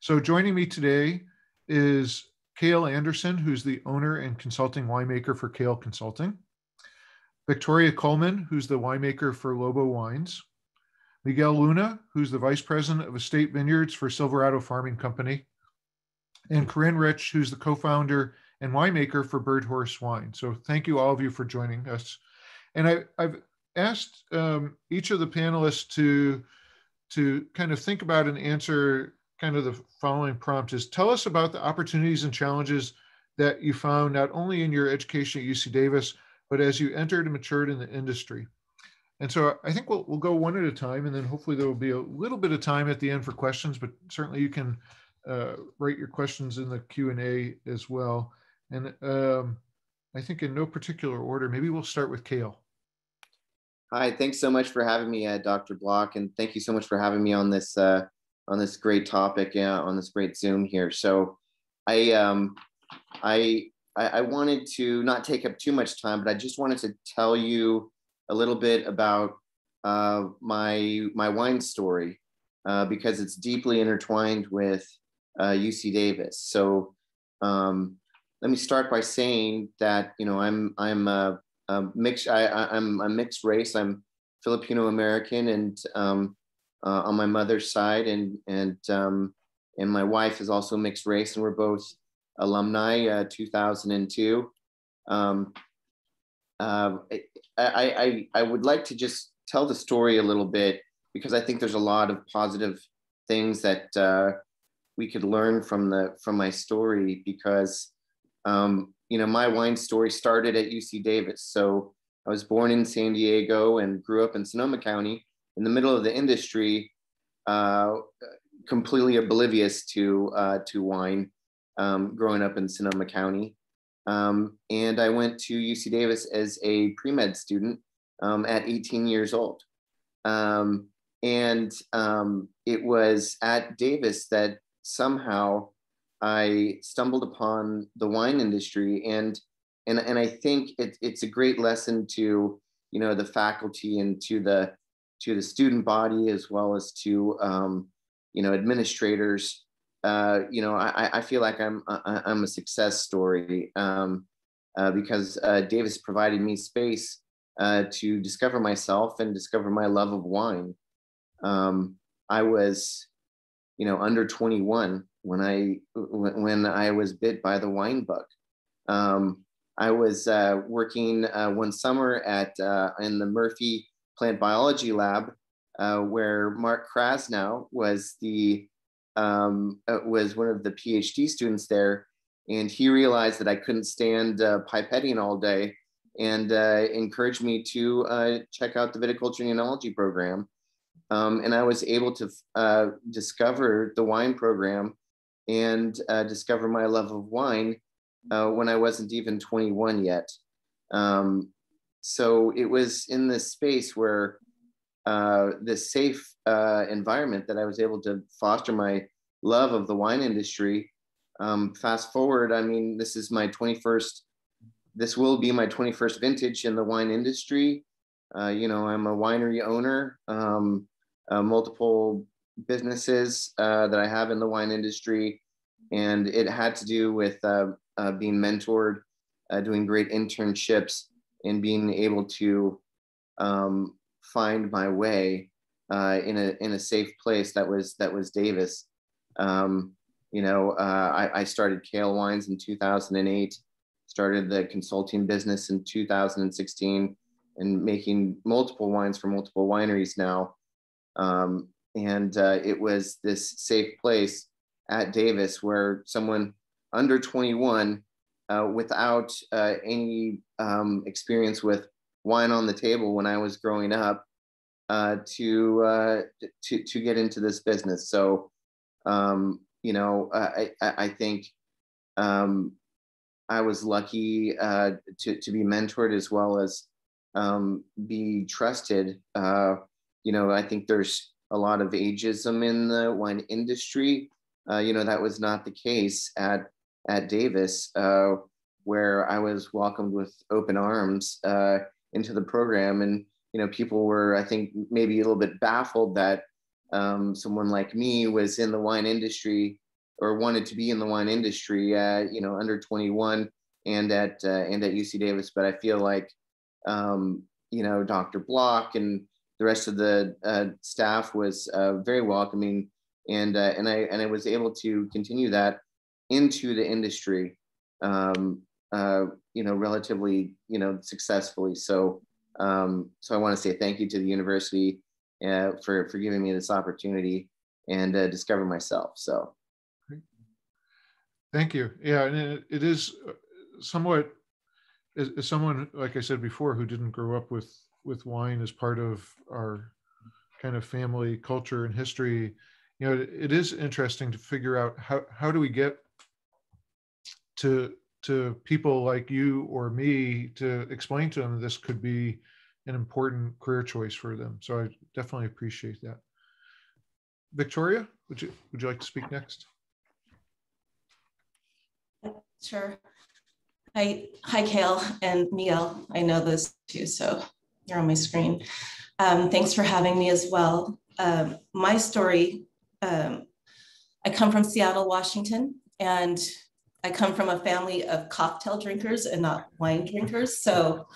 So joining me today is Kale Anderson, who's the owner and consulting winemaker for Kale Consulting. Victoria Coleman, who's the winemaker for Lobo Wines. Miguel Luna, who's the vice president of estate vineyards for Silverado Farming Company. And Corinne Rich, who's the co-founder and winemaker for Bird Horse Wine. So thank you all of you for joining us. And I, have asked um, each of the panelists to, to kind of think about and answer kind of the following prompt is tell us about the opportunities and challenges that you found not only in your education at UC Davis, but as you entered and matured in the industry. And so I think we'll, we'll go one at a time, and then hopefully there will be a little bit of time at the end for questions, but certainly you can uh, write your questions in the Q&A as well. And um, I think in no particular order, maybe we'll start with Kale. Hi, thanks so much for having me, uh, Dr. Block, and thank you so much for having me on this uh, on this great topic, uh, on this great Zoom here. So, I um, I I wanted to not take up too much time, but I just wanted to tell you a little bit about uh, my my wine story uh, because it's deeply intertwined with UC uh, Davis. So um, let me start by saying that you know I'm I'm a, a mixed I, I'm a mixed race. I'm Filipino American and um, uh, on my mother's side, and and um, and my wife is also mixed race, and we're both alumni, uh, 2002. Um, uh, I, I, I would like to just tell the story a little bit because I think there's a lot of positive things that uh, we could learn from the from my story because um, you know my wine story started at UC Davis. So I was born in San Diego and grew up in Sonoma County in the middle of the industry, uh, completely oblivious to uh, to wine. Um, growing up in Sonoma County, um, and I went to UC Davis as a pre med student um, at 18 years old. Um, and um, it was at Davis that somehow I stumbled upon the wine industry. And, and, and I think it, it's a great lesson to, you know, the faculty and to the, to the student body, as well as to, um, you know, administrators. Uh, you know, I, I feel like I'm, I, I'm a success story um, uh, because uh, Davis provided me space uh, to discover myself and discover my love of wine. Um, I was, you know, under 21 when I when I was bit by the wine bug. Um, I was uh, working one summer at in the Murphy Plant Biology Lab, where Mark Krasnow was the um, uh, was one of the PhD students there, and he realized that I couldn't stand pipetting all day, and uh, encouraged me to uh, check out the viticulture and enology program. Um, and I was able to uh, discover the wine program and uh, discover my love of wine uh, when I wasn't even 21 yet. Um, so it was in this space where uh, this safe environment that I was able to foster my love of the wine industry. Um, fast forward, I mean, this is my 21st this will be my 21st vintage in the wine industry. Uh, you know, I'm a winery owner, um, uh, multiple businesses uh, that I have in the wine industry. And it had to do with uh, uh, being mentored, uh, doing great internships, and being able to um, find my way in a in a safe place that was that was Davis. Um, you know, I, I started Kale Wines in 2008 started the consulting business in 2016 and making multiple wines for multiple wineries now. Um, and uh, it was this safe place at Davis where someone under 21 uh, without uh, any um, experience with wine on the table when I was growing up uh, to, uh, to, to get into this business. So, um, you know, I, I, think um, I was lucky uh, to, to be mentored as well as um, be trusted. Uh, you know, I think there's a lot of ageism in the wine industry. Uh, you know, that was not the case at, at Davis, uh, where I was welcomed with open arms into the program. And, you know, people were, I think, maybe a little bit baffled that um, someone like me was in the wine industry or wanted to be in the wine industry, you know, under 21 and at uh, and at UC Davis. But I feel like, um, you know, Dr. Block and the rest of the uh, staff was uh, very welcoming, and uh, and I and I was able to continue that into the industry, um, uh, you know, relatively, you know, successfully. So. Um, so I want to say thank you to the university for for giving me this opportunity and uh, discover myself. So Thank you. Yeah, and it, it is uh, somewhat as, someone like I said before who didn't grow up with with wine as part of our kind of family culture and history. You know, it is interesting to figure out how how do we get to to people like you or me to explain to them this could be an important career choice for them. So I definitely appreciate that. Victoria, would you would you like to speak next? Sure. Hi, hi, Kale and Miguel. I know those two, so you're on my screen. Um, thanks for having me as well. Um, my story, um, I come from Seattle, Washington, and I come from a family of cocktail drinkers and not wine drinkers. So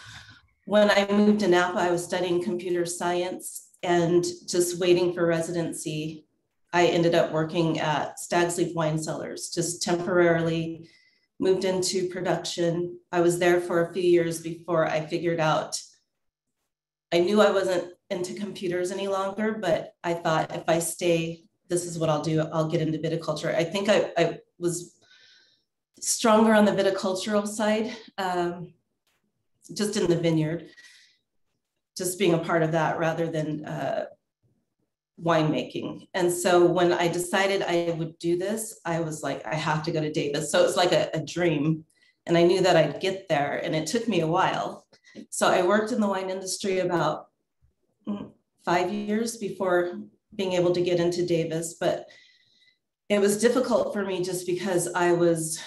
when I moved to Napa, I was studying computer science and just waiting for residency. I ended up working at Stag's Leap Wine Cellars, just temporarily moved into production. I was there for a few years before I figured out I knew I wasn't into computers any longer, but I thought if I stay, this is what I'll do. I'll get into viticulture. I think I, I was stronger on the viticultural side, um, just in the vineyard, just being a part of that rather than uh, winemaking. And so when I decided I would do this, I was like, I have to go to Davis. So it was like a, a dream. And I knew that I'd get there. And it took me a while. So I worked in the wine industry about mm, five years before being able to get into Davis. But it was difficult for me just because I was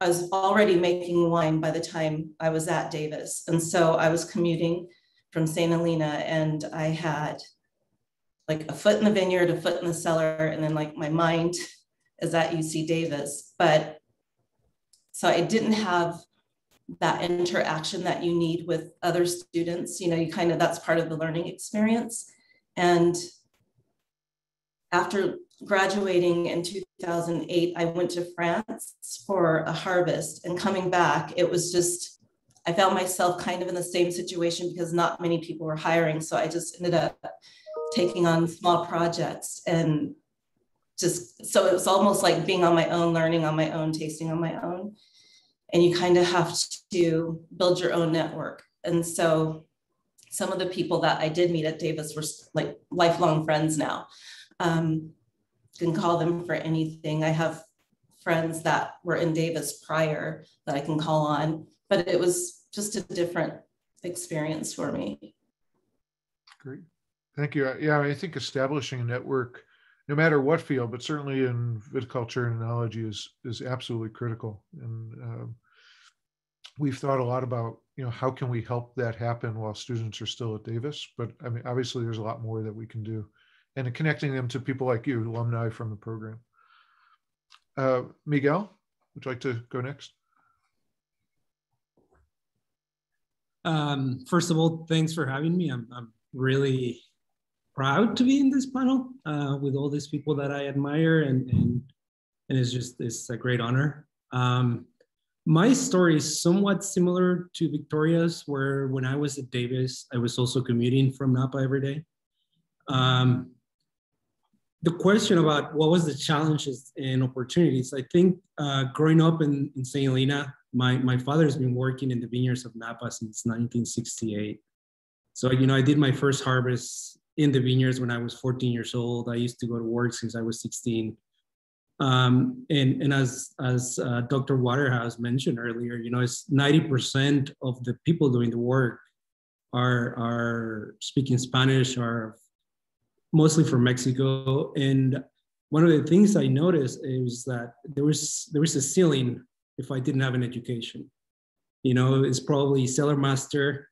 I was already making wine by the time I was at Davis. And so I was commuting from St. Helena and I had like a foot in the vineyard, a foot in the cellar, and then like my mind is at UC Davis. But so I didn't have that interaction that you need with other students. You know, you kind of that's part of the learning experience. And after graduating in 2008, I went to France for a harvest and coming back, it was just, I found myself kind of in the same situation because not many people were hiring. So I just ended up taking on small projects and just so it was almost like being on my own, learning on my own, tasting on my own. And you kind of have to build your own network. And so some of the people that I did meet at Davis were like lifelong friends now. Um, can call them for anything. I have friends that were in Davis prior that I can call on, but it was just a different experience for me. Great. Thank you. Yeah, I think establishing a network, no matter what field, but certainly in viticulture and enology, is is absolutely critical. And um, we've thought a lot about, you know, how can we help that happen while students are still at Davis? But I mean, obviously, there's a lot more that we can do, and connecting them to people like you, alumni from the program. Uh, Miguel, would you like to go next? Um, first of all, thanks for having me. I'm, I'm really proud to be in this panel uh, with all these people that I admire, and and, and it's just it's a great honor. Um, my story is somewhat similar to Victoria's, where when I was at Davis, I was also commuting from Napa every day. Um, the question about what was the challenges and opportunities, I think uh, growing up in, in St. Helena, my, my father has been working in the vineyards of Napa since 1968. So, you know, I did my first harvest in the vineyards when I was 14 years old. I used to go to work since I was 16. Um, and, and as, as uh, Dr. Waterhouse mentioned earlier, you know, it's 90% of the people doing the work are, are speaking Spanish or mostly from Mexico. And one of the things I noticed is that there was, there was a ceiling if I didn't have an education. You know, it's probably cellar master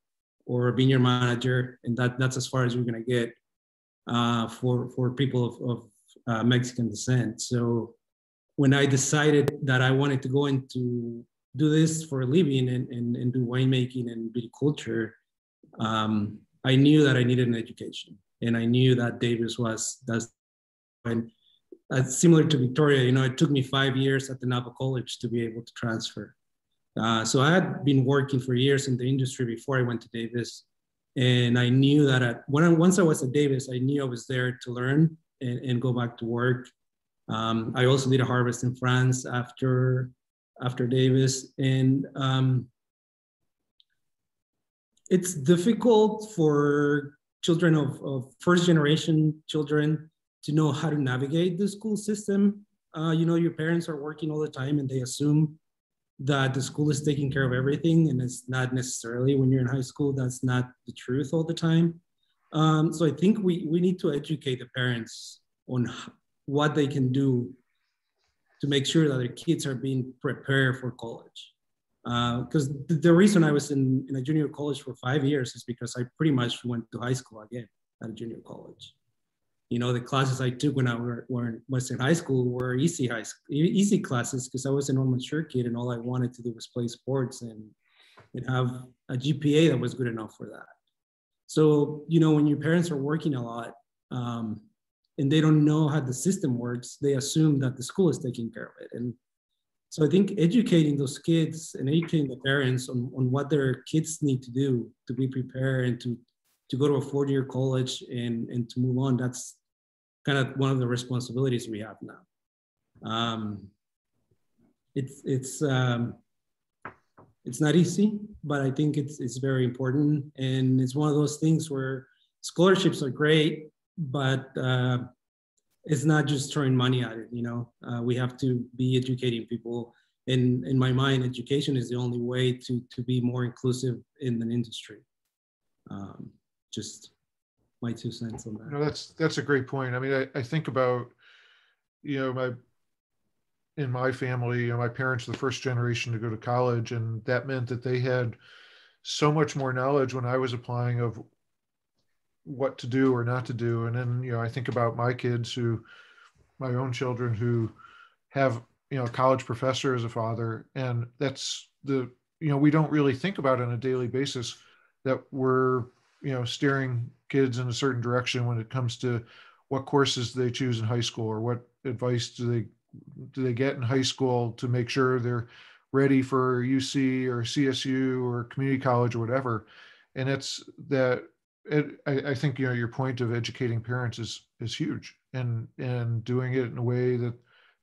or vineyard manager, and that, that's as far as we're gonna get uh, for, for people of, of uh, Mexican descent. So when I decided that I wanted to go into do this for a living and, and, and do winemaking and viticulture, um, I knew that I needed an education. And I knew that Davis was, that's, uh, similar to Victoria, you know, it took me five years at the Napa College to be able to transfer. Uh, so I had been working for years in the industry before I went to Davis. And I knew that at, when I, once I was at Davis, I knew I was there to learn and, and go back to work. Um, I also did a harvest in France after, after Davis. And um, it's difficult for children of, of first generation children to know how to navigate the school system. Uh, you know, your parents are working all the time and they assume that the school is taking care of everything, and it's not necessarily when you're in high school. That's not the truth all the time. Um, so I think we we need to educate the parents on what they can do to make sure that their kids are being prepared for college. Because uh, the, the, reason I was in, in a junior college for five years is because I pretty much went to high school again at a junior college. You know, the classes I took when I were, were was in high school were easy high easy classes because I was an all mature kid and all I wanted to do was play sports and, and have a GPA that was good enough for that. So, you know, when your parents are working a lot, um, and they don't know how the system works, they assume that the school is taking care of it. And so I think educating those kids and educating the parents on, on what their kids need to do to be prepared and to, to go to a four-year college and, and to move on, that's kind of one of the responsibilities we have now. Um, it's, it's, um, it's not easy, but I think it's, it's very important. And it's one of those things where scholarships are great, but uh, it's not just throwing money at it. You know, uh, we have to be educating people. In in my mind, education is the only way to to be more inclusive in an industry. Um, just my two cents on that. No, that's that's a great point. I mean, I, I think about, you know, my in my family, you know, my parents were the first generation to go to college, and that meant that they had so much more knowledge when I was applying of what to do or not to do. And then, you know, I think about my kids who, my own children who have, you know, a college professor as a father. And that's the, you know, we don't really think about on a daily basis that we're, you know, steering kids in a certain direction when it comes to what courses they choose in high school or what advice do they do they get in high school to make sure they're ready for UC or CSU or community college or whatever. And it's that it, I, I, think you know your point of educating parents is is huge, and and doing it in a way that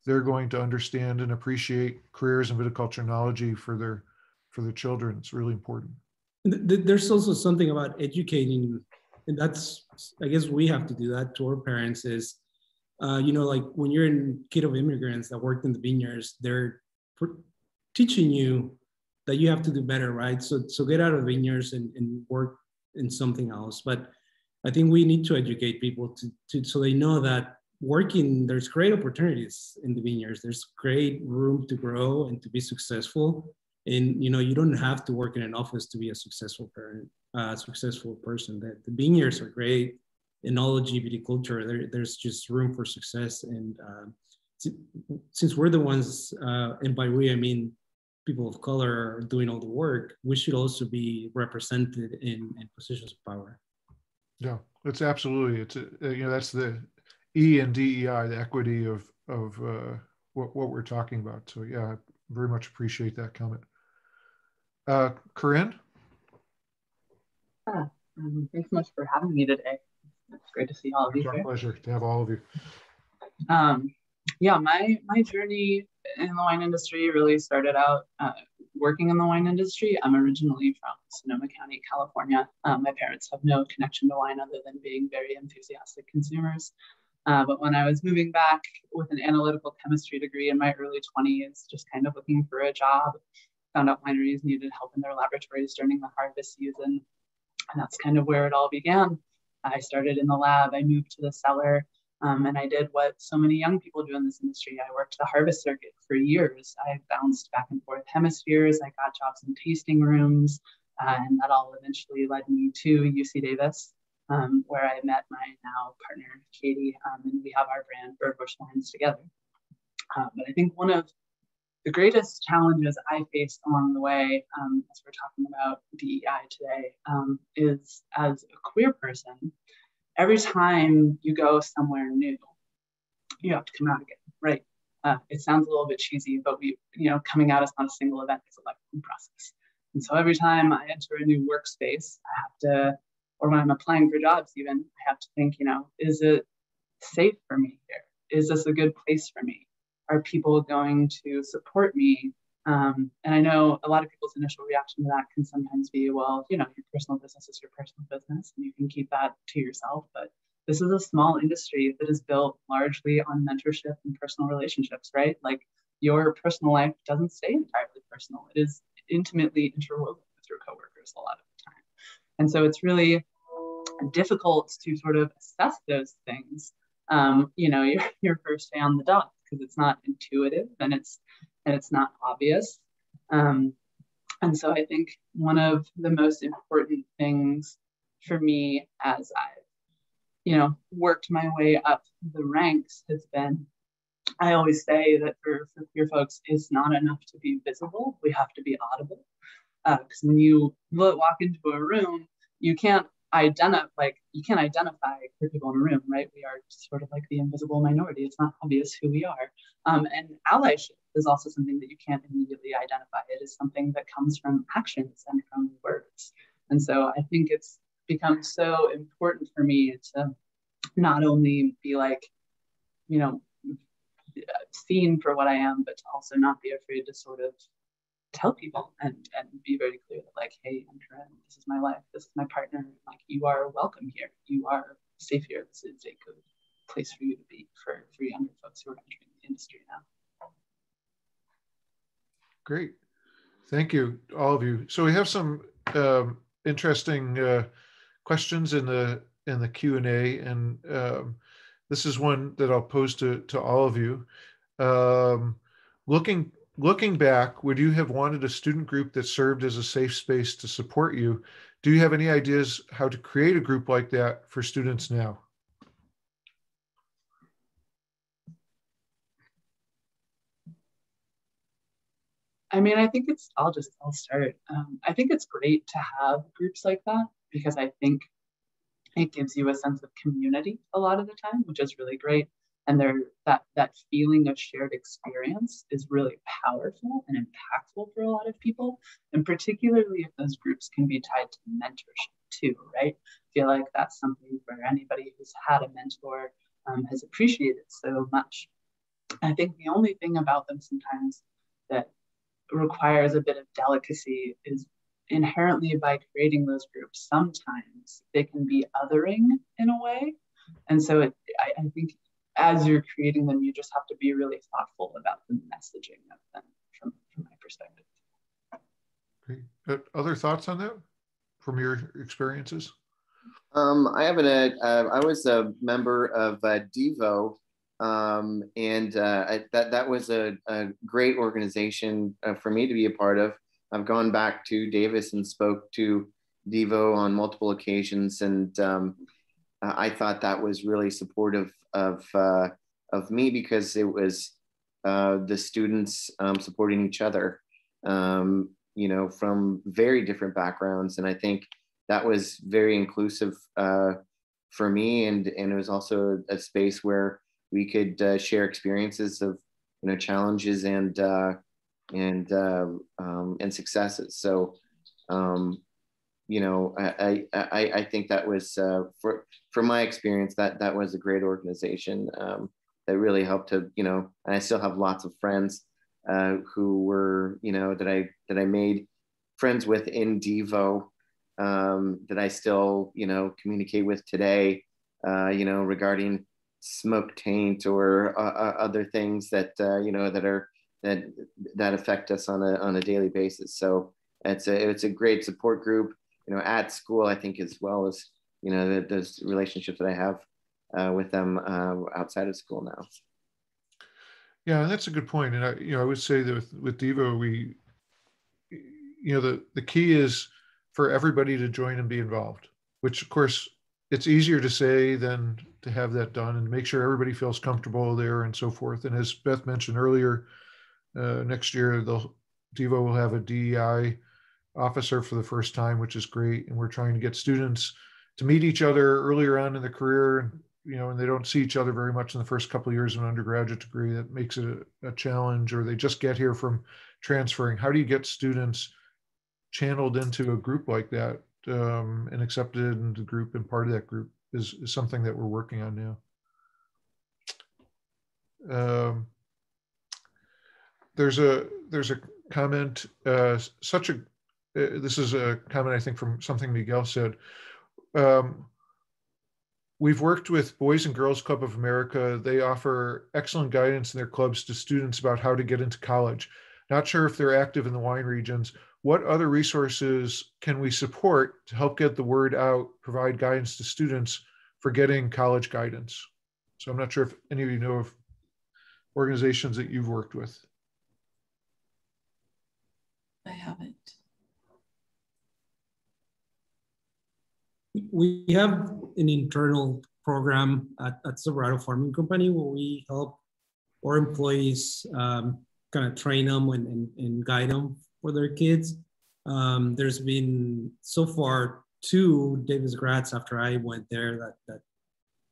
they're going to understand and appreciate careers and viticulture for their for their children. It's really important. There's also something about educating, and that's I guess we have to do that to our parents. Is uh, you know like when you're in kid of immigrants that worked in the vineyards, they're teaching you that you have to do better, right? So so get out of vineyards and, and work in something else. But I think we need to educate people to, to so they know that working there's great opportunities in the vineyards. There's great room to grow and to be successful. And you know you don't have to work in an office to be a successful parent, uh, successful person. That the vineyards are great in all LGBT culture. There, there's just room for success. And uh, since we're the ones, uh, and by we I mean people of color are doing all the work, we should also be represented in, in positions of power. Yeah, it's absolutely. It's a, uh, you know that's the E and DEI, the equity of of uh, what what we're talking about. So yeah, I very much appreciate that comment. Uh, Corinne. Uh, um, thanks so much for having me today. It's great to see all of you. It's our pleasure to have all of you. Um, yeah, my my journey in the wine industry really started out uh, working in the wine industry. I'm originally from Sonoma County, California. Um, my parents have no connection to wine other than being very enthusiastic consumers. Uh, but when I was moving back with an analytical chemistry degree in my early 20s, just kind of looking for a job, found out wineries needed help in their laboratories during the harvest season. And that's kind of where it all began. I started in the lab, I moved to the cellar, um, and I did what so many young people do in this industry. I worked the harvest circuit for years. I bounced back and forth hemispheres. I got jobs in tasting rooms, uh, and that all eventually led me to UC Davis, um, where I met my now partner, Katie, um, and we have our brand Birdhorse Wines together. Uh, but I think one of the greatest challenges I faced along the way, um, as we're talking about DEI today, um, is as a queer person, every time you go somewhere new, you have to come out again, right? Uh, it sounds a little bit cheesy, but we, you know, coming out is not a single event; it's a lifelong process. And so every time I enter a new workspace, I have to, or when I'm applying for jobs, even I have to think, you know, is it safe for me here? Is this a good place for me? Are people going to support me um, and I know a lot of people's initial reaction to that can sometimes be, well, you know, your personal business is your personal business and you can keep that to yourself. But this is a small industry that is built largely on mentorship and personal relationships, right? Like your personal life doesn't stay entirely personal. It is intimately interwoven with your coworkers a lot of the time. And so it's really difficult to sort of assess those things, um, you know, your, your first day on the dock because it's not intuitive and it's and it's not obvious. Um, and so I think one of the most important things for me as I've, you know, worked my way up the ranks has been I always say that for, for queer folks, it's not enough to be visible. We have to be audible. Because uh, when you walk into a room, you can't identify like you can't identify queer people in a room, right? We are sort of like the invisible minority. It's not obvious who we are. Um, and allyship is also something that you can't immediately identify. It is something that comes from actions and from words. And so I think it's become so important for me to not only be like, you know, seen for what I am, but to also not be afraid to sort of tell people and, and be very clear that like, hey, I'm Corinne, this is my life, this is my partner, like you are welcome here, you are safe here. This is a good place for you to be for, for younger folks who are entering the industry now. Great. Thank you, all of you. So we have some um, interesting uh, questions in the in the Q and A, and um, this is one that I'll pose to to all of you. Um, looking looking back, would you have wanted a student group that served as a safe space to support you? Do you have any ideas how to create a group like that for students now? I mean, I think it's, I'll just, I'll start. Um, I think it's great to have groups like that because I think it gives you a sense of community a lot of the time, which is really great. And there that that feeling of shared experience is really powerful and impactful for a lot of people. And particularly if those groups can be tied to mentorship too right? I feel like that's something where anybody who's had a mentor um, has appreciated so much. I think the only thing about them sometimes that requires a bit of delicacy is inherently by creating those groups sometimes they can be othering in a way and so it, I, I think as you're creating them, you just have to be really thoughtful about the messaging of them from, from my perspective. Great. Uh, other thoughts on that from your experiences? Um, I have an, uh, I was a member of uh, Devo, um, and uh, I, that that was a, a great organization uh, for me to be a part of. I've gone back to Davis and spoke to Devo on multiple occasions, and um, I thought that was really supportive of uh, of me because it was uh, the students um, supporting each other, um, you know, from very different backgrounds, and I think that was very inclusive uh, for me, and and it was also a space where we could uh, share experiences of you know challenges and uh, and uh, um, and successes. So um, you know, I, I, I think that was uh, for, from my experience, that, that was a great organization um, that really helped to, you know, and I still have lots of friends uh, who were, you know, that I, that I made friends with in Devo um, that I still, you know, communicate with today, uh, you know, regarding smoke taint or uh, uh, other things that, uh, you know, that are, that, that affect us on a, on a daily basis. So it's a, it's a great support group you know, at school, I think as well as, you know, the, those relationships that I have uh, with them uh, outside of school now. Yeah, that's a good point. And I, you know, I would say that with, with Devo, we, you know, the, the key is for everybody to join and be involved, which of course it's easier to say than to have that done and make sure everybody feels comfortable there and so forth. And as Beth mentioned earlier, uh, next year, the Devo will have a DEI officer for the first time, which is great. And we're trying to get students to meet each other earlier on in the career. You know, and they don't see each other very much in the first couple of years of an undergraduate degree. That makes it a, a challenge, or they just get here from transferring. How do you get students channeled into a group like that um, and accepted into the group and part of that group is, is something that we're working on now. Um, there's a there's a comment. Uh, such a uh, this is a comment I think from something Miguel said. Um, we've worked with Boys and Girls Club of America. They offer excellent guidance in their clubs to students about how to get into college. Not sure if they're active in the wine regions. What other resources can we support to help get the word out, provide guidance to students for getting college guidance? So I'm not sure if any of you know of organizations that you've worked with. I haven't. We have an internal program at, at Silverado Farming Company where we help our employees um, kind of train them and, and, and, guide them for their kids. Um, there's been so far two Davis grads after I went there that, that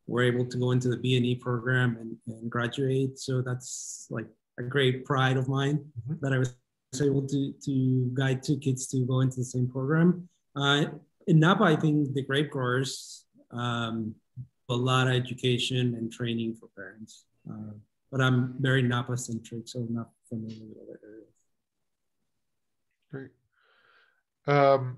were able to go into the V&E program and, and graduate. So that's like a great pride of mine mm-hmm. that I was able to, to guide two kids to go into the same program. Uh, in Napa, I think the grape growers, um, a lot of education and training for parents. Uh, but I'm very Napa centric, so I'm not familiar with other areas. Great. Um,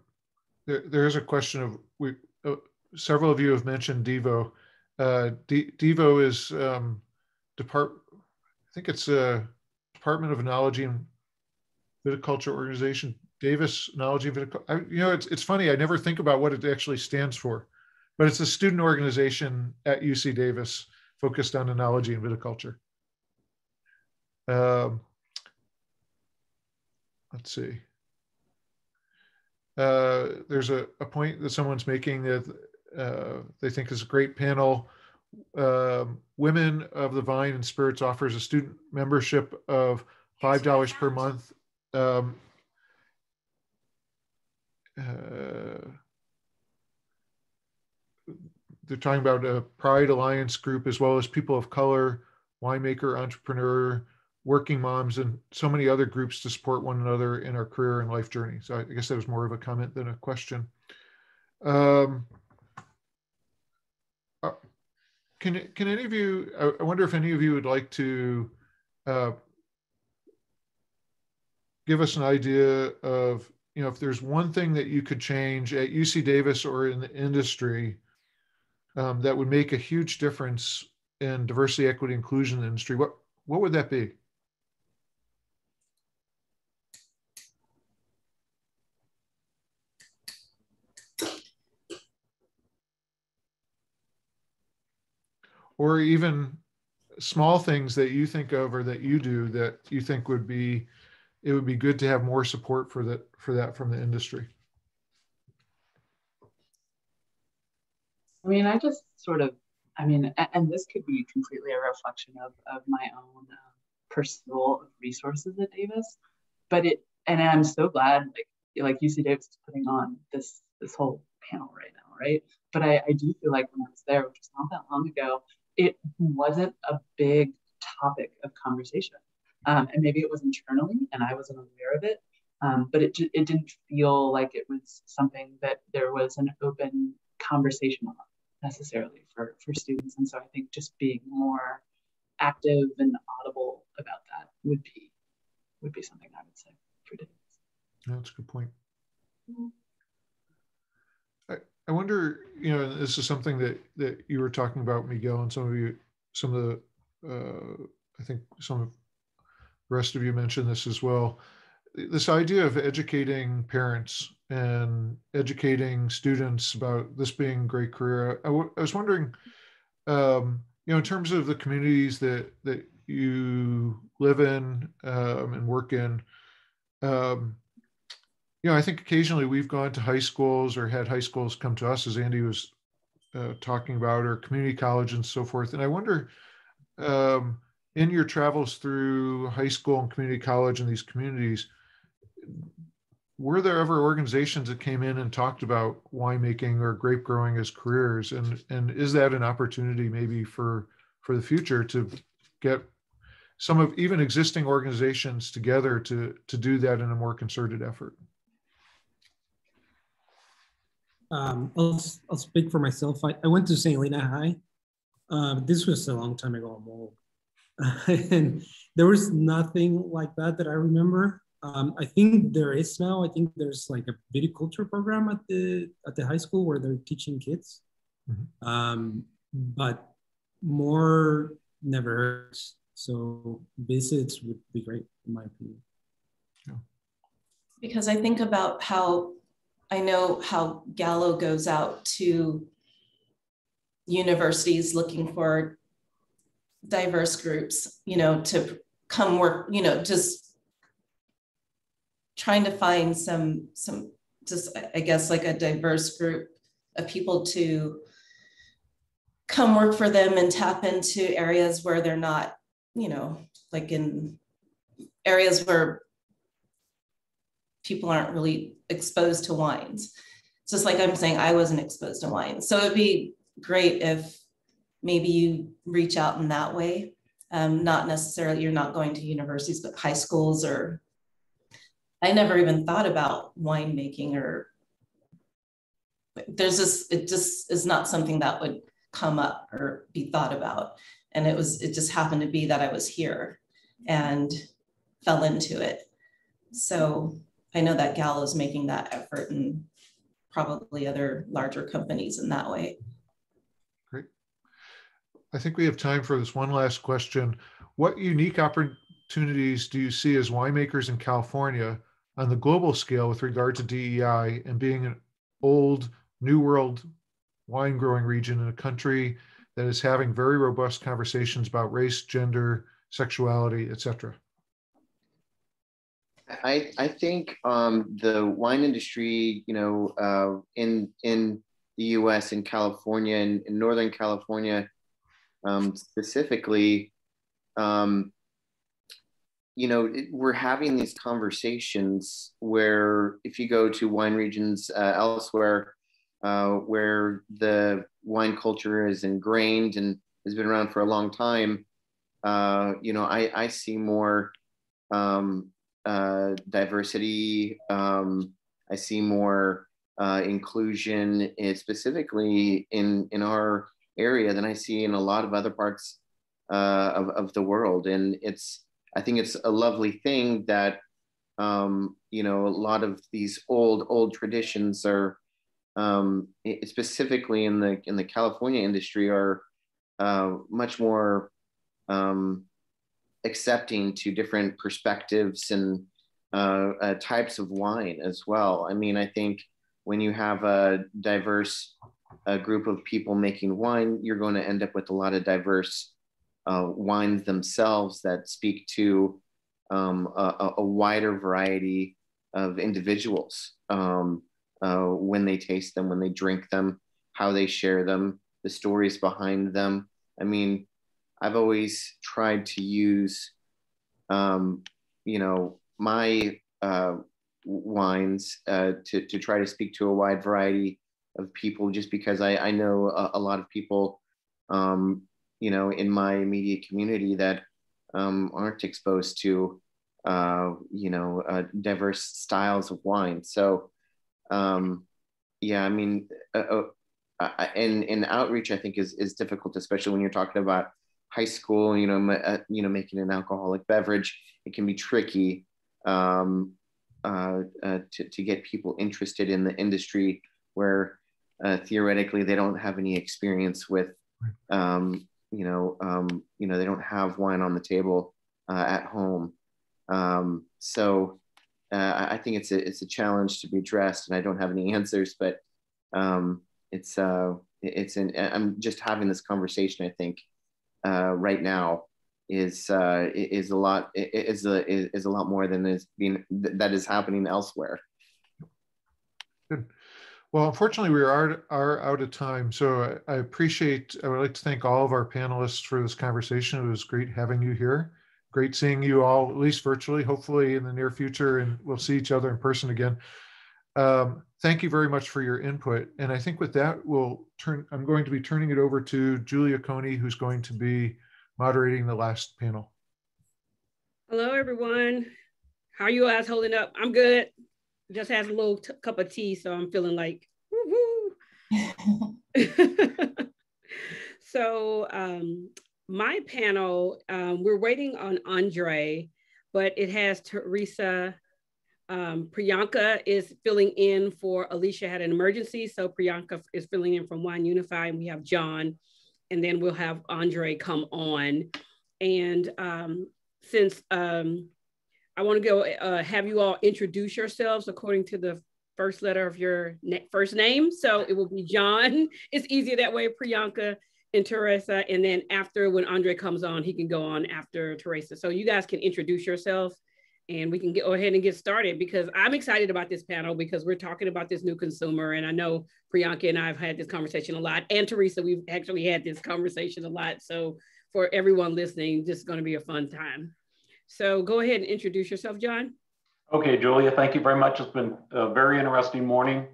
there, there is a question of we. Uh, several of you have mentioned Devo. Uh, D, Devo is um, depart. I think it's a Department of Enology and Viticulture Organization. Davis Enology Viticulture. you know, it's it's funny. I never think about what it actually stands for but it's a student organization at UC Davis focused on enology and viticulture. Um, let's see. Uh, there's a, a, point that someone's making that uh, they think is a great panel. Um, Women of the Vine and Spirits offers a student membership of $5 per month. Um, uh, they're talking about a Pride Alliance group as well as people of color, winemaker, entrepreneur, working moms, and so many other groups to support one another in our career and life journey. So I guess that was more of a comment than a question. Um, uh, can can any of you? I, wonder if any of you would like to uh, give us an idea of you know if there's one thing that you could change at UC Davis or in the industry um, that would make a huge difference in diversity, equity, inclusion industry, what, what would that be? Or even small things that you think of or that you do that you think would be it would be good to have more support for that for that from the industry I mean, I just sort of, I mean, and this could be completely a reflection of, of my own uh, pursuit of resources at Davis, but it, and I'm so glad, like, like UC Davis is putting on this this whole panel right now, right? But I, I do feel like when I was there, which was not that long ago, it wasn't a big topic of conversation. Um, and maybe it was internally and I wasn't aware of it, um, but it, it didn't feel like it was something that there was an open conversation on necessarily for, for students. And so I think just being more active and audible about that would be would be something I would say for Davis. that's a good point. Mm-hmm. I, I wonder, you know, this is something that that you were talking about, Miguel, and some of you, some of the, uh, I think some of the rest of you mentioned this as well. This idea of educating parents and educating students about this being a great career. I, I was wondering, um, you know, in terms of the communities that that you live in um, and work in, um, you know, I think occasionally we've gone to high schools or had high schools come to us, as Andy was uh, talking about, or community college and so forth. And I wonder, um, in your travels through high school and community college and these communities, were there ever organizations that came in and talked about winemaking or grape growing as careers and and is that an opportunity maybe for for the future to get some of even existing organizations together to to do that in a more concerted effort um, I'll, I'll speak for myself I, I went to st helena high uh, this was a long time ago i'm old and there was nothing like that that i remember um, I think there is now. I think there's like a viticulture program at the at the high school where they're teaching kids, mm-hmm. um, but more never hurts. So visits would be great in my opinion. Yeah. Because I think about how I know how Gallo goes out to universities looking for diverse groups, you know, to come work, you know, just trying to find some some just I guess like a diverse group of people to come work for them and tap into areas where they're not, you know, like in areas where people aren't really exposed to wines. Just like I'm saying, I wasn't exposed to wine. So it'd be great if maybe you reach out in that way. Um, not necessarily, you're not going to universities, but high schools or I never even thought about winemaking or there's this, it just is not something that would come up or be thought about. And it was, it just happened to be that I was here and fell into it. So I know that Gallo's making that effort and probably other larger companies in that way. Great. I think we have time for this one last question. What unique opportunities do you see as winemakers in California on the global scale with regard to DEI and being an old New World wine growing region in a country that is having very robust conversations about race, gender, sexuality, etc. I I think um, the wine industry, you know, uh, in in the U.S. in California and in Northern California um, specifically, um, you know, it, we're having these conversations where if you go to wine regions uh, elsewhere, uh, where the wine culture is ingrained and has been around for a long time, uh, you know, I, I see more um, uh, diversity. Um, I see more uh, inclusion, in, eh, specifically in in our area, than I see in a lot of other parts uh, of of the world. And it's I think it's a lovely thing that um, you know a lot of these old old traditions are um, specifically in the in the California industry are uh, much more um, accepting to different perspectives and uh, uh, types of wine as well. I mean, I think when you have a diverse group of people making wine, you're going to end up with a lot of diverse uh, wines themselves that speak to um, a, a, wider variety of individuals um, uh, when they taste them, when they drink them, how they share them, the stories behind them. I mean, I've always tried to use, um, you know, my uh, wines uh, to, to try to speak to a wide variety of people just because I, I know a, a lot of people, um, you know, in my immediate community that um, aren't exposed to, uh, you know, uh, diverse styles of wine. So, um, yeah, I mean, uh, uh, and, and outreach, I think is, is difficult, especially when you're talking about high school, you know, uh, you know, making an alcoholic beverage, it can be tricky um, uh, uh, to, to get people interested in the industry where uh, theoretically they don't have any experience with, um, you know, um, you know, they don't have wine on the table uh, at home. Um, so uh, I think it's a, it's a challenge to be addressed and I don't have any answers, but um, it's, it's an, I'm just having this conversation, I think, uh, right now is uh, is a lot is a is a lot more than is being that is happening elsewhere. Good. Well, unfortunately, we are are out of time. So I, I appreciate. I would like to thank all of our panelists for this conversation. It was great having you here. Great seeing you all, at least virtually. Hopefully, in the near future, and we'll see each other in person again. Um, thank you very much for your input. And I think with that, we'll turn, I'm going to be turning it over to Julia Coney, who's going to be moderating the last panel. Hello, everyone. How are you guys holding up? I'm good. Just had a little cup of tea, so I'm feeling like, so um, my panel, um, we're waiting on Andre, but it has Teresa um, Priyanka is filling in for Alicia had an emergency. So Priyanka is filling in from Wine Unify and we have John and then we'll have Andre come on. And um, since um, I want to go uh, have you all introduce yourselves according to the first letter of your first name. So it will be John. It's easier that way, Priyanka and Teresa. And then after when Andre comes on, he can go on after Teresa. So you guys can introduce yourselves and we can go ahead and get started because I'm excited about this panel because we're talking about this new consumer. And I know Priyanka and I have had this conversation a lot. And Teresa, we've actually had this conversation a lot. So for everyone listening, this is going to be a fun time. So go ahead and introduce yourself, John. Okay, Julia, thank you very much. It's been a very interesting morning.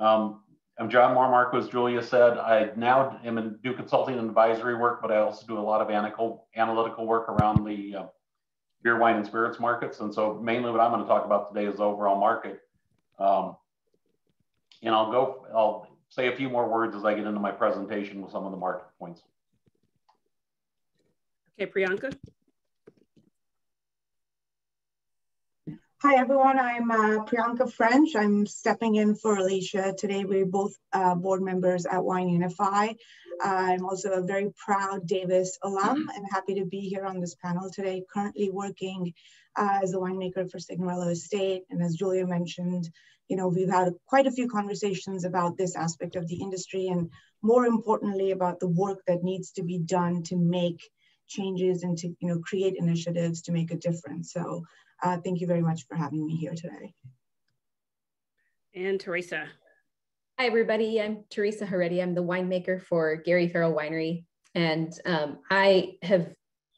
Um, I'm John Moore as Julia said. I now am in, do consulting and advisory work, but I also do a lot of analytical, analytical work around the uh, beer, wine, and spirits markets. And so mainly what I'm going to talk about today is the overall market. Um, and I'll go, I'll say a few more words as I get into my presentation with some of the market points. Okay, Priyanka. Hi, everyone. I'm uh, Priyanka French. I'm stepping in for Alicia. Today, we're both uh, board members at Wine Unify. Uh, I'm also a very proud Davis alum and happy to be here on this panel today, currently working uh, as a winemaker for Signorello Estate. And as Julia mentioned, you know, we've had quite a few conversations about this aspect of the industry and more importantly, about the work that needs to be done to make changes and to, you know, create initiatives to make a difference. So uh, thank you very much for having me here today. And Teresa. Hi, everybody. I'm Teresa Heredia. I'm the winemaker for Gary Farrell Winery. And um, I have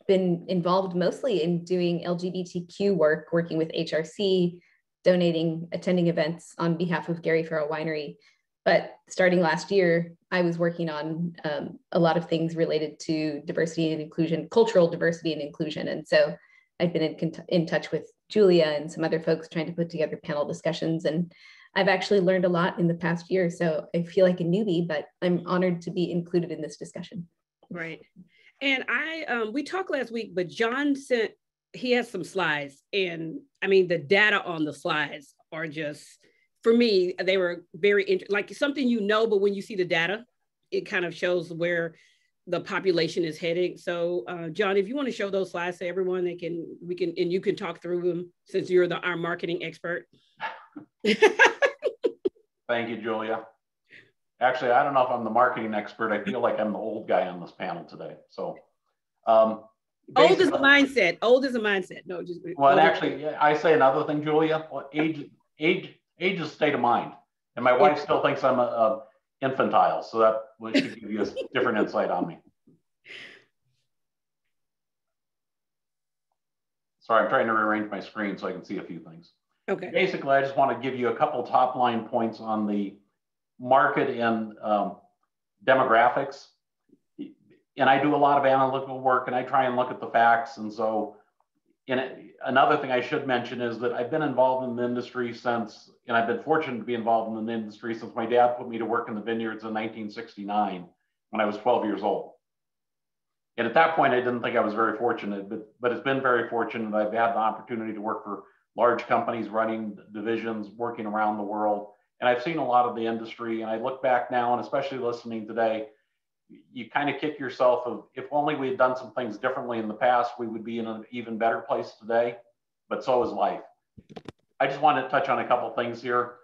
been involved mostly in doing LGBTQ work, working with HRC, donating, attending events on behalf of Gary Farrell Winery. But starting last year, I was working on um, a lot of things related to diversity and inclusion, cultural diversity and inclusion. And so I've been in, in touch with Julia and some other folks trying to put together panel discussions. And I've actually learned a lot in the past year. So I feel like a newbie, but I'm honored to be included in this discussion. Right. And I, um, we talked last week, but John sent, he has some slides. And I mean, the data on the slides are just, for me, they were very, interesting. like something you know, but when you see the data, it kind of shows where the population is heading. So, uh, John, if you want to show those slides to everyone, they can we can and you can talk through them since you're the our marketing expert. Thank you, Julia. Actually, I don't know if I'm the marketing expert. I feel like I'm the old guy on this panel today. So, um, old is a mindset. Old is a mindset. No, just well, actually, I say another thing, Julia. Age, age, age is state of mind, and my wife still thinks I'm a, a infantile. So that should give you a different insight on me. Sorry, I'm trying to rearrange my screen so I can see a few things. Okay. Basically, I just want to give you a couple top line points on the market and um, demographics. And I do a lot of analytical work and I try and look at the facts. And so and another thing I should mention is that I've been involved in the industry since, and I've been fortunate to be involved in the industry since my dad put me to work in the vineyards in 1969 when I was 12 years old. And at that point, I didn't think I was very fortunate, but, but it's been very fortunate. I've had the opportunity to work for large companies running divisions, working around the world. And I've seen a lot of the industry. And I look back now, and especially listening today, you kind of kick yourself of if only we had done some things differently in the past, we would be in an even better place today. But so is life. I just wanted to touch on a couple things here.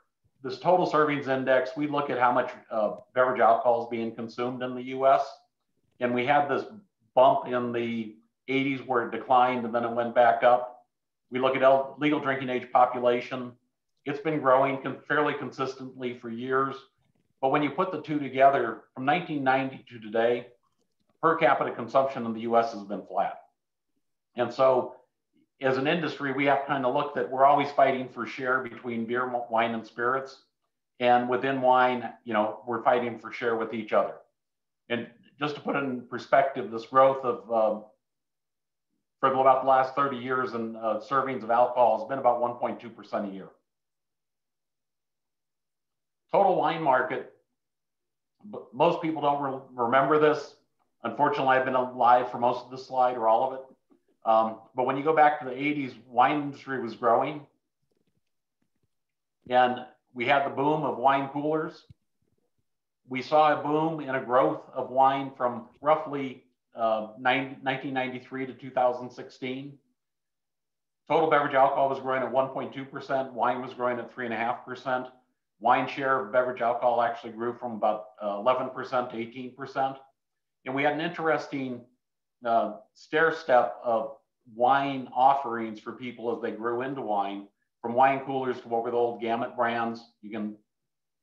This total servings index, we look at how much uh, beverage alcohol is being consumed in the US. And we had this bump in the 80s where it declined and then it went back up. We look at legal drinking age population. It's been growing fairly consistently for years. But when you put the two together from 1990 to today, per capita consumption in the US has been flat. And so as an industry, we have kind of look that we're always fighting for share between beer, wine, and spirits. And within wine, you know, we're fighting for share with each other. And just to put in perspective, this growth of um, for about the last 30 years in uh, servings of alcohol has been about 1.2% a year. Total wine market most people don't re remember this. Unfortunately, I've been alive for most of the slide or all of it. Um, but when you go back to the 80s, wine industry was growing. And we had the boom of wine coolers. We saw a boom in a growth of wine from roughly uh, 1993 to 2016. total beverage alcohol was growing at 1.2%. Wine was growing at 3.5%. Wine share of beverage alcohol actually grew from about 11% uh, to 18%. And we had an interesting uh, stair step of wine offerings for people as they grew into wine, from wine coolers to what were the old Gamut brands. You can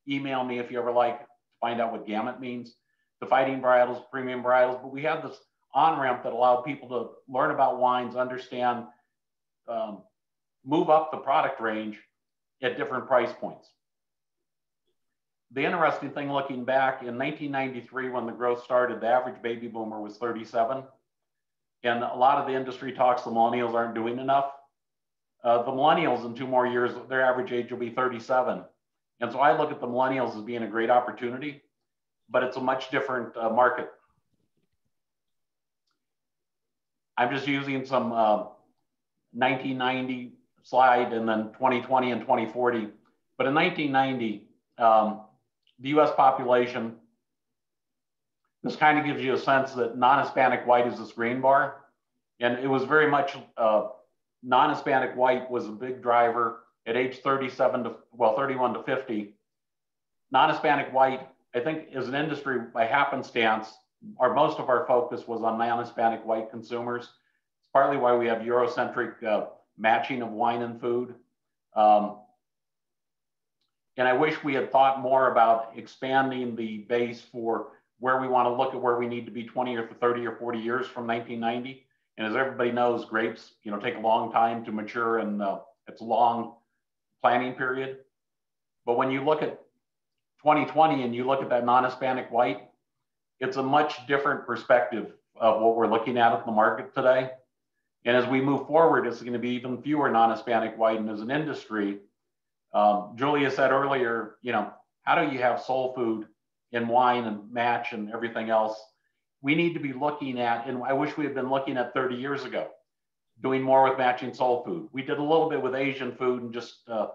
email me if you ever like to find out what Gamut means, the fighting varietals, premium varietals. But we had this on ramp that allowed people to learn about wines, understand, um, move up the product range at different price points. The interesting thing looking back in 1993, when the growth started, the average baby boomer was 37. And a lot of the industry talks the millennials aren't doing enough. Uh, the millennials in two more years, their average age will be 37. And so I look at the millennials as being a great opportunity, but it's a much different uh, market. I'm just using some uh, 1990 slide and then 2020 and 2040. But in 1990, um, the US population, this kind of gives you a sense that non-Hispanic white is this green bar. And it was very much uh, non-Hispanic white was a big driver at age 37 to, well, 31 to 50. Non-Hispanic white, I think as an industry by happenstance, our most of our focus was on non-Hispanic white consumers. It's partly why we have Eurocentric uh, matching of wine and food. Um, and I wish we had thought more about expanding the base for where we want to look at where we need to be 20 or 30 or 40 years from 1990. And as everybody knows, grapes, you know, take a long time to mature and uh, it's a long planning period. But when you look at 2020 and you look at that non-Hispanic white, it's a much different perspective of what we're looking at at the market today. And as we move forward, it's going to be even fewer non-Hispanic white. And as an industry, um, Julia said earlier, you know, how do you have soul food in wine and match and everything else? We need to be looking at, and I wish we had been looking at 30 years ago, doing more with matching soul food. We did a little bit with Asian food and just uh,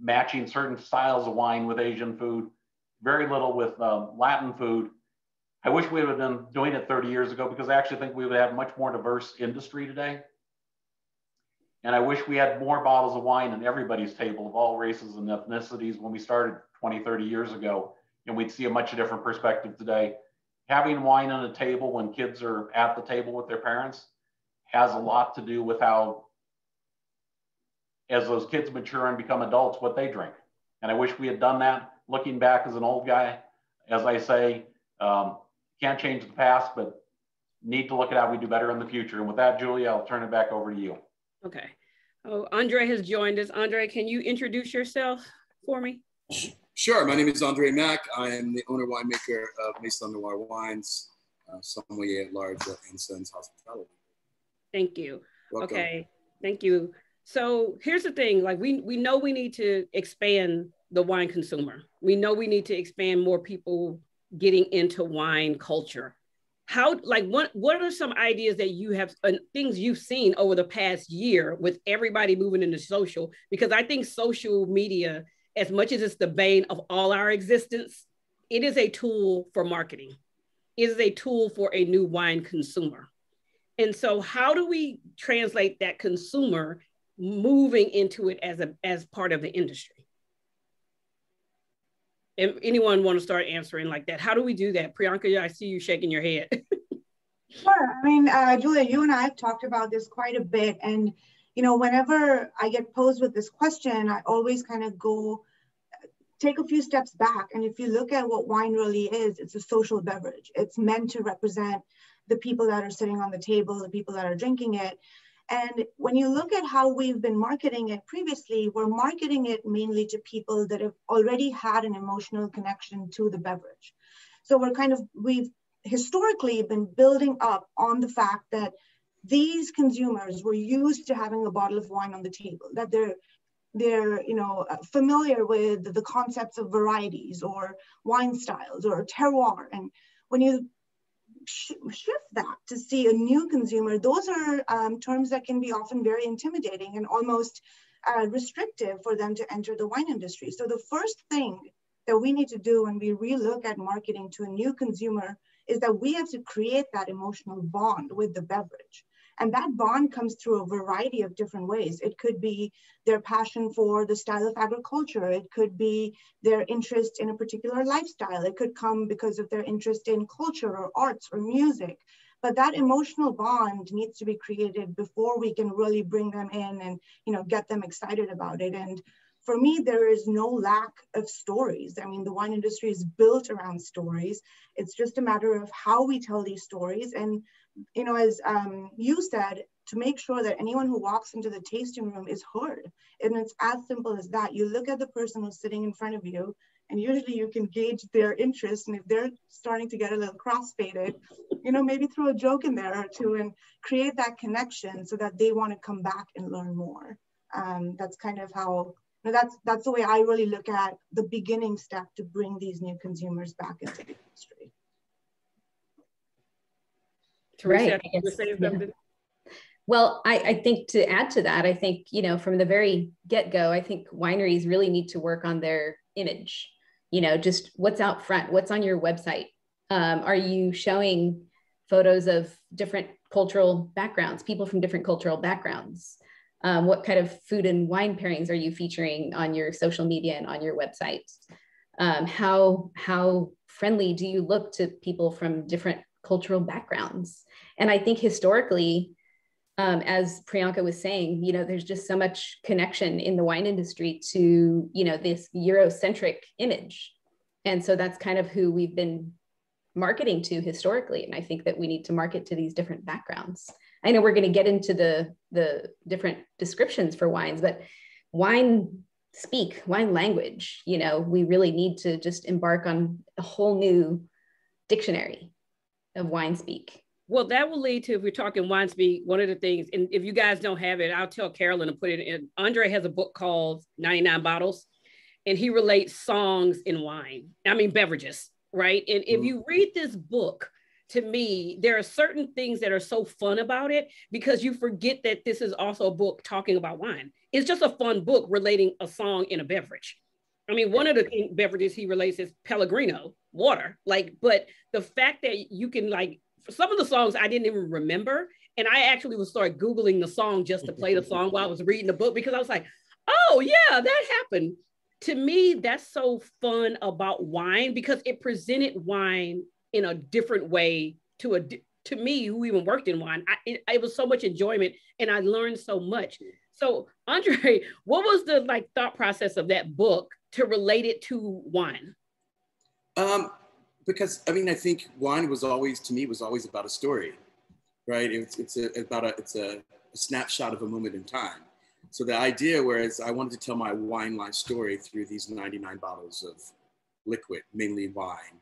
matching certain styles of wine with Asian food, very little with um, Latin food. I wish we would have been doing it 30 years ago because I actually think we would have much more diverse industry today. And I wish we had more bottles of wine on everybody's table of all races and ethnicities when we started 20, 30 years ago. And we'd see a much different perspective today. Having wine on a table when kids are at the table with their parents has a lot to do with how, as those kids mature and become adults, what they drink. And I wish we had done that. Looking back as an old guy, as I say, um, can't change the past, but need to look at how we do better in the future. And with that, Julia, I'll turn it back over to you. Okay. Oh, Andre has joined us. Andre, can you introduce yourself for me? Sure. My name is Andre Mack. I am the owner winemaker of Maison Noir Wines, uh, sommelier at large at & Sons Hospitality. Thank you. Welcome. Okay. Thank you. So here's the thing, like we, we know we need to expand the wine consumer. We know we need to expand more people getting into wine culture how like what what are some ideas that you have uh, things you've seen over the past year with everybody moving into social? Because i think social media as much as it's the bane of all our existence it is a tool for marketing. It is a tool for a new wine consumer. And so how do we translate that consumer moving into it as a as part of the industry if anyone want to start answering like that, how do we do that? Priyanka, I see you shaking your head. sure. I mean, uh, Julia, you and I have talked about this quite a bit. And, you know, whenever I get posed with this question, I always kind of go, take a few steps back. And if you look at what wine really is, it's a social beverage. It's meant to represent the people that are sitting on the table, the people that are drinking it. And when you look at how we've been marketing it previously, we're marketing it mainly to people that have already had an emotional connection to the beverage. So we're kind of, we've historically been building up on the fact that these consumers were used to having a bottle of wine on the table, that they're they're you know uh, familiar with the concepts of varieties or wine styles or terroir and when you shift that to see a new consumer, those are um, terms that can be often very intimidating and almost uh, restrictive for them to enter the wine industry. So the first thing that we need to do when we relook at marketing to a new consumer is that we have to create that emotional bond with the beverage. And that bond comes through a variety of different ways. It could be their passion for the style of agriculture. It could be their interest in a particular lifestyle. It could come because of their interest in culture or arts or music. But that emotional bond needs to be created before we can really bring them in and you know get them excited about it. And for me, there is no lack of stories. I mean, the wine industry is built around stories. It's just a matter of how we tell these stories. And, you know, as um, you said, to make sure that anyone who walks into the tasting room is heard. And it's as simple as that. You look at the person who's sitting in front of you, and usually you can gauge their interest. And if they're starting to get a little cross-faded, you know, maybe throw a joke in there or two and create that connection so that they want to come back and learn more. Um, that's kind of how that's that's the way I really look at the beginning step to bring these new consumers back into the industry. Right. Yeah. Well, I, I think to add to that, I think, you know, from the very get go, I think wineries really need to work on their image. You know, just what's out front, what's on your website. Um, are you showing photos of different cultural backgrounds, people from different cultural backgrounds? Um, what kind of food and wine pairings are you featuring on your social media and on your website? Um, how, how friendly do you look to people from different cultural backgrounds? And I think historically, um, as Priyanka was saying, you know, there's just so much connection in the wine industry to, you know, this Eurocentric image. And so that's kind of who we've been marketing to historically. And I think that we need to market to these different backgrounds. I know we're going to get into the the different descriptions for wines, but wine speak, wine language, you know, we really need to just embark on a whole new dictionary of wine speak. Well, that will lead to if we're talking wine speak, one of the things, and if you guys don't have it, I'll tell Carolyn to put it in. Andre has a book called 99 Bottles, and he relates songs in wine. I mean beverages, right? And if mm. you read this book, to me, there are certain things that are so fun about it because you forget that this is also a book talking about wine. It's just a fun book relating a song in a beverage. I mean, one of the beverages he relates is Pellegrino water. Like, but the fact that you can like some of the songs I didn't even remember, and I actually would start googling the song just to play the song while I was reading the book because I was like, oh yeah, that happened. To me, that's so fun about wine because it presented wine in a different way to a to me who even worked in wine. I, it, it was so much enjoyment and I learned so much. So Andre, what was the like thought process of that book to relate it to wine? Um, because I mean, I think wine was always to me was always about a story, right? It's it's a, about a it's a, a snapshot of a moment in time. So the idea, whereas I wanted to tell my wine life story through these 99 bottles of liquid, mainly wine,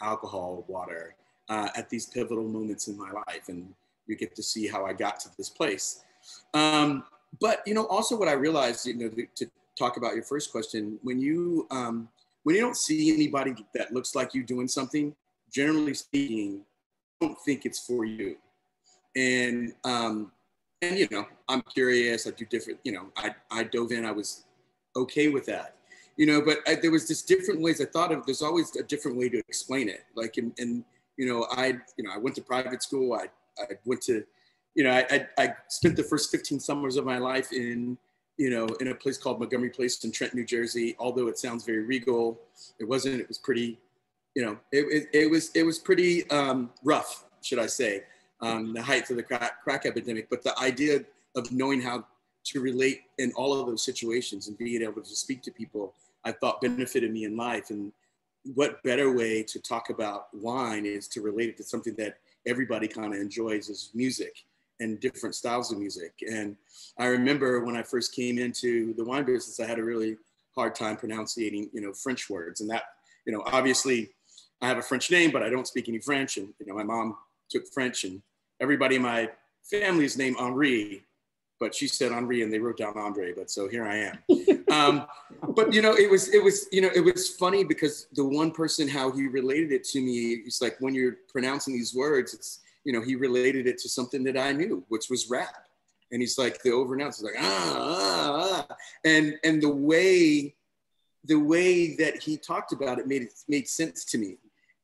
alcohol, water, uh, at these pivotal moments in my life. And you get to see how I got to this place. Um, but, you know, also what I realized, you know, to, to talk about your first question, when you, um, when you don't see anybody that looks like you doing something, generally speaking, don't think it's for you. And, um, and you know, I'm curious, I do different, you know, I, I dove in, I was okay with that you know, but I, there was just different ways I thought of, there's always a different way to explain it. Like, and, and you know, I, you know, I went to private school. I, I went to, you know, I, I, I spent the first 15 summers of my life in, you know, in a place called Montgomery Place in Trenton, New Jersey. Although it sounds very regal, it wasn't. It was pretty, you know, it, it, it was it was pretty um, rough, should I say, um, the height of the crack, crack epidemic. But the idea of knowing how to relate in all of those situations and being able to speak to people I thought benefited me in life. And what better way to talk about wine is to relate it to something that everybody kind of enjoys is music and different styles of music. And I remember when I first came into the wine business, I had a really hard time pronouncing, you know, French words. And that, you know, obviously I have a French name, but I don't speak any French. And, you know, my mom took French and everybody in my family is named Henri but she said Henri and they wrote down Andre, but so here I am. um, but you know, it was, it was, you know, it was funny because the one person, how he related it to me, it's like when you're pronouncing these words, it's, you know, he related it to something that I knew, which was rap. And he's like, the overannounce is like, ah, ah, ah. And, and the way, the way that he talked about it made it made sense to me.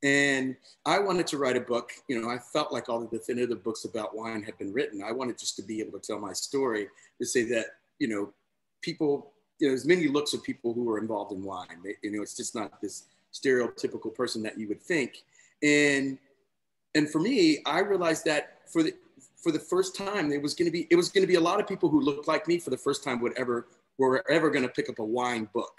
And I wanted to write a book. You know, I felt like all the definitive books about wine had been written. I wanted just to be able to tell my story to say that, you know, people, you know, there's many looks of people who are involved in wine. They, you know, it's just not this stereotypical person that you would think. And and for me, I realized that for the for the first time, it was going to be it was going to be a lot of people who looked like me for the first time would ever were ever going to pick up a wine book,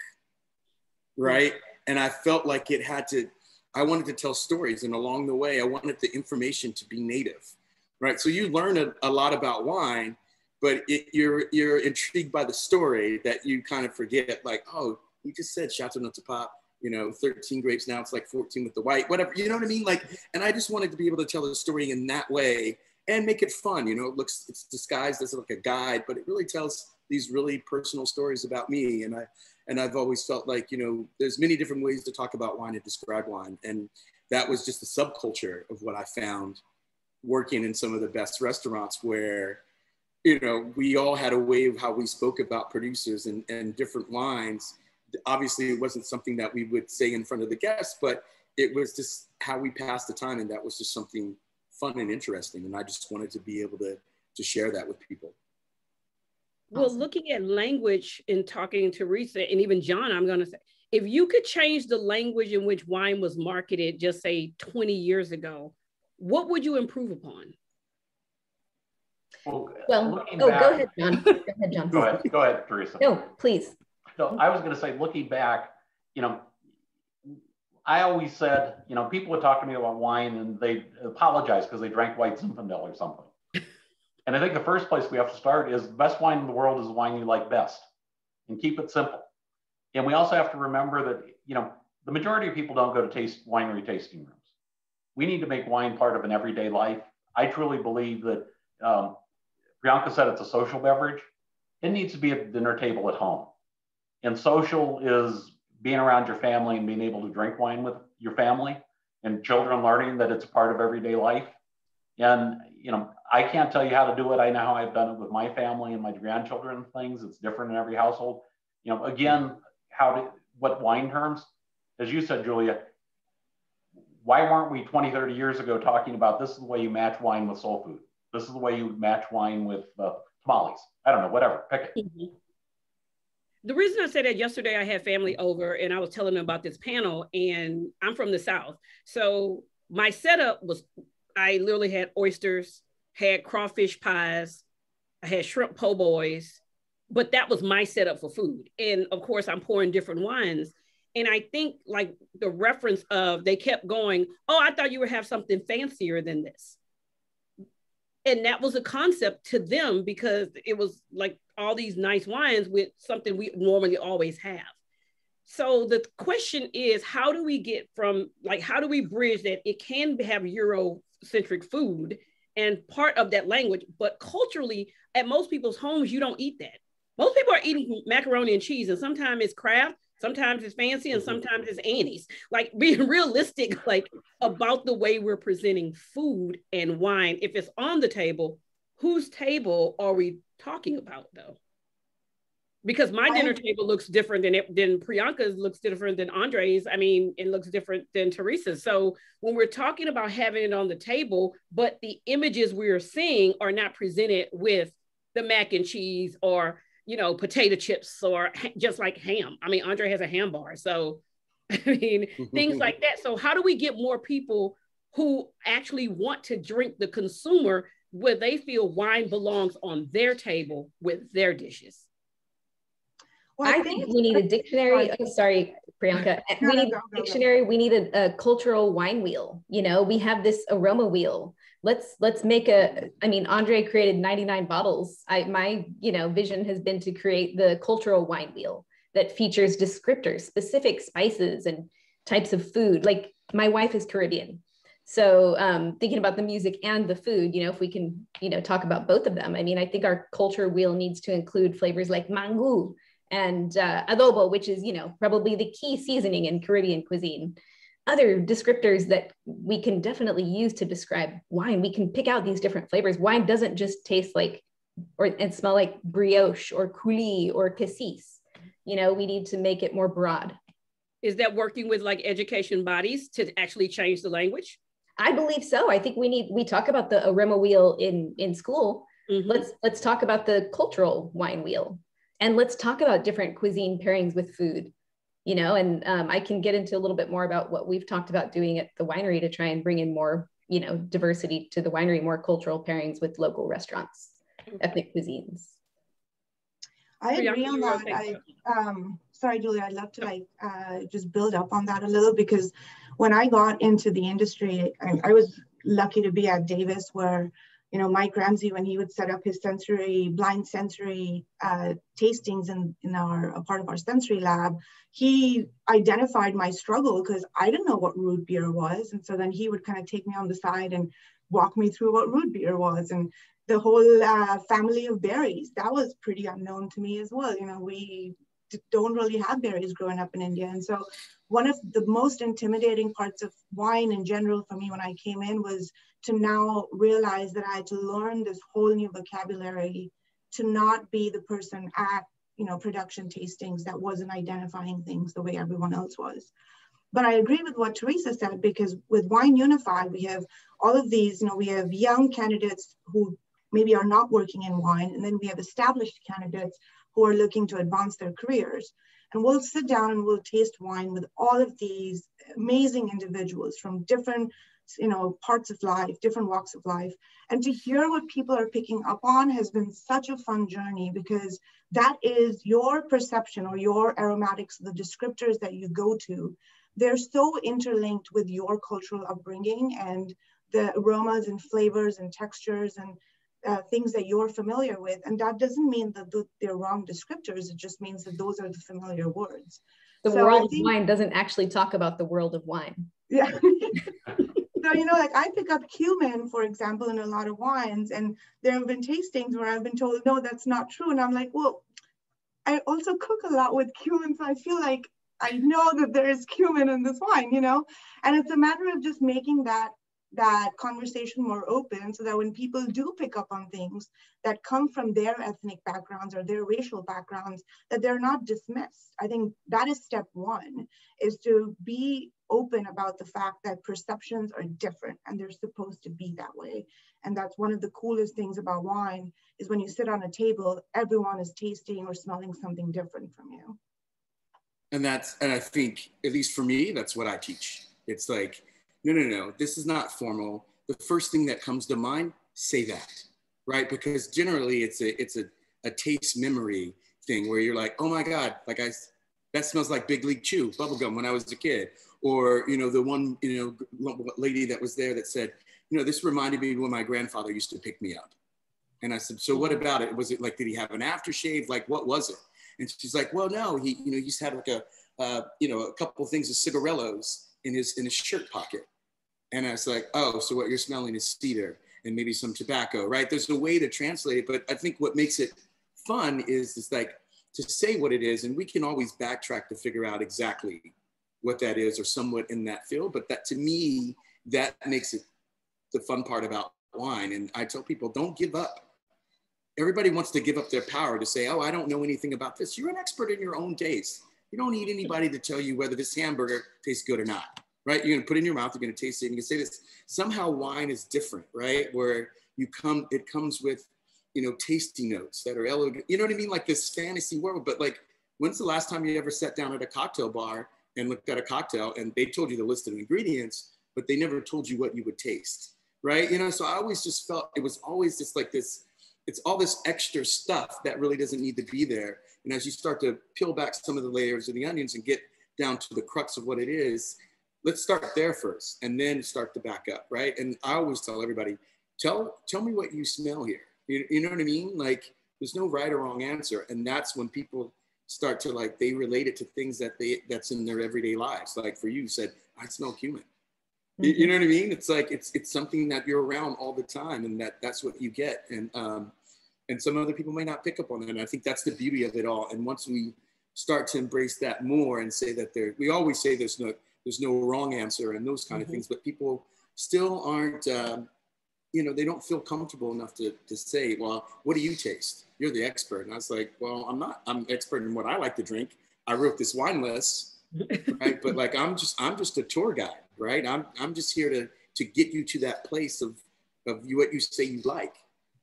right? And I felt like it had to. I wanted to tell stories, and along the way, I wanted the information to be native, right? So you learn a, a lot about wine, but it, you're you're intrigued by the story that you kind of forget, like, oh, he just said Châteauneuf-du-Pape you know, 13 grapes now it's like 14 with the white, whatever, you know what I mean? Like, and I just wanted to be able to tell the story in that way and make it fun. You know, it looks, it's disguised as like a guide, but it really tells these really personal stories about me. And I, and I've always felt like, you know, there's many different ways to talk about wine and describe wine. And that was just the subculture of what I found working in some of the best restaurants where, you know, we all had a way of how we spoke about producers and, and different wines obviously it wasn't something that we would say in front of the guests, but it was just how we passed the time. And that was just something fun and interesting. And I just wanted to be able to, to share that with people. Well, awesome. looking at language and talking to Teresa and even John, I'm going to say, if you could change the language in which wine was marketed, just say 20 years ago, what would you improve upon? Well, well oh, back, go ahead, John. Go ahead, John. go ahead, go ahead, Teresa. No, please. So I was going to say, looking back, you know, I always said, you know, people would talk to me about wine and they apologize because they drank white Zinfandel or something. and I think the first place we have to start is the best wine in the world is the wine you like best and keep it simple. And we also have to remember that, you know, the majority of people don't go to taste winery tasting rooms. We need to make wine part of an everyday life. I truly believe that um, Priyanka said it's a social beverage. It needs to be at the dinner table at home. And social is being around your family and being able to drink wine with your family and children learning that it's part of everyday life. And, you know, I can't tell you how to do it. I know how I've done it with my family and my grandchildren and things. It's different in every household. You know, again, how to, what wine terms, as you said, Julia, why weren't we 20, 30 years ago talking about this is the way you match wine with soul food? This is the way you match wine with uh, tamales. I don't know, whatever, pick it. Mm-hmm the reason I said that yesterday, I had family over and I was telling them about this panel, and I'm from the South. So my setup was I literally had oysters, had crawfish pies, I had shrimp po' boys, but that was my setup for food. And of course, I'm pouring different wines. And I think like the reference of they kept going, oh, I thought you would have something fancier than this and that was a concept to them because it was like all these nice wines with something we normally always have. So the question is how do we get from like how do we bridge that it can have eurocentric food and part of that language but culturally at most people's homes you don't eat that. Most people are eating macaroni and cheese and sometimes it's Kraft Sometimes it's fancy and mm-hmm. sometimes it's Annie's. Like being realistic, like about the way we're presenting food and wine. If it's on the table, whose table are we talking about though? Because my dinner table looks different than it, than Priyanka's looks different than Andre's. I mean, it looks different than Teresa's. So when we're talking about having it on the table, but the images we are seeing are not presented with the mac and cheese or you know, potato chips or just like ham. I mean, Andre has a ham bar. So, I mean, things like that. So, how do we get more people who actually want to drink the consumer where they feel wine belongs on their table with their dishes? Well, I, I think, think we need a dictionary. Oh, sorry, Priyanka. we need a dictionary. We need a, a cultural wine wheel. You know, we have this aroma wheel let's let's make a i mean andre created 99 bottles. I my you know vision has been to create the cultural wine wheel that features descriptors specific spices and types of food. Like my wife is caribbean. So um, thinking about the music and the food you know if we can you know talk about both of them. I mean i think our culture wheel needs to include flavors like mango and uh, adobo which is you know probably the key seasoning in caribbean cuisine other descriptors that we can definitely use to describe wine. We can pick out these different flavors. Wine doesn't just taste like or and smell like brioche or coulis or cassis. You know, we need to make it more broad. Is that working with like education bodies to actually change the language? I believe so. I think we need we talk about the aroma wheel in in school. Mm-hmm. Let's let's talk about the cultural wine wheel, and let's talk about different cuisine pairings with food. You know, and um, I can get into a little bit more about what we've talked about doing at the winery to try and bring in more, you know, diversity to the winery, more cultural pairings with local restaurants, ethnic cuisines. I agree on that. I, um, sorry, Julie, I'd love to like uh, just build up on that a little because when I got into the industry, I, I, was lucky to be at Davis where, you know, Mike Ramsey, when he would set up his sensory, blind sensory uh, tastings in, in our, a part of our sensory lab, he identified my struggle because I didn't know what root beer was. And so then he would kind of take me on the side and walk me through what root beer was. And the whole uh, family of berries, that was pretty unknown to me as well. You know, we don't really have berries growing up in India. And so one of the most intimidating parts of wine in general for me when I came in was to now realize that I had to learn this whole new vocabulary to not be the person at you know production tastings that wasn't identifying things the way everyone else was. But I agree with what Teresa said because with Wine Unify, we have all of these, you know, we have young candidates who maybe are not working in wine, and then we have established candidates who are looking to advance their careers. And we'll sit down and we'll taste wine with all of these amazing individuals from different you know parts of life different walks of life. And to hear what people are picking up on has been such a fun journey because that is your perception or your aromatics the descriptors that you go to. They're so interlinked with your cultural upbringing and the aromas and flavors and textures and uh, things that you're familiar with. And that doesn't mean that they're wrong descriptors. It just means that those are the familiar words. The so world think, of wine doesn't actually talk about the world of wine. Yeah. so, you know, like I pick up cumin, for example, in a lot of wines, and there have been tastings where I've been told, no, that's not true. And I'm like, well, I also cook a lot with cumin, so I feel like I know that there is cumin in this wine, you know? And it's a matter of just making that that conversation more open so that when people do pick up on things that come from their ethnic backgrounds or their racial backgrounds that they're not dismissed. I think that is step one is to be open about the fact that perceptions are different and they're supposed to be that way. And that's one of the coolest things about wine is when you sit on a table everyone is tasting or smelling something different from you. And that's and i think at least for me that's what i teach. It's like no, no, no, this is not formal. The first thing that comes to mind, say that, right? Because generally it's a, it's a, a taste memory thing where you're like, oh my God, like I, that smells like Big League Chew, bubblegum when I was a kid. Or, you know, the one, you know, lady that was there that said, you know, this reminded me when my grandfather used to pick me up. And I said, so what about it? Was it like, did he have an aftershave? Like, what was it? And she's like, well, no, he, you know, he just had like a, uh, you know, a couple things of cigarillos in his, in his shirt pocket. And I was like, oh, so what you're smelling is cedar and maybe some tobacco, right? There's a way to translate it, but I think what makes it fun is is like to say what it is, and we can always backtrack to figure out exactly what that is or somewhat in that field. But that to me, that makes it the fun part about wine. And I tell people, don't give up. Everybody wants to give up their power to say, oh, I don't know anything about this. You're an expert in your own taste. You don't need anybody to tell you whether this hamburger tastes good or not right? You're gonna put it in your mouth, you're gonna taste it, and you can say this. Somehow wine is different, right? Where you come, it comes with, you know, tasty notes that are elegant. You know what I mean? Like this fantasy world. But like, when's the last time you ever sat down at a cocktail bar and looked at a cocktail and they told you the list of ingredients, but they never told you what you would taste, right? You know, so I always just felt it was always just like this. It's all this extra stuff that really doesn't need to be there. And as you start to peel back some of the layers of the onions and get down to the crux of what it is, let's start there first and then start to back up, right? And I always tell everybody, tell tell me what you smell here. You, you know what I mean? Like there's no right or wrong answer. And that's when people start to like they relate it to things that they that's in their everyday lives. Like for you, said, I smell cumin. Mm-hmm. You, you, know what I mean? It's like it's it's something that you're around all the time and that that's what you get. And um and some other people may not pick up on that. And I think that's the beauty of it all. And once we start to embrace that more and say that there we always say there's no there's no wrong answer and those kind mm-hmm. of things but people still aren't um, you know they don't feel comfortable enough to, to say well what do you taste you're the expert and i was like well i'm not i'm expert in what i like to drink i wrote this wine list right? But like I'm just I'm just a tour guide, right? I'm I'm just here to to get you to that place of of you what you say you like,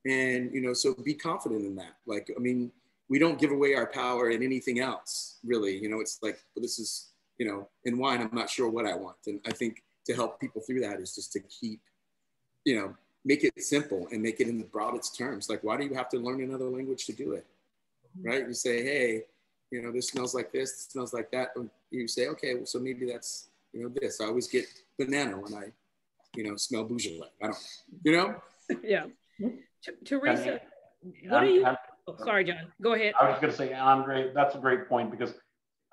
and you know, so be confident in that. Like I mean, we don't give away our power in anything else, really. You know, it's like well, this is you know, in wine, I'm not sure what I want, and I think to help people through that is just to keep, you know, make it simple and make it in the broadest terms. Like, why do you have to learn another language to do it? Mm-hmm. Right? You say, hey, you know, this smells like this, this smells like that. And you say, okay, well, so maybe that's, you know, this. I always get banana when I, you know, smell Beaujolais. I don't, you know? yeah. Teresa, what are you? Oh, sorry, John. Go ahead. I was going to say, Andre, that's a great point because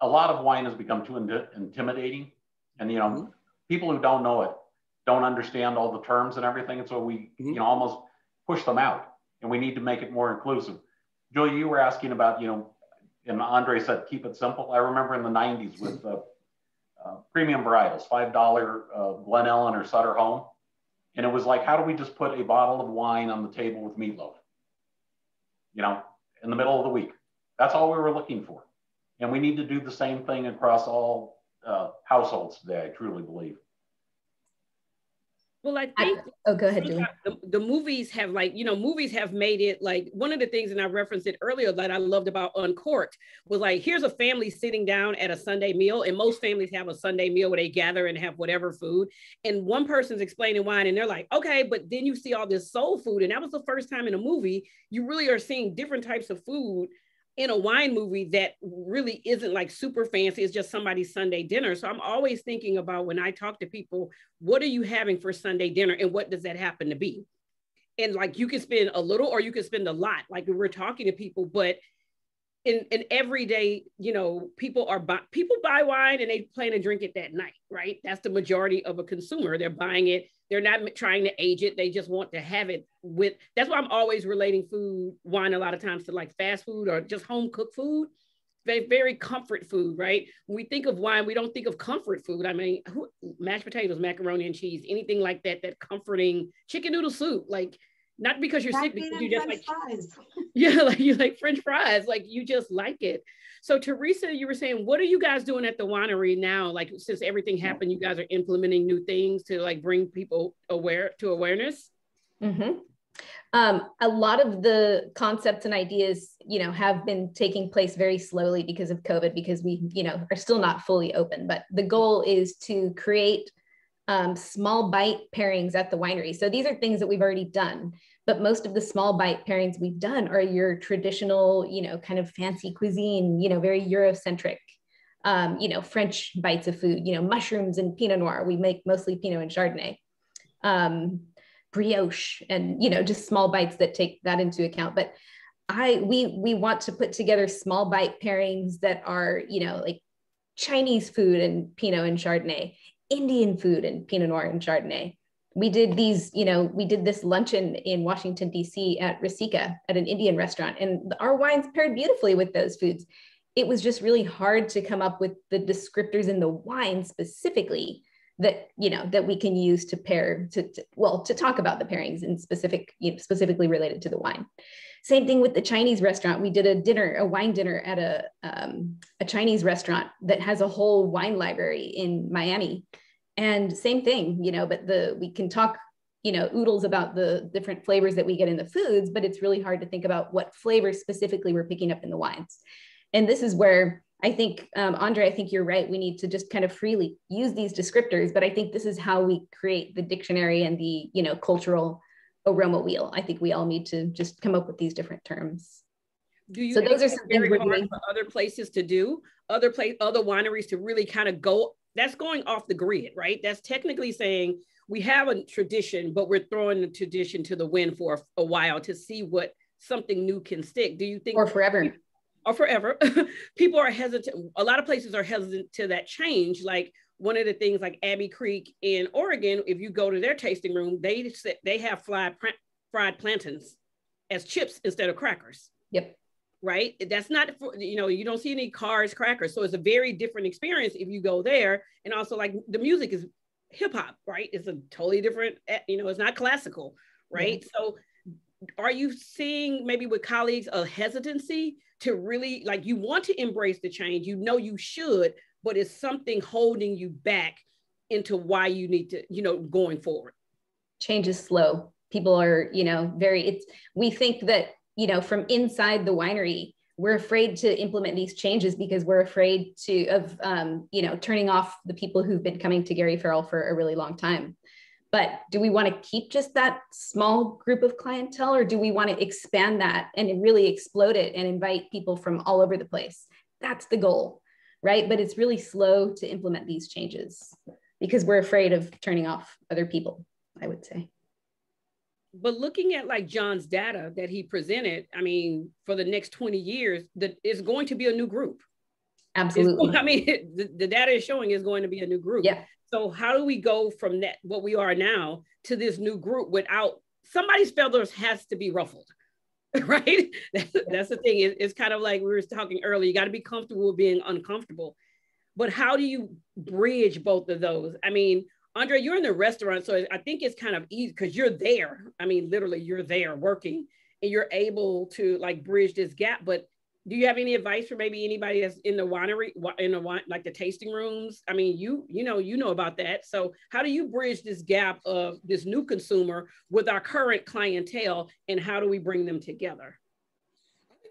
a lot of wine has become too intimidating, and you know, mm-hmm. people who don't know it don't understand all the terms and everything, and so we, mm-hmm. you know, almost push them out, and we need to make it more inclusive. Julie, you were asking about, you know, and Andre said, keep it simple. I remember in the 90s with uh, uh, premium varietals, $5 uh, Glen Ellen or Sutter Home. And it was like, how do we just put a bottle of wine on the table with meatloaf? You know, in the middle of the week. That's all we were looking for. And we need to do the same thing across all uh, households today, I truly believe. Well, I think. I, oh, go ahead, The, the, movies have like, you know, movies have made it like one of the things, and I referenced it earlier that I loved about Uncorked was like, here's a family sitting down at a Sunday meal, and most families have a Sunday meal where they gather and have whatever food, and one person's explaining wine, and they're like, okay, but then you see all this soul food, and that was the first time in a movie you really are seeing different types of food in a wine movie that really isn't like super fancy it's just somebody's sunday dinner. So i'm always thinking about when i talk to people what are you having for sunday dinner and what does that happen to be? And like you can spend a little or you can spend a lot like we're talking to people but in, in everyday, you know, people are buy, people buy wine and they plan to drink it that night, right? That's the majority of a consumer. They're buying it. They're not trying to age it. They just want to have it with. That's why I'm always relating food, wine, a lot of times to like fast food or just home cooked food. Very, very comfort food, right? When we think of wine, we don't think of comfort food. I mean, who, mashed potatoes, macaroni and cheese, anything like that, that comforting chicken noodle soup, like not because you're sick, because you just like fries. yeah, like you like French fries, like you just like it. So Teresa, you were saying, what are you guys doing at the winery now? Like since everything happened, you guys are implementing new things to like bring people aware to awareness. Mm-hmm. Um, a lot of the concepts and ideas, you know, have been taking place very slowly because of COVID, because we, you know, are still not fully open. But the goal is to create um, small bite pairings at the winery. So these are things that we've already done, but most of the small bite pairings we've done are your traditional, you know, kind of fancy cuisine, you know, very Eurocentric, um, you know, French bites of food, you know, mushrooms and Pinot Noir. We make mostly Pinot and Chardonnay. Um, brioche and you know just small bites that take that into account but i we we want to put together small bite pairings that are you know like chinese food and pinot and chardonnay Indian food and Pinot Noir and Chardonnay. We did these, you know, we did this luncheon in Washington, D.C. at Rasika at an Indian restaurant, and our wines paired beautifully with those foods. It was just really hard to come up with the descriptors in the wine specifically that you know that we can use to pair to, to well to talk about the pairings and specific you know, specifically related to the wine same thing with the Chinese restaurant. We did a dinner, a wine dinner at a, um, a Chinese restaurant that has a whole wine library in Miami. And same thing, you know, but the we can talk, you know, oodles about the different flavors that we get in the foods, but it's really hard to think about what flavors specifically we're picking up in the wines. And this is where I think, um, Andre, I think you're right. We need to just kind of freely use these descriptors, but I think this is how we create the dictionary and the, you know, cultural aroma wheel. I think we all need to just come up with these different terms. Do you so those are some things we're doing for other places to do, other place, other wineries to really kind of go. That's going off the grid, right? That's technically saying we have a tradition, but we're throwing the tradition to the wind for a, a while to see what something new can stick. Do you think or forever? Or forever. People are hesitant. A lot of places are hesitant to that change. Like one of the things like Abbey Creek in Oregon, if you go to their tasting room, they they have fried fried plantains as chips instead of crackers. Yep. Right. That's not for, you know you don't see any Carr's crackers, so it's a very different experience if you go there. And also like the music is hip hop, right? It's a totally different. Eh, you know, it's not classical, right? Mm-hmm. So are you seeing maybe with colleagues a hesitancy to really like you want to embrace the change you know you should but it's something holding you back into why you need to you know going forward. Change is slow. People are you know very it's we think that you know from inside the winery we're afraid to implement these changes because we're afraid to of um, you know turning off the people who've been coming to gary farrell for a really long time but do we want to keep just that small group of clientele or do we want to expand that and really explode it and invite people from all over the place that's the goal right but it's really slow to implement these changes because we're afraid of turning off other people i would say but looking at like John's data that he presented, I mean, for the next 20 years, that is going to be a new group. Absolutely. I mean, the, the, data is showing is going to be a new group. Yeah. So how do we go from that, what we are now, to this new group without somebody's feathers has to be ruffled, right? That's, that's the thing. It, it's kind of like we were talking earlier. You got to be comfortable with being uncomfortable. But how do you bridge both of those? I mean, Andre, you're in the restaurant, so I think it's kind of easy because you're there. I mean, literally, you're there working, and you're able to like bridge this gap. But do you have any advice for maybe anybody that's in the winery, in the wine, like the tasting rooms? I mean, you you know you know about that. So how do you bridge this gap of this new consumer with our current clientele, and how do we bring them together?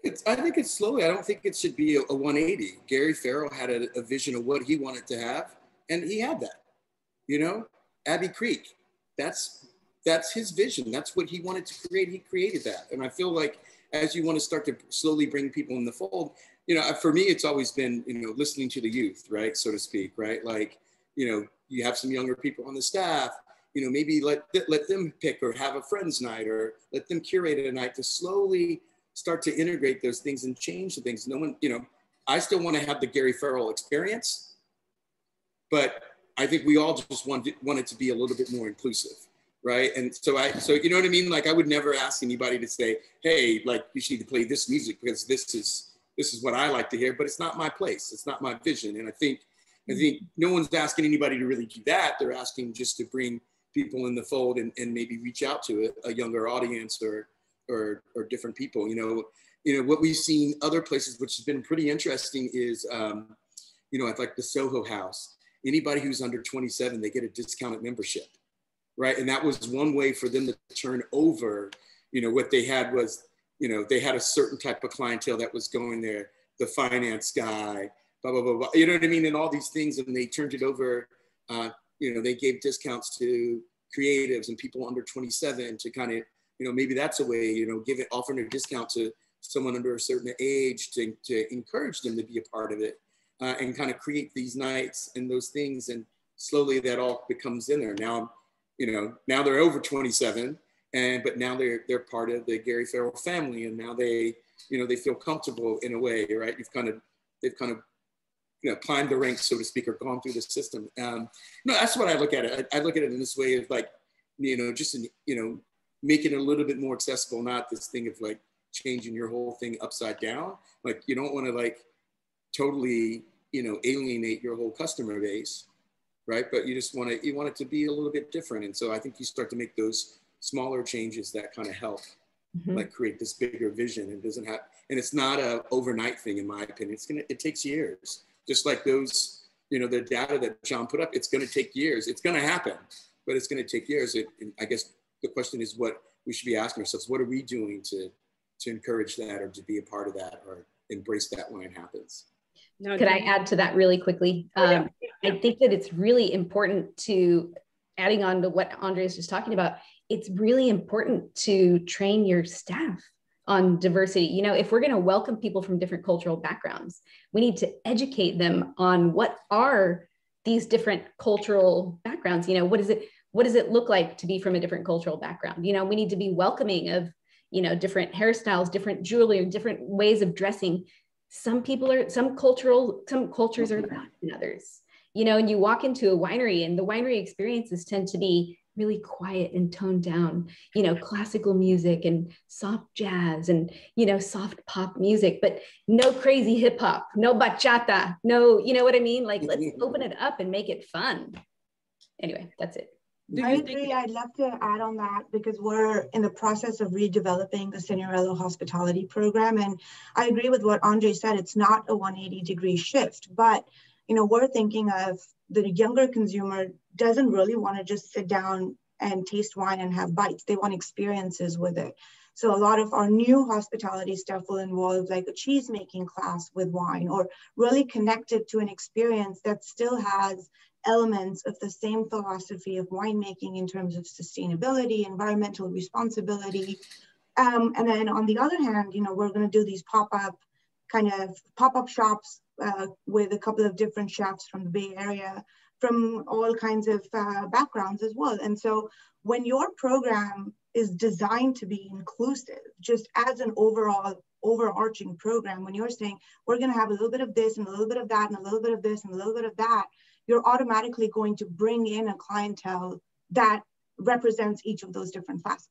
It's, I think it's slowly. I don't think it should be a, a 180. Gary Farrell had a, a vision of what he wanted to have, and he had that you know, Abbey Creek. That's that's his vision. That's what he wanted to create. He created that. And I feel like as you want to start to slowly bring people in the fold, you know, for me, it's always been, you know, listening to the youth, right, so to speak, right? Like, you know, you have some younger people on the staff, you know, maybe let let them pick or have a friends night or let them curate a night to slowly start to integrate those things and change the things. No one, you know, I still want to have the Gary Farrell experience, but I think we all just want want it to be a little bit more inclusive, right? And so I, so you know what I mean? Like I would never ask anybody to say, hey, like you should need to play this music because this is this is what I like to hear, but it's not my place. It's not my vision. And I think I think no one's asking anybody to really do that. They're asking just to bring people in the fold and, and maybe reach out to a, a younger audience or, or or different people. You know, you know what we've seen other places, which has been pretty interesting, is um, you know at like the Soho House anybody who's under 27, they get a discounted membership, right? And that was one way for them to turn over, you know, what they had was, you know, they had a certain type of clientele that was going there, the finance guy, blah, blah, blah, blah. You know what I mean? And all these things, and they turned it over, uh, you know, they gave discounts to creatives and people under 27 to kind of, you know, maybe that's a way, you know, give it, offering a discount to someone under a certain age to, to encourage them to be a part of it uh, and kind of create these nights and those things. And slowly that all becomes in there. Now, you know, now they're over 27 and, but now they're, they're part of the Gary Farrell family. And now they, you know, they feel comfortable in a way, right? You've kind of, they've kind of, you know, climbed the ranks, so to speak, or gone through the system. Um, no, that's what I look at it. I, I look at it in this way of like, you know, just, in, you know, making it a little bit more accessible, not this thing of like changing your whole thing upside down. Like you don't want to like totally, you know, alienate your whole customer base, right? But you just want to, you want it to be a little bit different. And so I think you start to make those smaller changes that kind of help, mm-hmm. like create this bigger vision. And doesn't have, and it's not a overnight thing, in my opinion. It's gonna, it takes years. Just like those, you know, the data that John put up, it's gonna take years. It's gonna happen, but it's gonna take years. It, I guess the question is what we should be asking ourselves: What are we doing to to encourage that, or to be a part of that, or embrace that when it happens? No, Could I add to that really quickly? Oh, um, I think that it's really important to, adding on to what Andre is just talking about, it's really important to train your staff on diversity. You know, if we're going to welcome people from different cultural backgrounds, we need to educate them on what are these different cultural backgrounds. You know, what is it? What does it look like to be from a different cultural background? You know, we need to be welcoming of you know different hairstyles, different jewelry, different ways of dressing some people are some cultural some cultures are mm-hmm. better than others you know and you walk into a winery and the winery experiences tend to be really quiet and toned down you know classical music and soft jazz and you know soft pop music but no crazy hip hop no bachata no you know what i mean like let's mm-hmm. open it up and make it fun anyway that's it I agree. I'd love to add on that because we're in the process of redeveloping the Signorello hospitality program. And I agree with what Andre said. It's not a 180 degree shift, but you know, we're thinking of the younger consumer doesn't really want to just sit down and taste wine and have bites. They want experiences with it. So a lot of our new hospitality stuff will involve like a cheese making class with wine or really connected to an experience that still has elements of the same philosophy of winemaking in terms of sustainability, environmental responsibility. Um, and then on the other hand, you know, we're going to do these pop-up kind of pop-up shops uh, with a couple of different chefs from the Bay Area, from all kinds of uh, backgrounds as well. And so when your program is designed to be inclusive, just as an overall overarching program, when you're saying we're going to have a little bit of this and a little bit of that and a little bit of this and a little bit of that, you're automatically going to bring in a clientele that represents each of those different facets.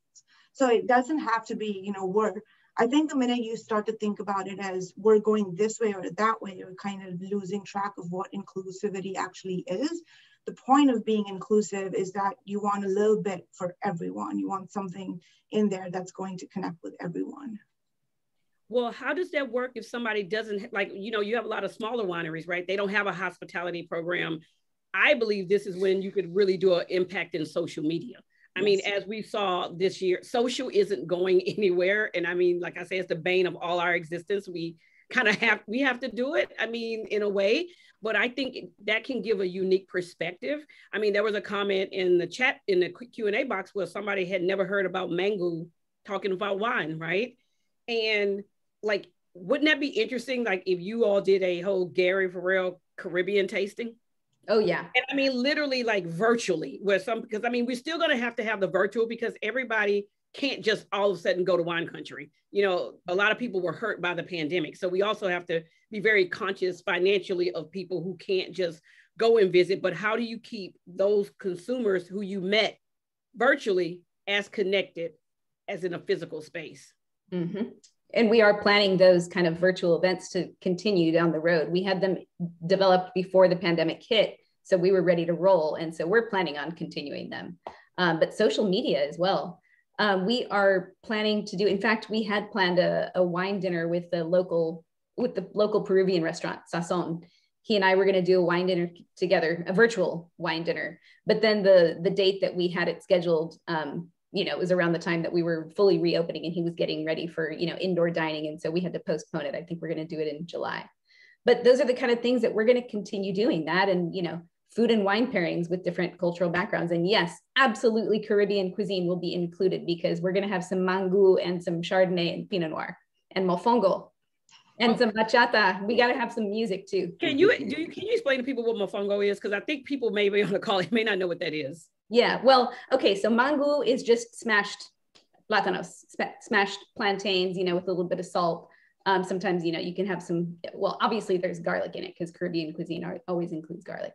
So it doesn't have to be, you know, we're, I think the minute you start to think about it as we're going this way or that way, you're kind of losing track of what inclusivity actually is. The point of being inclusive is that you want a little bit for everyone. You want something in there that's going to connect with everyone. Well, how does that work if somebody doesn't like, you know, you have a lot of smaller wineries, right? They don't have a hospitality program. I believe this is when you could really do an impact in social media. I yes. mean, as we saw this year, social isn't going anywhere. And I mean, like I say, it's the bane of all our existence. We kind of have we have to do it. I mean, in a way, but I think that can give a unique perspective. I mean, there was a comment in the chat in the Q and A box where somebody had never heard about Mangu talking about wine, right? And like, wouldn't that be interesting? Like if you all did a whole Gary Farrell Caribbean tasting? Oh yeah. And I mean, literally like virtually where some, because I mean, we're still going to have to have the virtual because everybody can't just all of a sudden go to wine country. You know, a lot of people were hurt by the pandemic. So we also have to be very conscious financially of people who can't just go and visit, but how do you keep those consumers who you met virtually as connected as in a physical space? Mm-hmm and we are planning those kind of virtual events to continue down the road. We had them developed before the pandemic hit, so we were ready to roll, and so we're planning on continuing them. Um, but social media as well. Um, we are planning to do. In fact, we had planned a, a wine dinner with the local with the local Peruvian restaurant Sazon. He and I were going to do a wine dinner together, a virtual wine dinner. But then the the date that we had it scheduled um, you know, it was around the time that we were fully reopening and he was getting ready for, you know, indoor dining. And so we had to postpone it. I think we're going to do it in July. But those are the kind of things that we're going to continue doing that and, you know, food and wine pairings with different cultural backgrounds. And yes, absolutely Caribbean cuisine will be included because we're going to have some mangu and some Chardonnay and Pinot Noir and mofongo and oh. some bachata. We got to have some music too. Can you do you can you explain to people what mofongo is? Because I think people may be on the call, may not know what that is. Yeah, well, okay, so mangu is just smashed plátanos, smashed plantains, you know, with a little bit of salt. Um, sometimes, you know, you can have some, well, obviously there's garlic in it because Caribbean cuisine are, always includes garlic.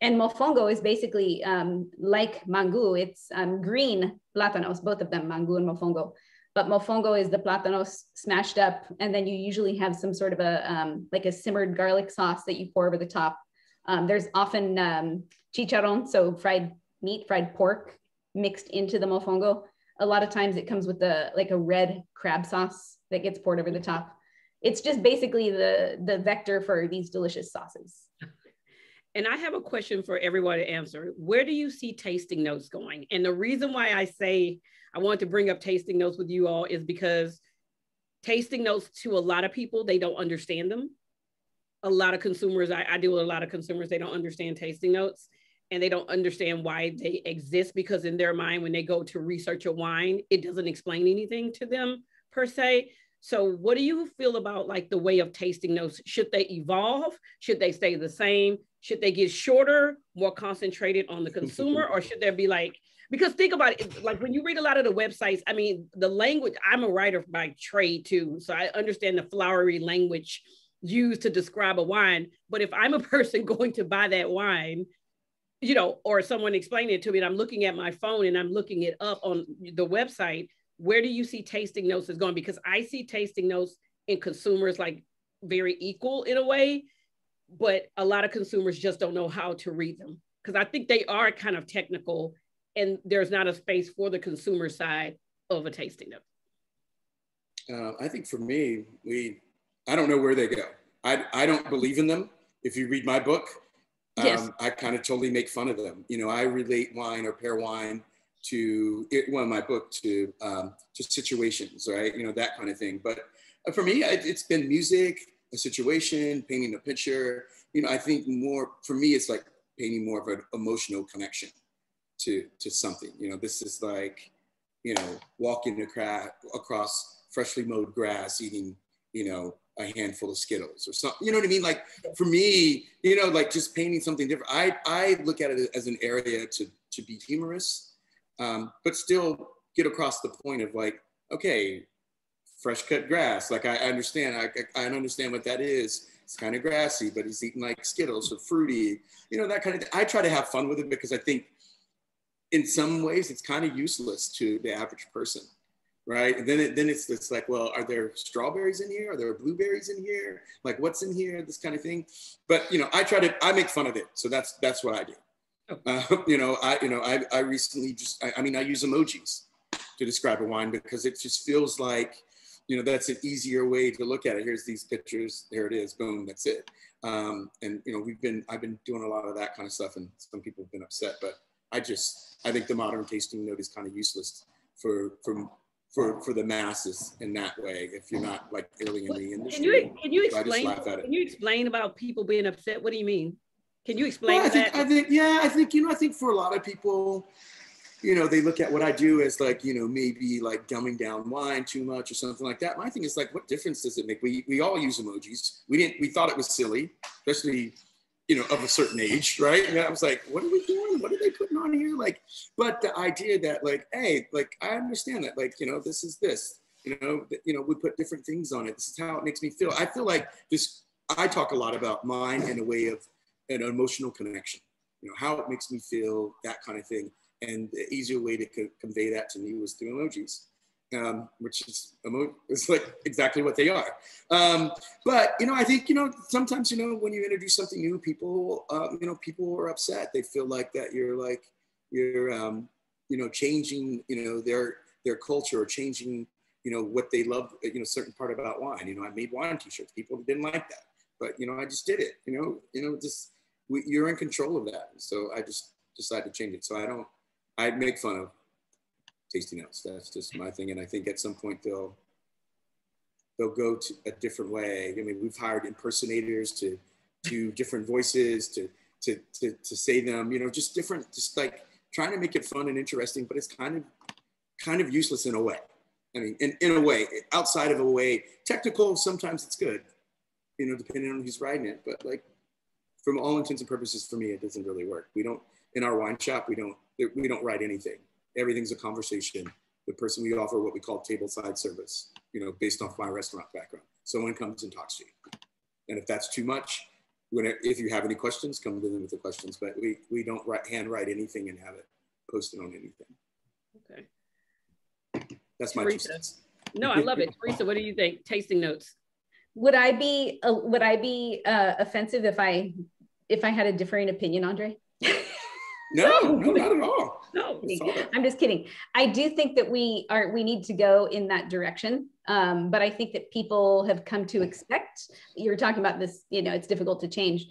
And mofongo is basically um, like mangu, it's um, green plátanos, both of them, mangu and mofongo. But mofongo is the plátanos smashed up, and then you usually have some sort of a, um, like a simmered garlic sauce that you pour over the top. Um, there's often um, chicharron, so fried meat, fried pork mixed into the mofongo. A lot of times it comes with the like a red crab sauce that gets poured over the top. It's just basically the the vector for these delicious sauces. And I have a question for everyone to answer. Where do you see tasting notes going? And the reason why I say I want to bring up tasting notes with you all is because tasting notes to a lot of people, they don't understand them. A lot of consumers, I, I deal with a lot of consumers, they don't understand tasting notes and they don't understand why they exist because in their mind when they go to research a wine it doesn't explain anything to them per se. So what do you feel about like the way of tasting notes should they evolve? Should they stay the same? Should they get shorter more concentrated on the consumer? Or should there be like because think about it like when you read a lot of the websites i mean the language i'm a writer by trade too so i understand the flowery language used to describe a wine. But if i'm a person going to buy that wine you know, or someone explaining it to me and I'm looking at my phone and I'm looking it up on the website, where do you see tasting notes is going? Because I see tasting notes in consumers like very equal in a way, but a lot of consumers just don't know how to read them because I think they are kind of technical and there's not a space for the consumer side of a tasting note? Uh, I think for me, we, I don't know where they go. I, I don't believe in them. If you read my book, um. I kind of totally make fun of them. You know, I relate wine or pair wine to it, well, my book to um, to situations, right? You know, that kind of thing. But for me, it's been music, a situation, painting a picture. You know, I think more for me, it's like painting more of an emotional connection to to something. You know, this is like, you know, walking across freshly mowed grass, eating, you know, a handful of Skittles or something. You know what I mean? Like for me, you know, like just painting something different. I I look at it as an area to to be humorous, um, but still get across the point of like, okay, fresh cut grass. Like I understand, I I understand what that is. It's kind of grassy, but he's eating like Skittles or fruity, you know, that kind of thing. I try to have fun with it because I think in some ways it's kind of useless to the average person right? And then it, then it's it's like, well, are there strawberries in here? Are there blueberries in here? Like, what's in here? This kind of thing. But you know, I try to I make fun of it, so that's that's what I do. Oh. Uh, you know, I you know I I recently just I, I mean I use emojis to describe a wine because it just feels like you know that's an easier way to look at it. Here's these pictures. There it is. Boom. That's it. Um, and you know we've been I've been doing a lot of that kind of stuff, and some people have been upset, but I just I think the modern tasting note is kind of useless for for for for the masses in that way if you're not like early in the industry. Can you can you explain can you explain about people being upset? What do you mean? Can you explain well, I think, that? I think yeah, I think you know I think for a lot of people, you know, they look at what I do as like, you know, maybe like dumbing down wine too much or something like that. My thing is like, what difference does it make? We we all use emojis. We didn't we thought it was silly, especially you know, of a certain age, right? And I was like, what are we doing? What are they putting on here? Like, but the idea that like, hey, like I understand that, like, you know, this is this, you know, you know, we put different things on it. This is how it makes me feel. I feel like this. I talk a lot about mine in a way of an emotional connection. You know, how it makes me feel, that kind of thing. And the easier way to co- convey that to me was through emojis um, which is like exactly what they are. Um, but you know, I think you know sometimes you know when you introduce something new, people uh, you know people are upset. They feel like that you're like you're um, you know changing you know their their culture or changing you know what they love you know certain part about wine. You know, I made wine t-shirts. People didn't like that, but you know I just did it. You know, you know just we, you're in control of that. So I just decided to change it. So I don't I make fun of tasting notes. That's just my thing. And I think at some point they'll they'll go to a different way. I mean, we've hired impersonators to do different voices to to to, to say them, you know, just different, just like trying to make it fun and interesting, but it's kind of kind of useless in a way. I mean, in, in a way, outside of a way, technical, sometimes it's good, you know, depending on who's writing it. But like, from all intents and purposes, for me, it doesn't really work. We don't, in our wine shop, we don't, we don't write anything everything's a conversation. The person we offer what we call table side service, you know, based off my restaurant background. Someone comes and talks to you. And if that's too much, when it, if you have any questions, come to them with the questions. But we, we don't write, hand write anything and have it posted on anything. Okay. That's my Teresa. No, I love it. Teresa, what do you think? Tasting notes. Would I be uh, would I be uh, offensive if I if I had a differing opinion, Andre? no, no, not at all no, I'm just kidding. I do think that we are we need to go in that direction. Um, but I think that people have come to expect. You're talking about this. You know, it's difficult to change.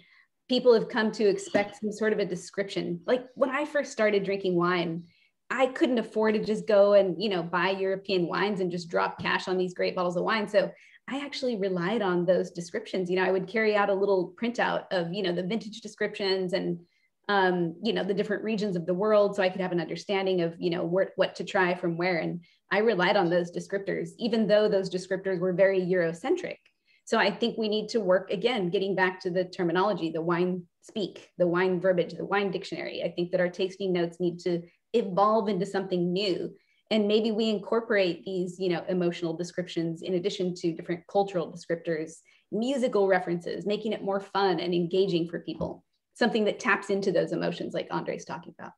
People have come to expect some sort of a description. Like when I first started drinking wine, I couldn't afford to just go and you know buy European wines and just drop cash on these great bottles of wine. So I actually relied on those descriptions. You know, I would carry out a little printout of you know the vintage descriptions and um, you know, the different regions of the world so I could have an understanding of, you know, where, what to try from where. And I relied on those descriptors, even though those descriptors were very Eurocentric. So I think we need to work again, getting back to the terminology, the wine speak, the wine verbiage, the wine dictionary. I think that our tasting notes need to evolve into something new. And maybe we incorporate these, you know, emotional descriptions in addition to different cultural descriptors, musical references, making it more fun and engaging for people something that taps into those emotions like Andre's talking about.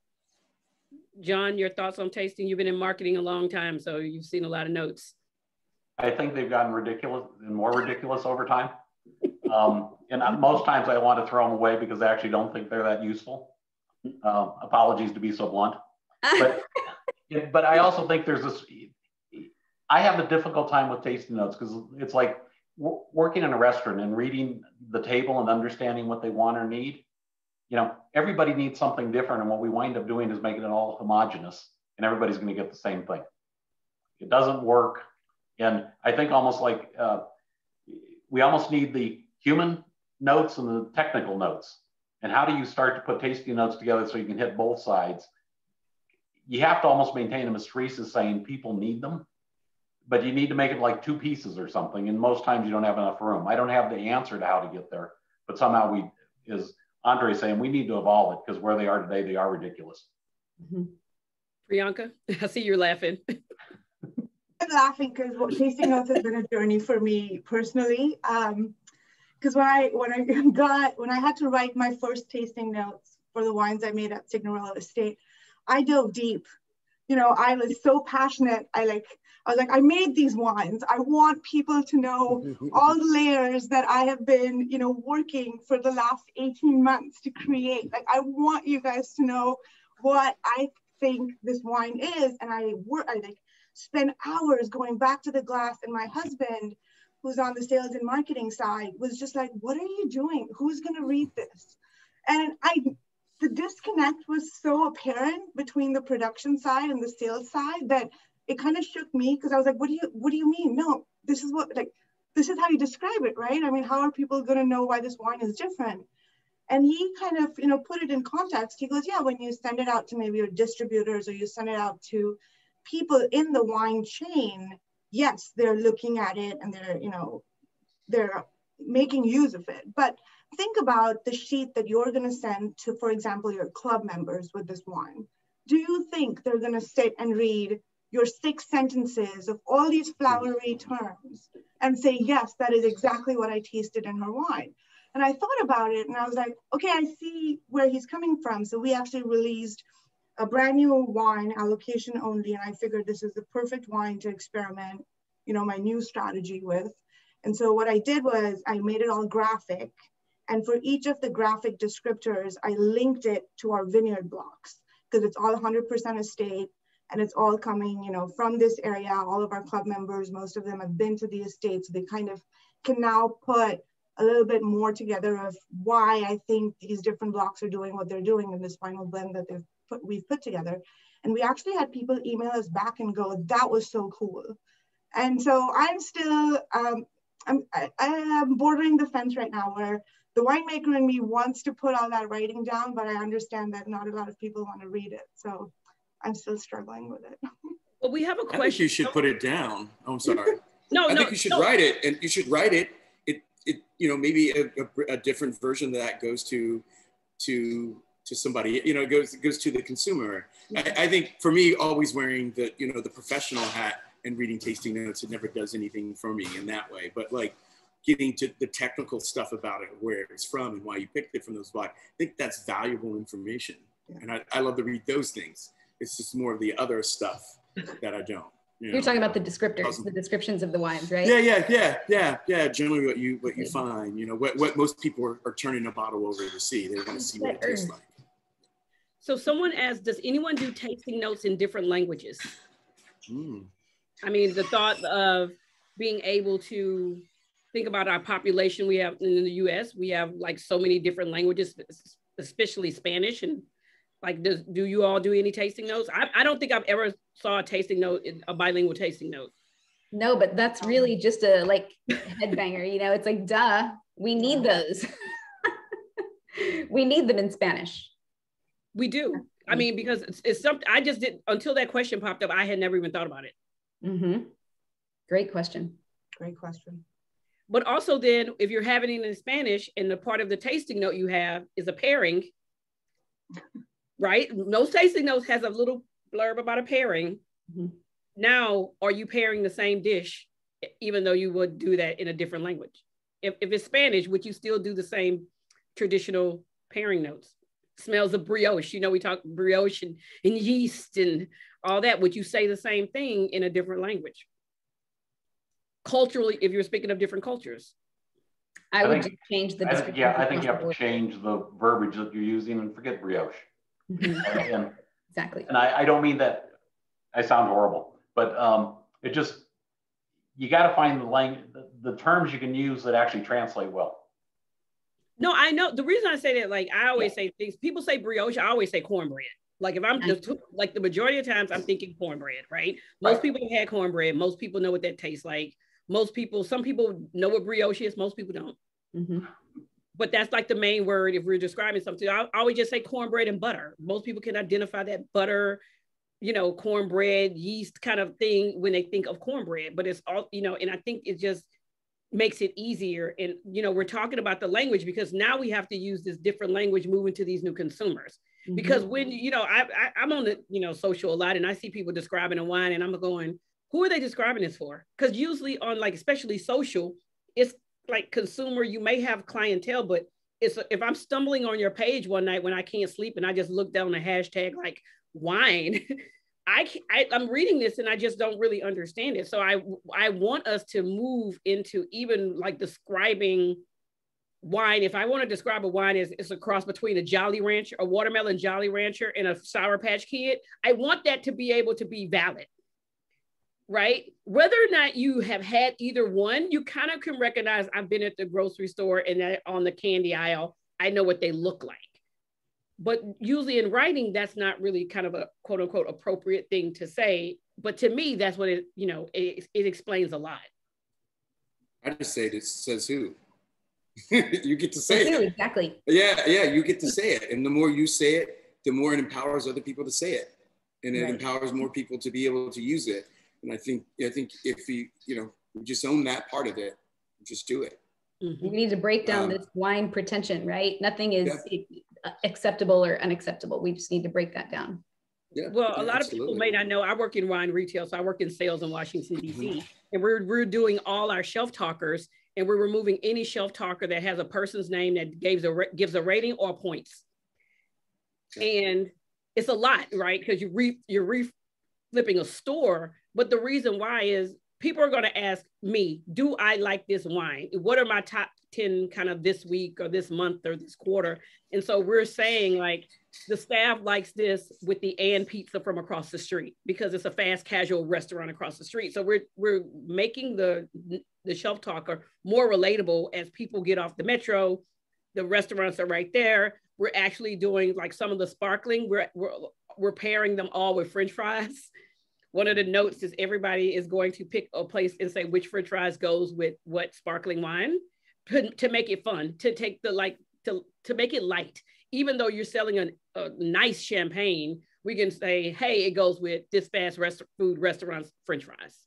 John, your thoughts on tasting? You've been in marketing a long time, so you've seen a lot of notes. I think they've gotten ridiculous and more ridiculous over time. Um, and most times I want to throw them away because I actually don't think they're that useful. Um, apologies to be so blunt. but, but I also think there's this, I have a difficult time with tasting notes because it's like working in a restaurant and reading the table and understanding what they want or need. You know, everybody needs something different. And what we wind up doing is making it all homogenous and everybody's going to get the same thing. It doesn't work. And I think almost like uh, we almost need the human notes and the technical notes. And how do you start to put tasting notes together so you can hit both sides? You have to almost maintain them, as Teresa's saying, people need them, but you need to make it like two pieces or something. And most times you don't have enough room. I don't have the answer to how to get there, but somehow we, as Andre saying, we need to evolve it because where they are today, they are ridiculous. Mm-hmm. Priyanka, I see you're laughing. I'm laughing because tasting notes has been a journey for me personally. Um, because when I when I got when I had to write my first tasting notes for the wines I made at Signorello Estate, I dove deep. You know, I was so passionate. I like I was like, I made these wines. I want people to know all the layers that I have been, you know, working for the last 18 months to create. Like, I want you guys to know what I think this wine is. And I work, I like spend hours going back to the glass. And my husband, who's on the sales and marketing side, was just like, what are you doing? Who's going to read this? And I, the disconnect was so apparent between the production side and the sales side that it kind of shook me because I was like, what do you, what do you mean? No, this is what, like, this is how you describe it, right? I mean, how are people going to know why this wine is different? And he kind of, you know, put it in context. He goes, yeah, when you send it out to maybe your distributors or you send it out to people in the wine chain, yes, they're looking at it and they're, you know, they're making use of it. But think about the sheet that you're going to send to, for example, your club members with this wine. Do you think they're going to sit and read your six sentences of all these flowery terms and say, yes, that is exactly what I tasted in her wine? And I thought about it and I was like, okay, I see where he's coming from. So we actually released a brand new wine allocation only. And I figured this is the perfect wine to experiment, you know, my new strategy with. And so what I did was I made it all graphic. And for each of the graphic descriptors, I linked it to our vineyard blocks because it's all 100% estate and it's all coming, you know, from this area. All of our club members, most of them have been to the estate. So they kind of can now put a little bit more together of why I think these different blocks are doing what they're doing in this final blend that they've put, we've put together. And we actually had people email us back and go, that was so cool. And so I'm still, um, I'm, I, I am bordering the fence right now where the winemaker in me wants to put all that writing down, but I understand that not a lot of people want to read it. So I'm still struggling with it. Well, we have a question. I think you should put it down. Oh, I'm sorry. no, I no, think you should no. write it, and you should write it. It, it, you know, maybe a, a, a different version of that goes to, to, to somebody. You know, it goes it goes to the consumer. I, I think for me, always wearing the, you know, the professional hat and reading tasting notes, it never does anything for me in that way. But like getting to the technical stuff about it, where it's from, and why you picked it from those blocks, I think that's valuable information. And I, I love to read those things. It's just more of the other stuff that I don't. You You're talking about the descriptors, the descriptions of the wines, right? Yeah, yeah, yeah, yeah, yeah. Generally, what you what you find, you know, what, what most people are, are turning a bottle over to see. They want to see what it tastes like. So someone asked, does anyone do tasting notes in different languages? Mm. I mean, the thought of being able to think about our population we have in the US, we have like so many different languages, especially Spanish. And like, does, do you all do any tasting notes? I, I don't think I've ever saw a tasting note, a bilingual tasting note. No, but that's really just a like headbanger, you know, it's like, duh, we need those. we need them in Spanish. We do. I mean, because it's, it's something I just did until that question popped up. I had never even thought about it. Mm-hmm. Great question. Great question. But also, then if you're having it in Spanish and the part of the tasting note you have is a pairing, right? Most tasting notes has a little blurb about a pairing. Mm-hmm. Now, are you pairing the same dish, even though you would do that in a different language? If, if it's Spanish, would you still do the same traditional pairing notes? Smells of brioche, you know, we talk brioche and, and yeast and all that. Would you say the same thing in a different language? Culturally, if you're speaking of different cultures. I, would think- just change the I think- Yeah, I think you have to change the verbiage that you're using and forget brioche. Mhm. And Exactly. And I, I don't mean that I sound horrible, but um, it just, you got to find the language, the, the terms you can use that actually translate well. No, I know the reason I say that, like I always yeah. say things, people say brioche, I always say cornbread. Like if I'm just like the majority of times I'm thinking cornbread, right? Most right. people have had cornbread. Most people know what that tastes like. Most people, some people know what brioche is. Most people don't. Mm-hmm. But that's like the main word if we're describing something. I always just say cornbread and butter. Most people can identify that butter, you know, cornbread, yeast kind of thing when they think of cornbread. But it's all, you know, and I think it just makes it easier. And, you know, we're talking about the language because now we have to use this different language moving to these new consumers. Mm-hmm. Because when, you know, I, I, I'm on the, you know, social a lot and I see people describing a wine and I'm going, who are they describing this for? Because usually on like, especially social, it's like consumer, you may have clientele, but it's if I'm stumbling on your page one night when I can't sleep and I just look down the hashtag like wine, I, I I'm reading this and I just don't really understand it. So I I want us to move into even like describing wine. If I want to describe a wine as it's a cross between a Jolly Rancher, a watermelon Jolly Rancher, and a Sour Patch Kid, I want that to be able to be valid right? Whether or not you have had either one, you kind of can recognize I've been at the grocery store and on the candy aisle, I know what they look like. But usually in writing, that's not really kind of a quote unquote appropriate thing to say. But to me, that's what it, you know, it, it explains a lot. I just say it says who. you get to say it. Exactly. Yeah, yeah, you get to say it. And the more you say it, the more it empowers other people to say it. And it right. empowers more people to be able to use it and I think I think if we you know we just own that part of it, just do it. Mm-hmm. We need to break down um, this wine pretension, right? Nothing is yeah. acceptable or unacceptable. We just need to break that down. Yeah, well, yeah, a lot absolutely. of people may not know. I work in wine retail, so I work in sales in Washington D.C. Mm-hmm. and we're we're doing all our shelf talkers, and we're removing any shelf talker that has a person's name that gives a gives a rating or points. And it's a lot, right? Because you re you're re flipping a store but the reason why is people are going to ask me, do I like this wine? What are my top 10 kind of this week or this month or this quarter? And so we're saying like the staff likes this with the and pizza from across the street because it's a fast casual restaurant across the street. So we're we're making the the shelf talker more relatable as people get off the metro. The restaurants are right there. We're actually doing like some of the sparkling. We're we're, we're pairing them all with French fries one of the notes is everybody is going to pick a place and say which french fries goes with what sparkling wine to, to make it fun, to take the like, to, to make it light. Even though you're selling a, a nice champagne, we can say, hey, it goes with this fast rest- food restaurant's french fries.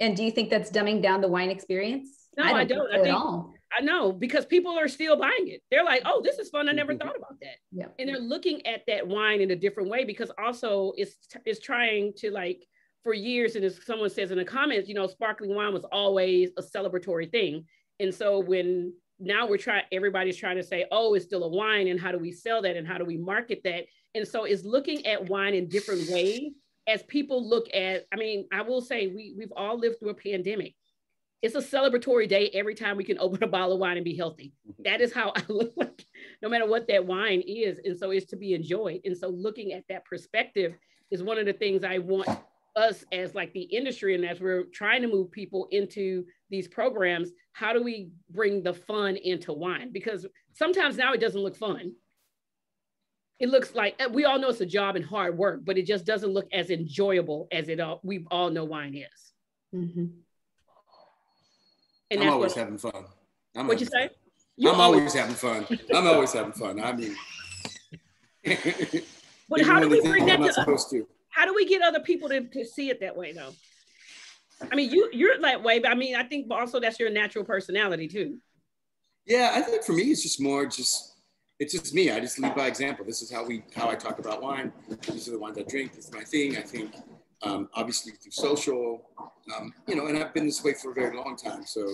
And do you think that's dumbing down the wine experience? No, I don't. I, don't. I think, at all. I know because people are still buying it. They're like, oh, this is fun. I never mm-hmm. thought about that. Yeah. And they're looking at that wine in a different way because also it's it's trying to like for years, and as someone says in the comments, you know, sparkling wine was always a celebratory thing. And so when now we're trying, everybody's trying to say, oh, it's still a wine, and how do we sell that and how do we market that? And so it's looking at wine in different ways as people look at, I mean, I will say we we've all lived through a pandemic it's a celebratory day every time we can open a bottle of wine and be healthy. Mm-hmm. That is how I look like, no matter what that wine is. And so it's to be enjoyed. And so looking at that perspective is one of the things I want us as like the industry and as we're trying to move people into these programs, how do we bring the fun into wine? Because sometimes now it doesn't look fun. It looks like we all know it's a job and hard work, but it just doesn't look as enjoyable as it all we all know wine is. Mm-hmm. And I'm always what, having fun. I'm what you say? You I'm always, always having fun. I'm always having fun. I mean, but how do we bring that to, supposed to? How do we get other people to, to see it that way, though? I mean, you you're that way, but I mean, I think also that's your natural personality too. Yeah, I think for me, it's just more just it's just me. I just lead by example. This is how we how I talk about wine. These are the wines I drink. This is my thing. I think um, obviously through social, um, you know, and I've been this way for a very long time. So,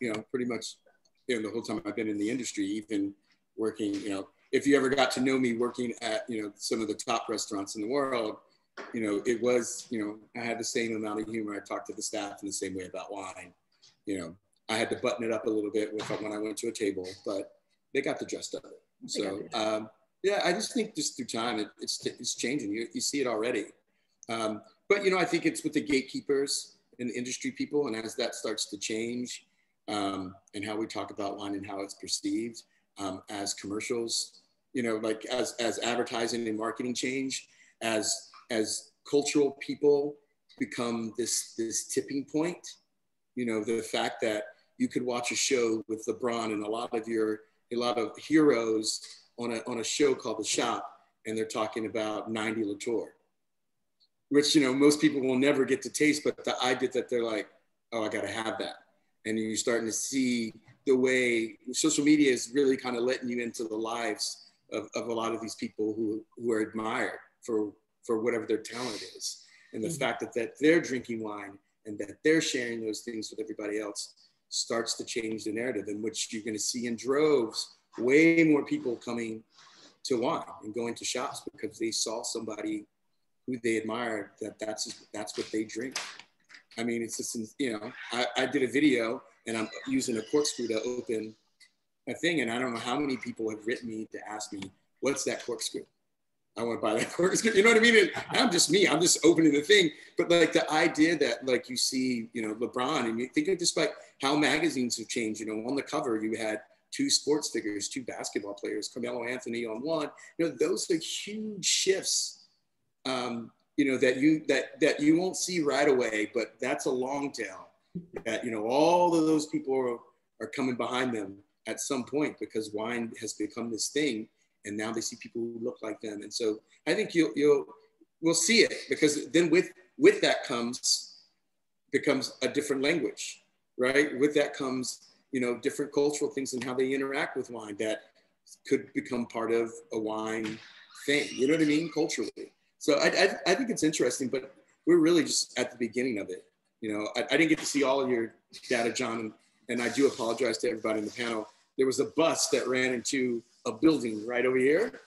you know, pretty much, you know, the whole time I've been in the industry, even working, you know, if you ever got to know me working at, you know, some of the top restaurants in the world, you know, it was, you know, I had the same amount of humor. I talked to the staff in the same way about wine. You know, I had to button it up a little bit with, when I went to a table, but they got the gist of it. So, um, Yeah, I just think just through time, it, it's it's changing. You, you see it already. Um, but you know, I think it's with the gatekeepers and the industry people, and as that starts to change, um, and how we talk about wine and how it's perceived um, as commercials, you know, like as as advertising and marketing change, as as cultural people become this this tipping point. You know, the fact that you could watch a show with LeBron and a lot of your a lot of heroes on a on a show called The Shop, and they're talking about 90 Latour, which you know most people will never get to taste, but the idea that they're like, oh, I got to have that, and you're starting to see the way social media is really kind of letting you into the lives of, of a lot of these people who who are admired for for whatever their talent is, and the mm-hmm. fact that that they're drinking wine and that they're sharing those things with everybody else starts to change the narrative in which you're going to see in droves way more people coming to wine and going to shops because they saw somebody who they admired that that's that's what they drink. I mean, it's just you know, I, I did a video and I'm using a corkscrew to open a thing, and I don't know how many people have written me to ask me what's that corkscrew. I want to buy that corkscrew. You know what I mean? And I'm just me. I'm just opening the thing. But like the idea that like you see, you know, LeBron, and you think of just like how magazines have changed. You know, on the cover you had two sports figures, two basketball players, Carmelo Anthony on one. You know, those are huge shifts. Um, you know that you that that you won't see right away, but that's a long tail. That you know all of those people are, are coming behind them at some point because wine has become this thing, and now they see people who look like them, and so I think you'll you'll we'll see it because then with with that comes becomes a different language, right? With that comes you know, different cultural things and how they interact with wine that could become part of a wine thing. You know what I mean? Culturally. So I, I, I think it's interesting, but we're really just at the beginning of it. You know, I, I didn't get to see all of your data, John, and, and I do apologize to everybody in the panel. There was a bus that ran into a building right over here.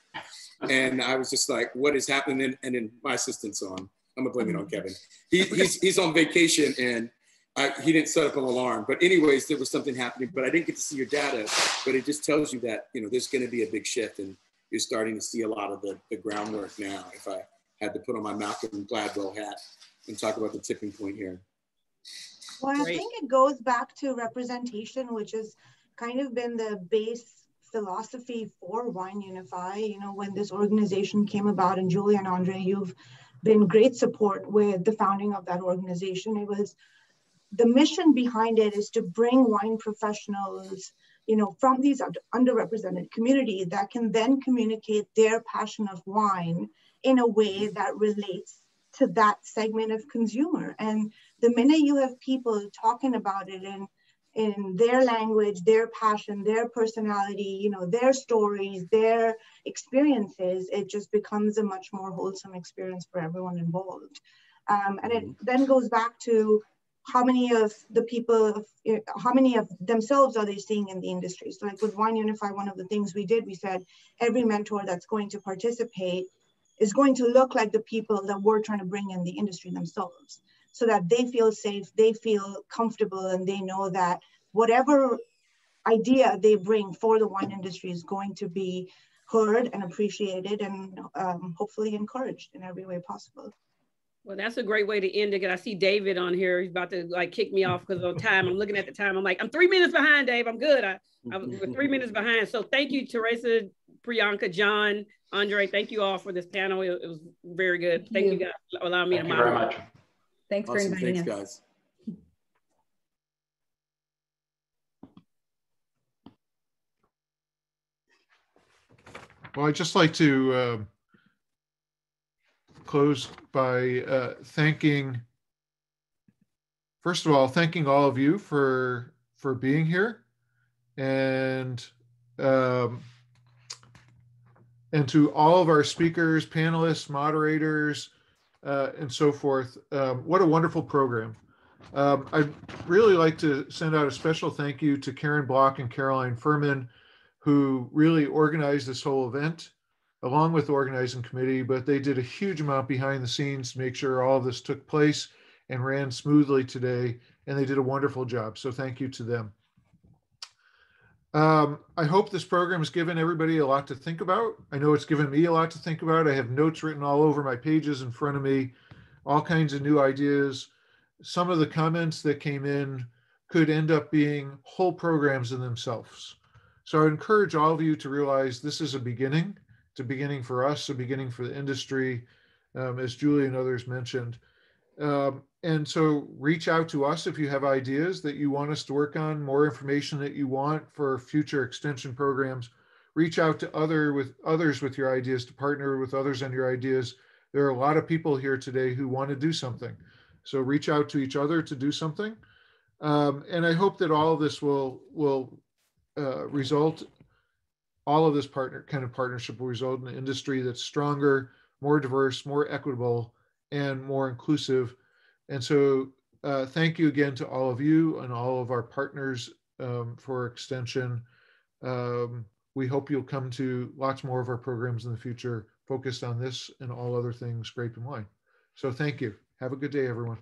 And I was just like, what is happening? And, then my assistant's on. I'm gonna blame it on mm-hmm. Kevin. He, he's, he's on vacation and I, he didn't set up an alarm. But anyways, there was something happening, but I didn't get to see your data, but it just tells you that, you know, there's going to be a big shift and you're starting to see a lot of the, the groundwork now. If I had to put on my Malcolm Gladwell hat and talk about the tipping point here. Well, I think it goes back to representation, which has kind of been the base philosophy for Wine Unify. You know, when this organization came about, and Julia and Andre, you've been great support with the founding of that organization. It was the mission behind it is to bring wine professionals you know from these underrepresented communities that can then communicate their passion of wine in a way that relates to that segment of consumer. And the minute you have people talking about it in in their language their passion their personality you know their stories their experiences it just becomes a much more wholesome experience for everyone involved. Um, and it then goes back to how many of the people, how many of themselves are they seeing in the industry? So like with Wine Unify, one of the things we did, we said every mentor that's going to participate is going to look like the people that we're trying to bring in the industry themselves so that they feel safe, they feel comfortable, and they know that whatever idea they bring for the wine industry is going to be heard and appreciated and um, hopefully encouraged in every way possible. Well, that's a great way to end it. I see David on here. He's about to like kick me off because of time. I'm looking at the time. I'm like, I'm three minutes behind, Dave. I'm good. I, I'm three minutes behind. So thank you, Teresa, Priyanka, John, Andre. Thank you all for this panel. It, it was very good. Thank, thank you. you guys for allowing me thank to moderate. very much. Thanks awesome. for inviting Thanks, us. guys. Well, I'd just like to uh, close by uh, thanking, first of all, thanking all of you for for being here, and um, and to all of our speakers, panelists, moderators, uh, and so forth. Um, what a wonderful program. Um, I'd really like to send out a special thank you to Karen Block and Caroline Furman, who really organized this whole event along with the organizing committee, but they did a huge amount behind the scenes to make sure all of this took place and ran smoothly today. And they did a wonderful job. So thank you to them. Um, I hope this program has given everybody a lot to think about. I know it's given me a lot to think about. I have notes written all over my pages in front of me, all kinds of new ideas. Some of the comments that came in could end up being whole programs in themselves. So I encourage all of you to realize this is a beginning. It's a beginning for us, a beginning for the industry, um, as Julie and others mentioned. Um, and so reach out to us if you have ideas that you want us to work on, more information that you want for future extension programs. Reach out to other with others with your ideas to partner with others on your ideas. There are a lot of people here today who want to do something. So reach out to each other to do something. Um, and I hope that all of this will will uh, result, all of this partner kind of partnership will result in an industry that's stronger, more diverse, more equitable, and more inclusive. And so uh, thank you again to all of you and all of our partners um, for extension. Um, we hope you'll come to lots more of our programs in the future focused on this and all other things grape and wine. So thank you. Have a good day, everyone.